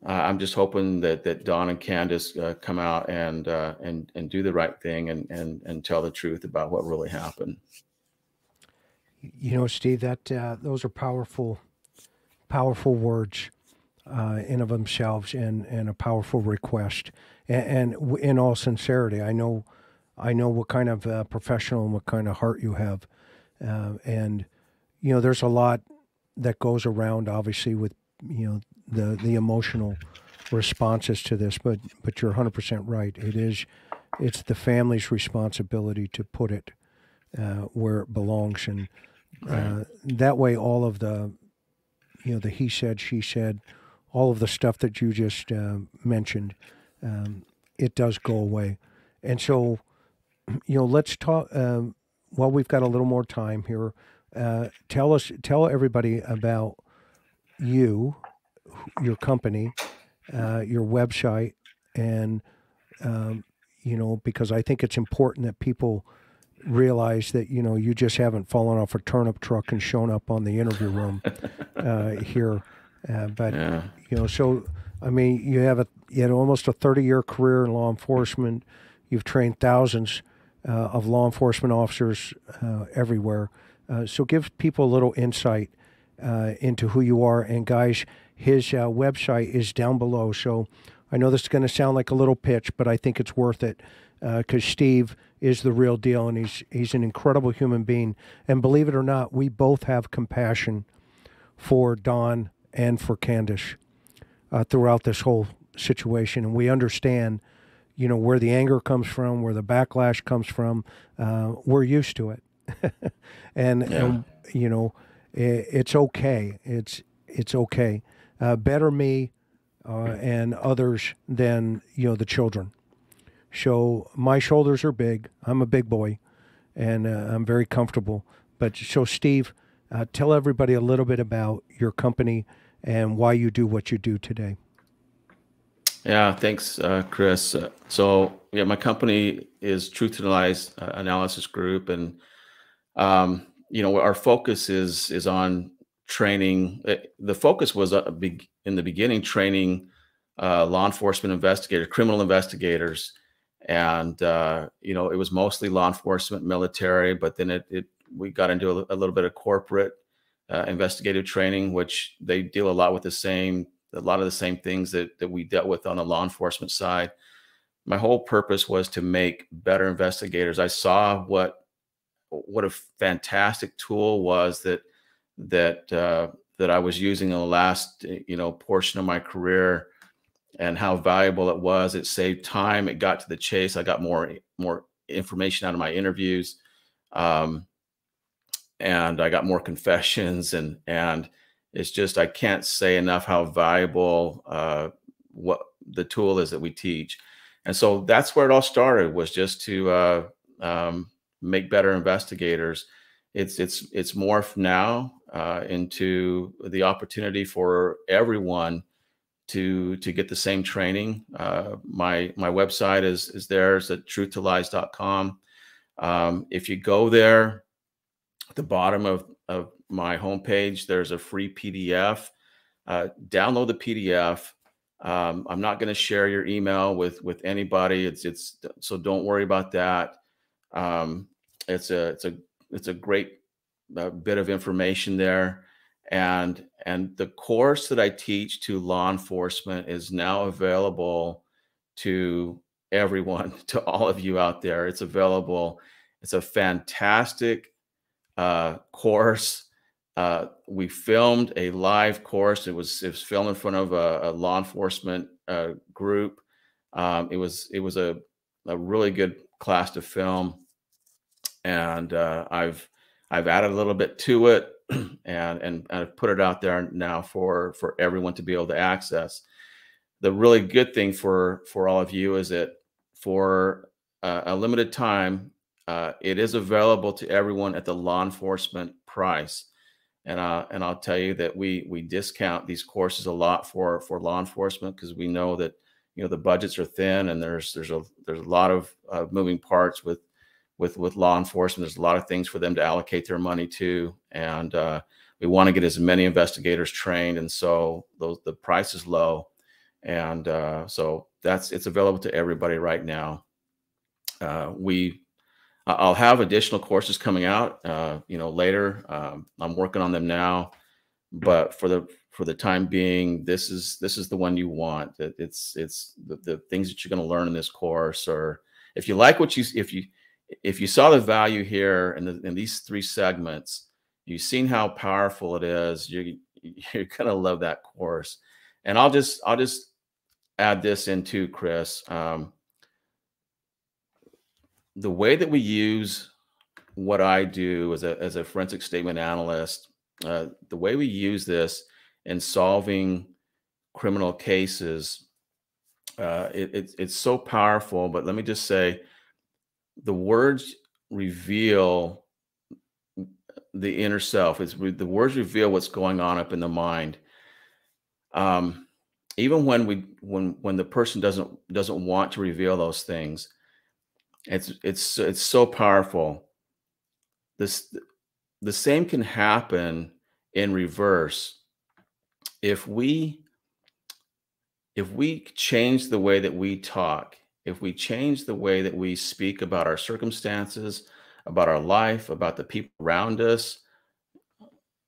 [SPEAKER 1] I'm just hoping that that Don and Candus uh, come out and uh, and and do the right thing and and and tell the truth about what really happened.
[SPEAKER 2] You know, Steve, that uh, those are powerful, powerful words uh, in of themselves and, and a powerful request. And, and, in all sincerity, I know I know what kind of uh, professional and what kind of heart you have. Uh, and, you know, there's a lot that goes around, obviously, with, you know, the, the emotional responses to this, but, but you're 100% right. It is, it's the family's responsibility to put it uh, where it belongs. And uh, that way, all of the, you know, the he said, she said, all of the stuff that you just uh, mentioned, um, it does go away. And so, you know, let's talk. Um, well, we've got a little more time here. Uh, tell us, tell everybody about you, your company, uh, your website, and um, you know, because I think it's important that people realize that you know you just haven't fallen off a turnip truck and shown up on the interview room uh, here. Uh, but yeah. you know, so I mean, you have a you had almost a 30 year career in law enforcement. You've trained thousands uh, of law enforcement officers uh, everywhere. Uh, so give people a little insight uh, into who you are. And guys, his website is down below. So I know this is going to sound like a little pitch, but I think it's worth it because Steve is the real deal, and he's he's an incredible human being. And believe it or not, we both have compassion for Don and for Candus uh, throughout this whole situation, and we understand, you know, where the anger comes from, where the backlash comes from. Uh, we're used to it, and, yeah. and you know, it, it's okay. It's it's okay. Uh, better me uh, and others than you know the children. So my shoulders are big. I'm a big boy, and uh, I'm very comfortable. But so Steve, uh, tell everybody a little bit about your company and why you do what you do today.
[SPEAKER 1] Yeah, thanks, uh, Chris. So, yeah, my company is Truth to Lies uh, Analysis Group, and um, you know, our focus is is on training. Uh, the focus was uh, in the beginning training uh, law enforcement investigators, criminal investigators, and you know, it was mostly law enforcement, military, but then it, it we got into a, a little bit of corporate uh, investigative training, which they deal a lot with the same, a lot of the same things that, that we dealt with on the law enforcement side. My whole purpose was to make better investigators. I saw what what a fantastic tool was that that uh, that I was using in the last you know portion of my career, and how valuable it was. It saved time. It got to the chase. I got more more information out of my interviews. Um, and I got more confessions and and it's just I can't say enough how valuable uh, what the tool is that we teach. and so that's where it all started was just to uh, um, make better investigators. It's it's it's morphed now uh, into the opportunity for everyone to to get the same training. Uh, my my website is is there. It's at truthtolies.com. Um, if you go there, at the bottom of, of my homepage, there's a free PDF. Uh, download the PDF. Um, I'm not going to share your email with with anybody. It's it's so don't worry about that. Um, it's a it's a it's a great uh, bit of information there, and and the course that I teach to law enforcement is now available to everyone, to all of you out there. It's available. It's a fantastic uh, course. Uh, we filmed a live course. It was it was filmed in front of a, a law enforcement uh, group. Um, it was it was a, a really good class to film, and uh, I've I've added a little bit to it, and and I've put it out there now for for everyone to be able to access. The really good thing for for all of you is that for a limited time, uh, it is available to everyone at the law enforcement price and uh, and I'll tell you that we we discount these courses a lot for for law enforcement because we know that you know the budgets are thin and there's there's a there's a lot of uh, moving parts with with with law enforcement. There's a lot of things for them to allocate their money to, and uh, we want to get as many investigators trained, and so those the price is low, and uh, so that's it's available to everybody right now. Uh, we I'll have additional courses coming out, uh, you know, later. Um, I'm working on them now, but for the for the time being, this is this is the one you want. It's it's the, the things that you're going to learn in this course, or if you like what you if you if you saw the value here in, the, in these three segments, you've seen how powerful it is. You're you're going to love that course. And I'll just I'll just add this into Chris. Um, the way that we use what I do as a, as a forensic statement analyst, uh, the way we use this in solving criminal cases, uh, it, it, it's so powerful. But let me just say, the words reveal the inner self. It's the words reveal what's going on up in the mind. Um, even when we when when the person doesn't doesn't want to reveal those things, it's it's it's so powerful. This the same can happen in reverse. If we if we change the way that we talk, if we change the way that we speak about our circumstances, about our life, about the people around us,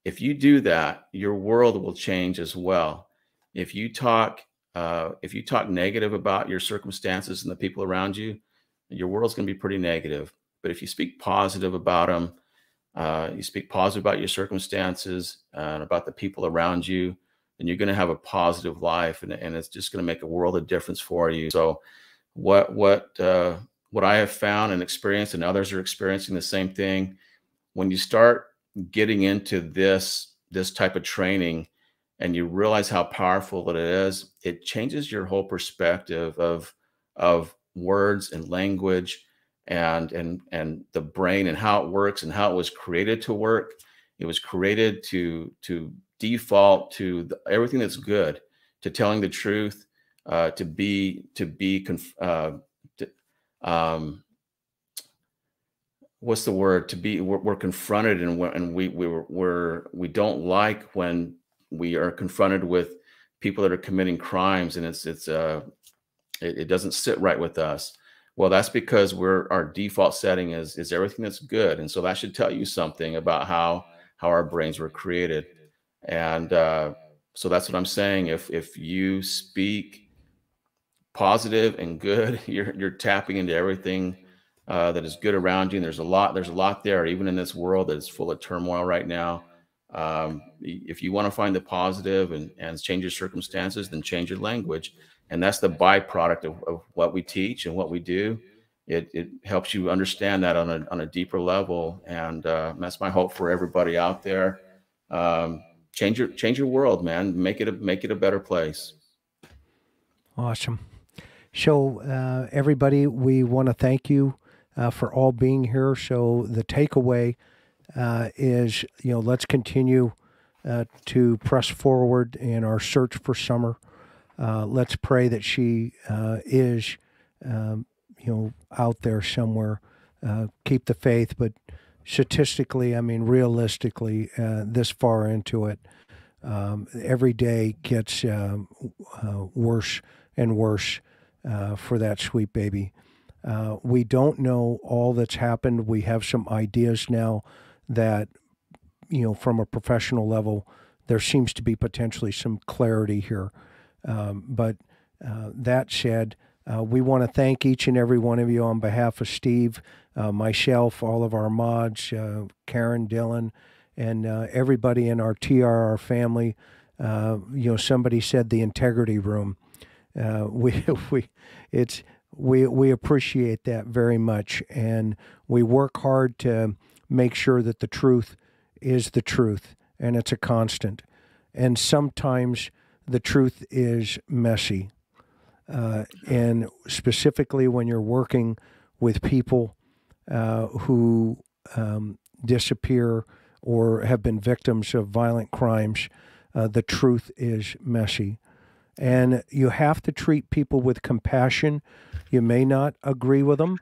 [SPEAKER 1] if you do that, your world will change as well. If you talk, uh, if you talk negative about your circumstances and the people around you, your world's going to be pretty negative. But if you speak positive about them, uh, you speak positive about your circumstances and about the people around you, then you're going to have a positive life, and, and it's just going to make a world of difference for you. So, what what uh, what I have found and experienced, and others are experiencing the same thing. When you start getting into this this type of training, and you realize how powerful it is, it changes your whole perspective of of words and language and and and the brain and how it works and how it was created to work it was created to to default to the, everything that's good to telling the truth uh, to be to be conf- uh, to, um, what's the word to be we're, we're confronted and, and we we we're, we're we don't like when we are confronted with people that are committing crimes and it's it's uh it, it doesn't sit right with us. Well, that's because we're our default setting is is everything that's good, and so that should tell you something about how how our brains were created. And uh, so that's what I'm saying. If if you speak positive and good, you're you're tapping into everything uh, that is good around you. And there's a lot there's a lot there, even in this world that is full of turmoil right now. Um, if you want to find the positive and, and change your circumstances, then change your language. And that's the byproduct of, of what we teach and what we do. It, it helps you understand that on a, on a deeper level and uh, that's my hope for everybody out there. Um, change your change your world man. Make it a make it a better place.
[SPEAKER 2] Awesome So, uh, everybody, we want to thank you uh, for all being here. So, the takeaway uh, is, you know, let's continue uh, to press forward in our search for summer. Uh, let's pray that she uh, is, um, you know, out there somewhere. keep the faith, but statistically, I mean, realistically, this far into it, um, every day gets worse and worse uh, for that sweet baby. Uh, we don't know all that's happened. We have some ideas now that, you know, from a professional level, there seems to be potentially some clarity here. Um, but uh, that said, uh, we want to thank each and every one of you on behalf of Steve, uh, myself, all of our mods, uh, Karen, Dylan, and everybody in our TIR family. you know, somebody said the integrity room. Uh, we we it's we we appreciate that very much, and we work hard to make sure that the truth is the truth, and it's a constant. And sometimes the truth is messy, uh, and specifically when you're working with people uh, who um, disappear or have been victims of violent crimes, uh, the truth is messy. And you have to treat people with compassion. You may not agree with them.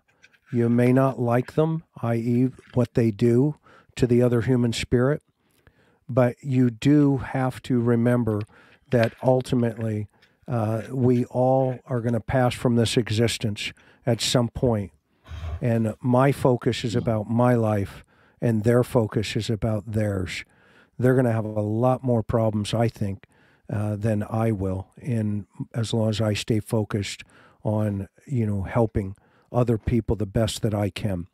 [SPEAKER 2] You may not like them, i.e., what they do to the other human spirit. But you do have to remember that ultimately uh, we all are going to pass from this existence at some point. And my focus is about my life, and their focus is about theirs. They're going to have a lot more problems, I think, uh, than I will. And as long as I stay focused on, you know, helping other people the best that I can,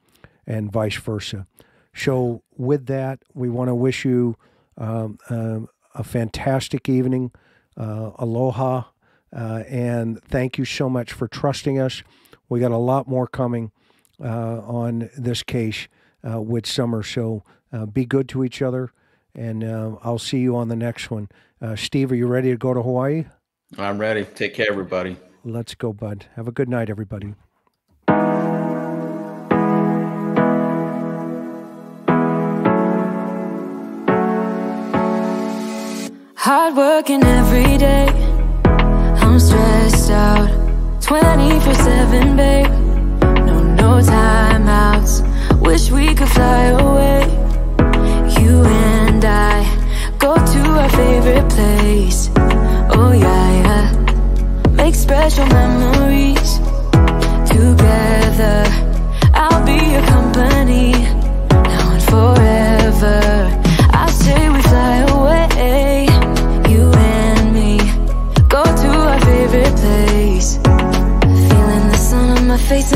[SPEAKER 2] and vice versa. So, with that, we want to wish you um, uh, a fantastic evening. Uh, aloha. Uh, and thank you so much for trusting us. We got a lot more coming uh, on this case with Summer. So, be good to each other. And I'll see you on the next one. Uh, Steve, are you ready to go to Hawaii?
[SPEAKER 1] I'm ready. Take care, everybody.
[SPEAKER 2] Let's go, bud. Have a good night, everybody. Hard working every day. I'm stressed out. 24 7, babe. No, no timeouts. Wish we could fly away.
[SPEAKER 5] my favorite place. Oh yeah, yeah. Make special memories Together. I'll be your company Now and forever. I say we fly away You and me. Go to our favorite place. Feeling the sun on my face